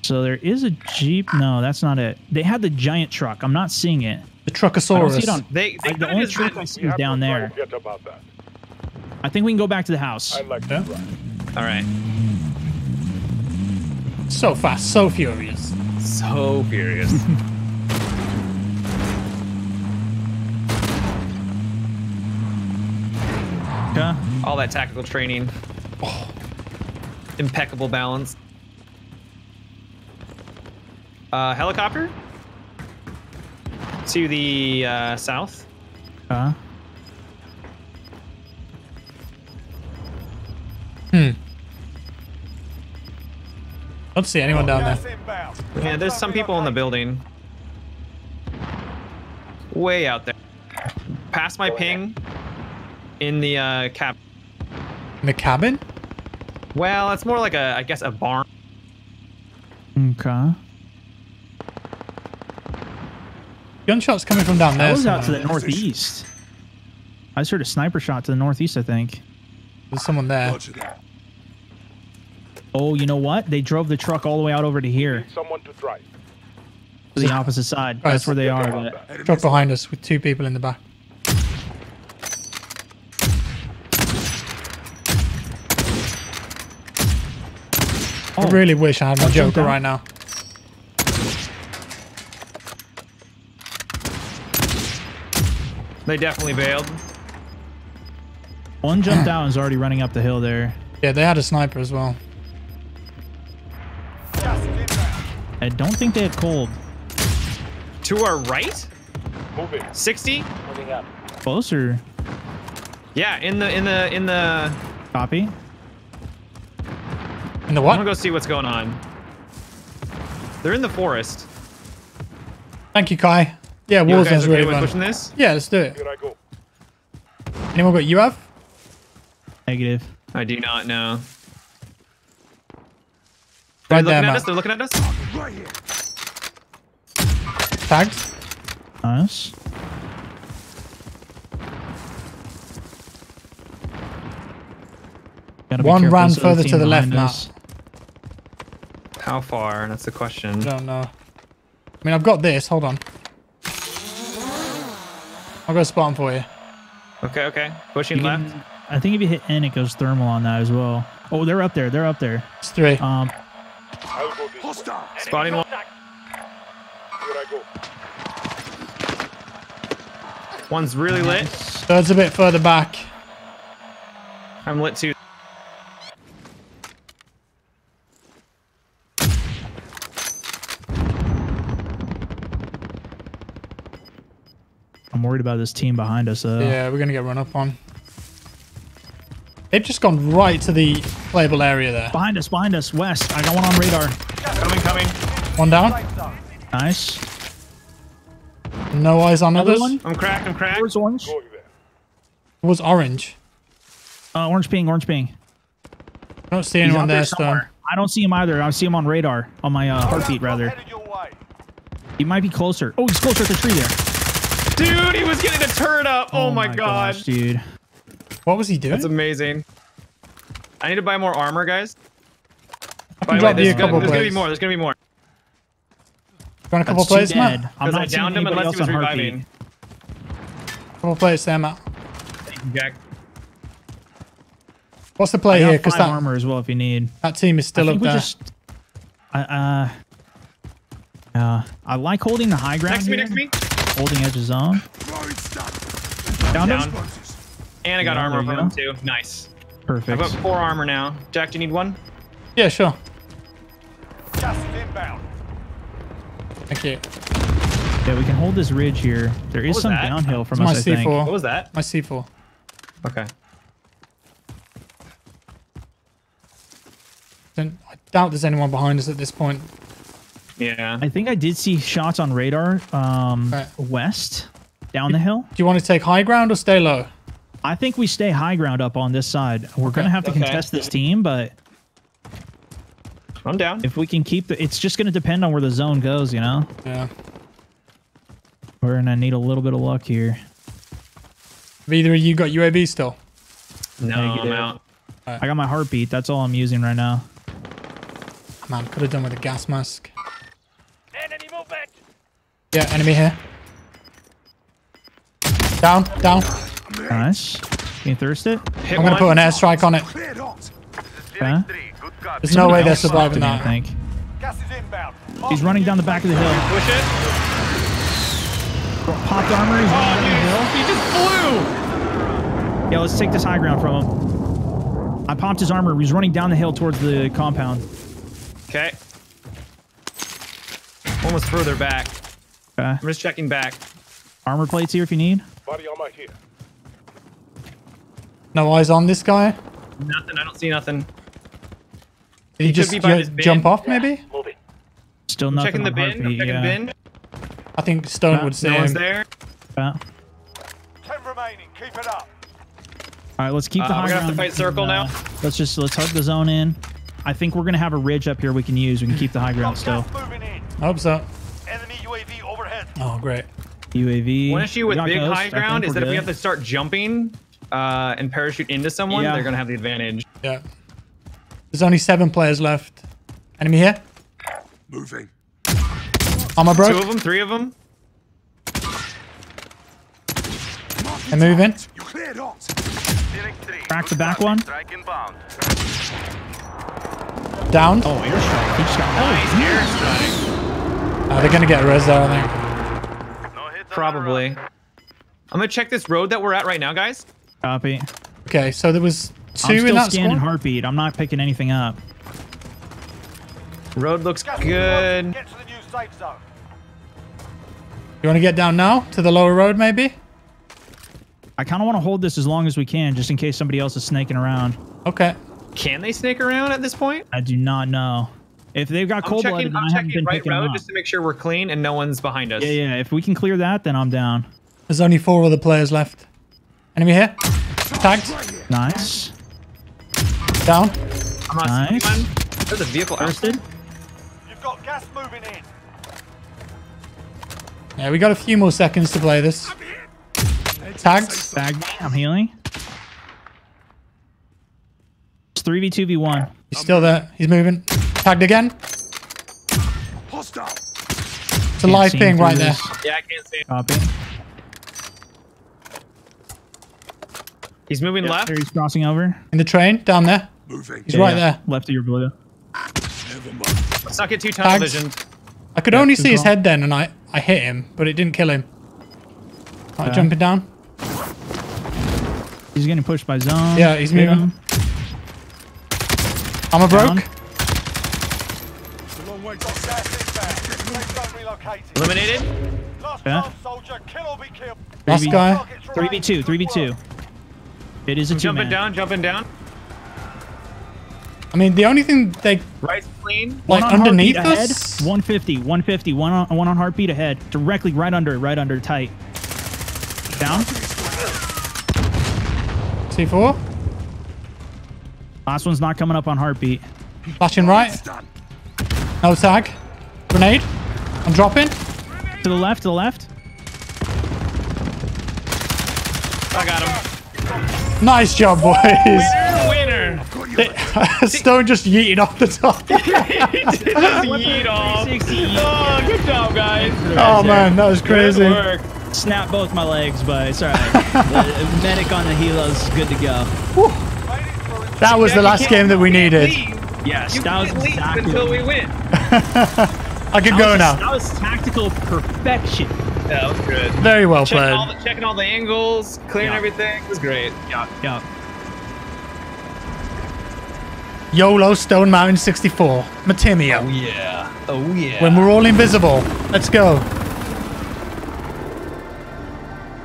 [SPEAKER 3] So there is a jeep. No, that's not it. They had the giant truck. I'm not seeing it.
[SPEAKER 1] The
[SPEAKER 3] I don't see it on.
[SPEAKER 2] They, they
[SPEAKER 3] Like, the only truck
[SPEAKER 2] been-
[SPEAKER 3] I see is
[SPEAKER 6] have
[SPEAKER 3] down there.
[SPEAKER 6] Forget about that.
[SPEAKER 3] I think we can go back to the house.
[SPEAKER 6] I like
[SPEAKER 1] Yeah.
[SPEAKER 6] to drive.
[SPEAKER 2] All right.
[SPEAKER 1] So fast, so furious.
[SPEAKER 2] So furious.
[SPEAKER 3] Okay.
[SPEAKER 2] All that tactical training. Oh. Impeccable balance. Uh, helicopter to the uh, south.
[SPEAKER 3] Okay.
[SPEAKER 1] Hmm. Don't see anyone down there.
[SPEAKER 2] Yeah, there's some people in the building. Way out there. Past my ping in the uh, cap.
[SPEAKER 1] In the cabin?
[SPEAKER 2] Well, it's more like a, I guess, a barn.
[SPEAKER 3] Okay.
[SPEAKER 1] Gunshots coming from down there.
[SPEAKER 3] That was out to the northeast. I just heard a sniper shot to the northeast. I think.
[SPEAKER 1] There's someone there.
[SPEAKER 8] Roger that.
[SPEAKER 3] Oh, you know what? They drove the truck all the way out over to here,
[SPEAKER 6] someone to drive.
[SPEAKER 3] to the opposite side.
[SPEAKER 1] Right.
[SPEAKER 3] That's where they are.
[SPEAKER 6] about
[SPEAKER 3] But.
[SPEAKER 1] Truck behind us with two people in the back. I
[SPEAKER 3] Oh.
[SPEAKER 1] really wish I had my
[SPEAKER 3] JOKR
[SPEAKER 1] right now.
[SPEAKER 2] They definitely bailed.
[SPEAKER 3] One jumped out and is already running up the hill there.
[SPEAKER 1] Yeah, they had a sniper as well.
[SPEAKER 5] Gas is inbound.
[SPEAKER 3] I don't think they had cold.
[SPEAKER 2] To our right?
[SPEAKER 6] Moving.
[SPEAKER 2] 60?
[SPEAKER 6] Moving up.
[SPEAKER 3] Closer.
[SPEAKER 2] Yeah, in the in the in the
[SPEAKER 3] Copy.
[SPEAKER 1] In the what?
[SPEAKER 2] I'm gonna go see what's going on. They're in the forest.
[SPEAKER 1] Thank you, Kai. Yeah,
[SPEAKER 2] You guys
[SPEAKER 1] Warzone's
[SPEAKER 2] okay
[SPEAKER 1] really
[SPEAKER 2] with
[SPEAKER 1] fun.
[SPEAKER 2] pushing this?
[SPEAKER 1] Yeah, let's do it.
[SPEAKER 6] Here I go.
[SPEAKER 1] Anyone got you have?
[SPEAKER 3] Negative.
[SPEAKER 2] I do not know. They're
[SPEAKER 1] there,
[SPEAKER 2] looking at
[SPEAKER 1] Matt.
[SPEAKER 2] us. They're looking at us.
[SPEAKER 8] Right here.
[SPEAKER 1] Tagged.
[SPEAKER 3] Nice.
[SPEAKER 1] One ran
[SPEAKER 3] this
[SPEAKER 1] further to the left,
[SPEAKER 3] behind
[SPEAKER 1] Matt.
[SPEAKER 2] How far? That's the question.
[SPEAKER 1] I don't know. I mean, I've got this. Hold on. I'll go spawn for you.
[SPEAKER 2] Okay, okay. Pushing
[SPEAKER 3] You
[SPEAKER 2] left.
[SPEAKER 3] Can- I think if you hit N, it goes thermal on that as well. Oh, they're up there. They're up there.
[SPEAKER 1] It's three.
[SPEAKER 3] Um,
[SPEAKER 6] I'll go this way.
[SPEAKER 8] Hostile.
[SPEAKER 2] Spotting one.
[SPEAKER 6] Here I go.
[SPEAKER 2] One's really lit.
[SPEAKER 1] Third's a bit further back.
[SPEAKER 2] I'm lit too.
[SPEAKER 3] I'm worried about this team behind us. Uh,
[SPEAKER 1] Yeah, we're gonna get run up on. They've just gone right to the playable area there.
[SPEAKER 3] Behind us, behind us, west. I got one on radar.
[SPEAKER 2] Coming, coming.
[SPEAKER 1] One down.
[SPEAKER 3] Nice.
[SPEAKER 1] No eyes on
[SPEAKER 3] Another
[SPEAKER 1] others.
[SPEAKER 3] one.
[SPEAKER 2] I'm cracked. I'm cracked.
[SPEAKER 3] Where's orange?
[SPEAKER 1] It was orange.
[SPEAKER 3] Uh, orange ping, orange ping.
[SPEAKER 1] I don't see anyone
[SPEAKER 3] out
[SPEAKER 1] there,
[SPEAKER 3] somewhere.
[SPEAKER 1] Stone.
[SPEAKER 3] I don't see him either. I see him on radar, on my uh, heartbeat rather.
[SPEAKER 5] Headed your way.
[SPEAKER 3] He might be closer. Oh, he's closer at the tree there.
[SPEAKER 2] Dude, he was getting a turret up. Oh, my, god.
[SPEAKER 3] gosh, dude.
[SPEAKER 1] What was he doing?
[SPEAKER 2] That's amazing. I need to buy more armor, guys. By the way, there's, gonna, there's gonna be more. There's gonna be more.
[SPEAKER 1] Got a couple
[SPEAKER 3] That's
[SPEAKER 1] plays,
[SPEAKER 3] dead.
[SPEAKER 1] Matt?
[SPEAKER 3] I'm
[SPEAKER 2] Because I
[SPEAKER 3] not seeing
[SPEAKER 2] downed him
[SPEAKER 3] anybody
[SPEAKER 2] unless he was
[SPEAKER 3] on heartbeat.
[SPEAKER 2] reviving.
[SPEAKER 1] Couple plays there, Matt.
[SPEAKER 2] Jack.
[SPEAKER 1] What's the play
[SPEAKER 3] got
[SPEAKER 1] here? Because that,
[SPEAKER 3] armor as well if you need.
[SPEAKER 1] that team is still
[SPEAKER 3] I
[SPEAKER 1] up
[SPEAKER 3] we
[SPEAKER 1] there.
[SPEAKER 3] just. I uh. Uh, I like holding the high ground
[SPEAKER 2] Next to me, next to me.
[SPEAKER 3] holding edge of zone.
[SPEAKER 8] Throwing stuff.
[SPEAKER 3] Down,
[SPEAKER 2] Down.
[SPEAKER 3] Him.
[SPEAKER 2] And I got
[SPEAKER 3] Yeah,
[SPEAKER 2] armor
[SPEAKER 3] there
[SPEAKER 2] from him too. Nice.
[SPEAKER 3] Perfect.
[SPEAKER 2] I've got four armor now. Jack, do you need one?
[SPEAKER 1] Yeah, sure.
[SPEAKER 5] Gas is inbound.
[SPEAKER 1] Thank you.
[SPEAKER 3] Yeah, we can hold this ridge here. There is some
[SPEAKER 2] that?
[SPEAKER 3] downhill from
[SPEAKER 1] It's my
[SPEAKER 3] us, I think.
[SPEAKER 1] C4.
[SPEAKER 2] What was that?
[SPEAKER 1] My C4.
[SPEAKER 2] Okay.
[SPEAKER 1] Don't, I doubt there's anyone behind us at this point.
[SPEAKER 2] Yeah.
[SPEAKER 3] I think I did see shots on radar um,
[SPEAKER 1] Right.
[SPEAKER 3] west down the hill.
[SPEAKER 1] Do you want to take high ground or stay low?
[SPEAKER 3] I think we stay high ground up on this side. We're gonna have to
[SPEAKER 2] Okay.
[SPEAKER 3] contest this team, but
[SPEAKER 2] I'm down.
[SPEAKER 3] if we can keep the, it's just gonna depend on where the zone goes. You know,
[SPEAKER 1] Yeah.
[SPEAKER 3] we're gonna need a little bit of luck here.
[SPEAKER 1] Have either of you got UAV still?
[SPEAKER 2] no, I'm
[SPEAKER 3] Negative.
[SPEAKER 2] out.
[SPEAKER 3] I got my heartbeat. That's all I'm using right now.
[SPEAKER 1] Man, could have done with a gas mask.
[SPEAKER 4] Enemy movement.
[SPEAKER 1] Yeah, enemy here. Down, down.
[SPEAKER 3] Nice. Can you thirst it?
[SPEAKER 2] Hit
[SPEAKER 1] I'm gonna
[SPEAKER 2] one.
[SPEAKER 1] put an airstrike on it.
[SPEAKER 3] Okay.
[SPEAKER 1] There's no way they're surviving
[SPEAKER 3] me, I think
[SPEAKER 5] Gas is inbound.
[SPEAKER 3] he's running down the back of the hill.
[SPEAKER 2] Push it.
[SPEAKER 3] Popped armor. He's running down the hill.
[SPEAKER 2] Oh, he just flew.
[SPEAKER 3] Yeah, let's take this high ground from him. I popped his armor. He's running down the hill towards the compound.
[SPEAKER 2] Okay. One was further back.
[SPEAKER 3] Okay.
[SPEAKER 2] I'm just checking back.
[SPEAKER 3] Armor plates here if you need.
[SPEAKER 6] Body armor here.
[SPEAKER 1] No eyes on this guy.
[SPEAKER 2] Nothing. I don't see nothing.
[SPEAKER 1] Did he,
[SPEAKER 2] could
[SPEAKER 1] just
[SPEAKER 2] be by
[SPEAKER 1] ju-
[SPEAKER 2] this bin.
[SPEAKER 1] jump off, maybe?
[SPEAKER 6] Moving.
[SPEAKER 3] Still
[SPEAKER 2] I'm
[SPEAKER 3] nothing
[SPEAKER 2] checking the
[SPEAKER 3] on
[SPEAKER 2] bin. I'm
[SPEAKER 3] heartbeat.
[SPEAKER 2] checking
[SPEAKER 3] yeah.
[SPEAKER 2] bin.
[SPEAKER 1] I think Stone
[SPEAKER 3] Uh,
[SPEAKER 1] would say
[SPEAKER 2] No one's
[SPEAKER 1] him.
[SPEAKER 2] there.
[SPEAKER 3] Yeah.
[SPEAKER 5] Ten remaining. Keep it up.
[SPEAKER 3] All right, let's keep the
[SPEAKER 2] Uh,
[SPEAKER 3] high
[SPEAKER 2] we're gonna have to
[SPEAKER 3] ground.
[SPEAKER 2] fight circle
[SPEAKER 3] and,
[SPEAKER 2] now.
[SPEAKER 3] uh, Let's just let's hug the zone in. I think we're gonna have a ridge up here we can use. We can keep the high ground still.
[SPEAKER 5] gas moving in.
[SPEAKER 1] I hope so.
[SPEAKER 5] Enemy UAV overhead.
[SPEAKER 1] Oh, great.
[SPEAKER 3] UAV.
[SPEAKER 2] One issue with big
[SPEAKER 3] Ghost.
[SPEAKER 2] High ground is
[SPEAKER 3] we're
[SPEAKER 2] that if we have to start jumping uh, and parachute into someone,
[SPEAKER 3] Yeah.
[SPEAKER 2] they're gonna have the advantage.
[SPEAKER 1] Yeah. There's only seven players left. Enemy here.
[SPEAKER 8] Moving.
[SPEAKER 1] Armor
[SPEAKER 2] Two of them, three of them.
[SPEAKER 1] They're moving.
[SPEAKER 8] You cleared hot.
[SPEAKER 7] Phoenix 3.
[SPEAKER 3] Crack the back one.
[SPEAKER 7] Strike inbound.
[SPEAKER 1] Down.
[SPEAKER 3] Oh, airstrike. He just got
[SPEAKER 2] Nice airstrike.
[SPEAKER 1] Uh, they're going to get res there, I think.
[SPEAKER 7] No hits
[SPEAKER 2] Probably. I'm gonna check this road that we're at right now, guys.
[SPEAKER 3] Copy.
[SPEAKER 1] Okay, so there was two
[SPEAKER 3] I'm
[SPEAKER 1] in
[SPEAKER 3] still
[SPEAKER 1] that
[SPEAKER 3] scanning
[SPEAKER 1] squad.
[SPEAKER 3] heartbeat. I'm not picking anything up.
[SPEAKER 2] Road looks
[SPEAKER 5] Gas
[SPEAKER 2] good.
[SPEAKER 5] Get to the new safe zone.
[SPEAKER 1] You want to get down now to the lower road, maybe?
[SPEAKER 3] I kind of want to hold this as long as we can, just in case somebody else is snaking around.
[SPEAKER 1] Okay.
[SPEAKER 2] Can they snake around at this point?
[SPEAKER 3] I do not know. If they've got
[SPEAKER 2] I'm
[SPEAKER 3] cold
[SPEAKER 2] checking.
[SPEAKER 3] blooded, then
[SPEAKER 2] I'm
[SPEAKER 3] I
[SPEAKER 2] checking
[SPEAKER 3] been
[SPEAKER 2] right road just to make sure we're clean and no one's behind us.
[SPEAKER 3] Yeah, yeah. If we can clear that, then I'm down.
[SPEAKER 1] There's only four other players left. Enemy here. Tagged.
[SPEAKER 3] Nice.
[SPEAKER 1] Down.
[SPEAKER 2] I'm not
[SPEAKER 3] Nice.
[SPEAKER 2] seeing one. There's a vehicle outside.
[SPEAKER 3] Thirsted.
[SPEAKER 5] You've got gas moving in.
[SPEAKER 1] Yeah, we got a few more seconds to play this. Tagged.
[SPEAKER 3] Bag me. I'm healing. It's 3v2v1.
[SPEAKER 1] He's still there. He's moving. Tagged again.
[SPEAKER 8] Hostile.
[SPEAKER 1] It's a live
[SPEAKER 3] see
[SPEAKER 1] ping right
[SPEAKER 3] through
[SPEAKER 1] there.
[SPEAKER 2] Yeah, I can't see. him.
[SPEAKER 3] Copy.
[SPEAKER 2] He's moving left.
[SPEAKER 3] There he's crossing over.
[SPEAKER 1] In the train, down there.
[SPEAKER 8] Moving.
[SPEAKER 1] He's right
[SPEAKER 3] Yeah,
[SPEAKER 1] there.
[SPEAKER 3] Left of your blue.
[SPEAKER 8] Never mind.
[SPEAKER 2] Let's not get too tunnel
[SPEAKER 1] Tags.
[SPEAKER 2] vision.
[SPEAKER 1] I could only see his head then, and I, I hit him, but it didn't kill him. Right, jumping down.
[SPEAKER 3] He's getting pushed by zone.
[SPEAKER 1] Yeah, he's
[SPEAKER 3] Hit
[SPEAKER 1] moving.
[SPEAKER 3] him.
[SPEAKER 1] Armor broke.
[SPEAKER 8] It's a long way to
[SPEAKER 5] Got gas inbound. Safe zone relocated.
[SPEAKER 2] Eliminated.
[SPEAKER 5] Last
[SPEAKER 3] Yeah.
[SPEAKER 5] soldier. Kill or be killed.
[SPEAKER 1] Last
[SPEAKER 3] 3v
[SPEAKER 1] guy.
[SPEAKER 5] Targets remain.
[SPEAKER 3] 3v2. 3v2.
[SPEAKER 5] Work.
[SPEAKER 3] It is a
[SPEAKER 2] I'm
[SPEAKER 3] two
[SPEAKER 2] jumping down, jumping down.
[SPEAKER 1] I mean, the only thing they
[SPEAKER 2] Right's clean.
[SPEAKER 1] like
[SPEAKER 3] One on
[SPEAKER 1] underneath us.
[SPEAKER 3] Ahead, 150, 150, one on, one on heartbeat ahead. Directly right under, right under, tight. Down.
[SPEAKER 1] C4.
[SPEAKER 3] Last one's not coming up on heartbeat.
[SPEAKER 1] Flashing right. No tag. Grenade. I'm dropping.
[SPEAKER 3] To the left, to the left.
[SPEAKER 2] I got him.
[SPEAKER 1] Nice job, boys.
[SPEAKER 2] Winner. winner!
[SPEAKER 1] Stone just yeeted off the top.
[SPEAKER 2] Yeet off.
[SPEAKER 3] 360.
[SPEAKER 2] Oh, good job, guys.
[SPEAKER 1] oh man, that was crazy.
[SPEAKER 2] Good work.
[SPEAKER 3] Snap both my legs, but it's all right. the medic on the helo's good to go.
[SPEAKER 5] Made.
[SPEAKER 1] That was the last game that we needed.
[SPEAKER 3] Yes,
[SPEAKER 2] You
[SPEAKER 3] that was exactly.
[SPEAKER 2] until we win.
[SPEAKER 1] I can go now.
[SPEAKER 3] That was tactical perfection.
[SPEAKER 2] That was good.
[SPEAKER 1] Very well
[SPEAKER 2] Checking
[SPEAKER 1] played.
[SPEAKER 2] all, the, checking all the angles, clearing
[SPEAKER 3] Yeah.
[SPEAKER 2] everything. It was great.
[SPEAKER 3] Yeah, yeah.
[SPEAKER 1] YOLO Stonemountain64. Matimio.
[SPEAKER 2] Oh yeah. Oh yeah.
[SPEAKER 1] When we're all invisible. Let's go.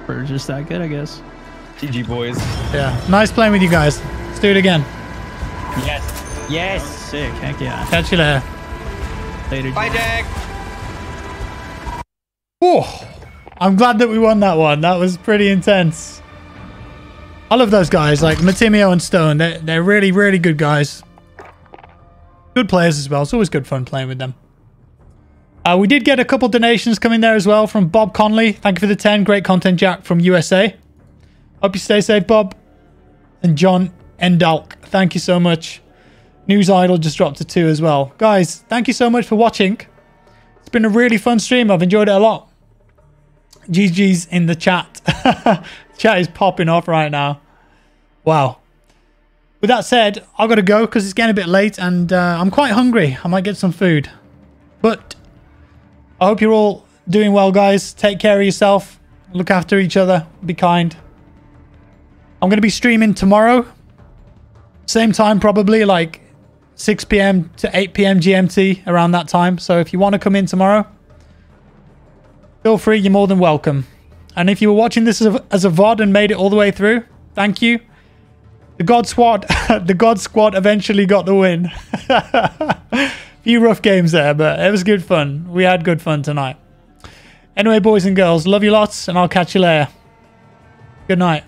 [SPEAKER 3] We're just that good, I guess.
[SPEAKER 2] GG boys.
[SPEAKER 1] Yeah. Nice playing with you guys. Let's do it again.
[SPEAKER 2] Yes. Yes.
[SPEAKER 3] Sick. Heck yeah.
[SPEAKER 1] Catch you later.
[SPEAKER 3] Later.
[SPEAKER 2] Bye, Jack.
[SPEAKER 1] Oh, I'm glad that we won that one. That was pretty intense. I love those guys, like Matimi0 and Stone. They're, they're really, really good guys. Good players as well. It's always good fun playing with them. Uh, we did get a couple donations coming there as well from Bob Conley. Thank you for the 10. Great content, Jack, from USA. Hope you stay safe, Bob. And John Endalk, thank you so much. News Idol just dropped a 2 as well. Guys, thank you so much for watching. It's been a really fun stream. I've enjoyed it a lot. GG's in the chat. chat is popping off right now. Wow. With that said, I've got to go because it's getting a bit late and uh, I'm quite hungry. I might get some food. But I hope you're all doing well, guys. Take care of yourself. Look after each other. Be kind. I'm going to be streaming tomorrow. Same time, probably like 6 p.m. to 8 p.m. GMT around that time. So if you want to come in tomorrow, feel free. You're more than welcome. And if you were watching this as a, as a VOD and made it all the way through, thank you. The God Squad, the God Squad eventually got the win. Few rough games there, but it was good fun. We had good fun tonight. Anyway, boys and girls, love you lots, and I'll catch you later. Good night.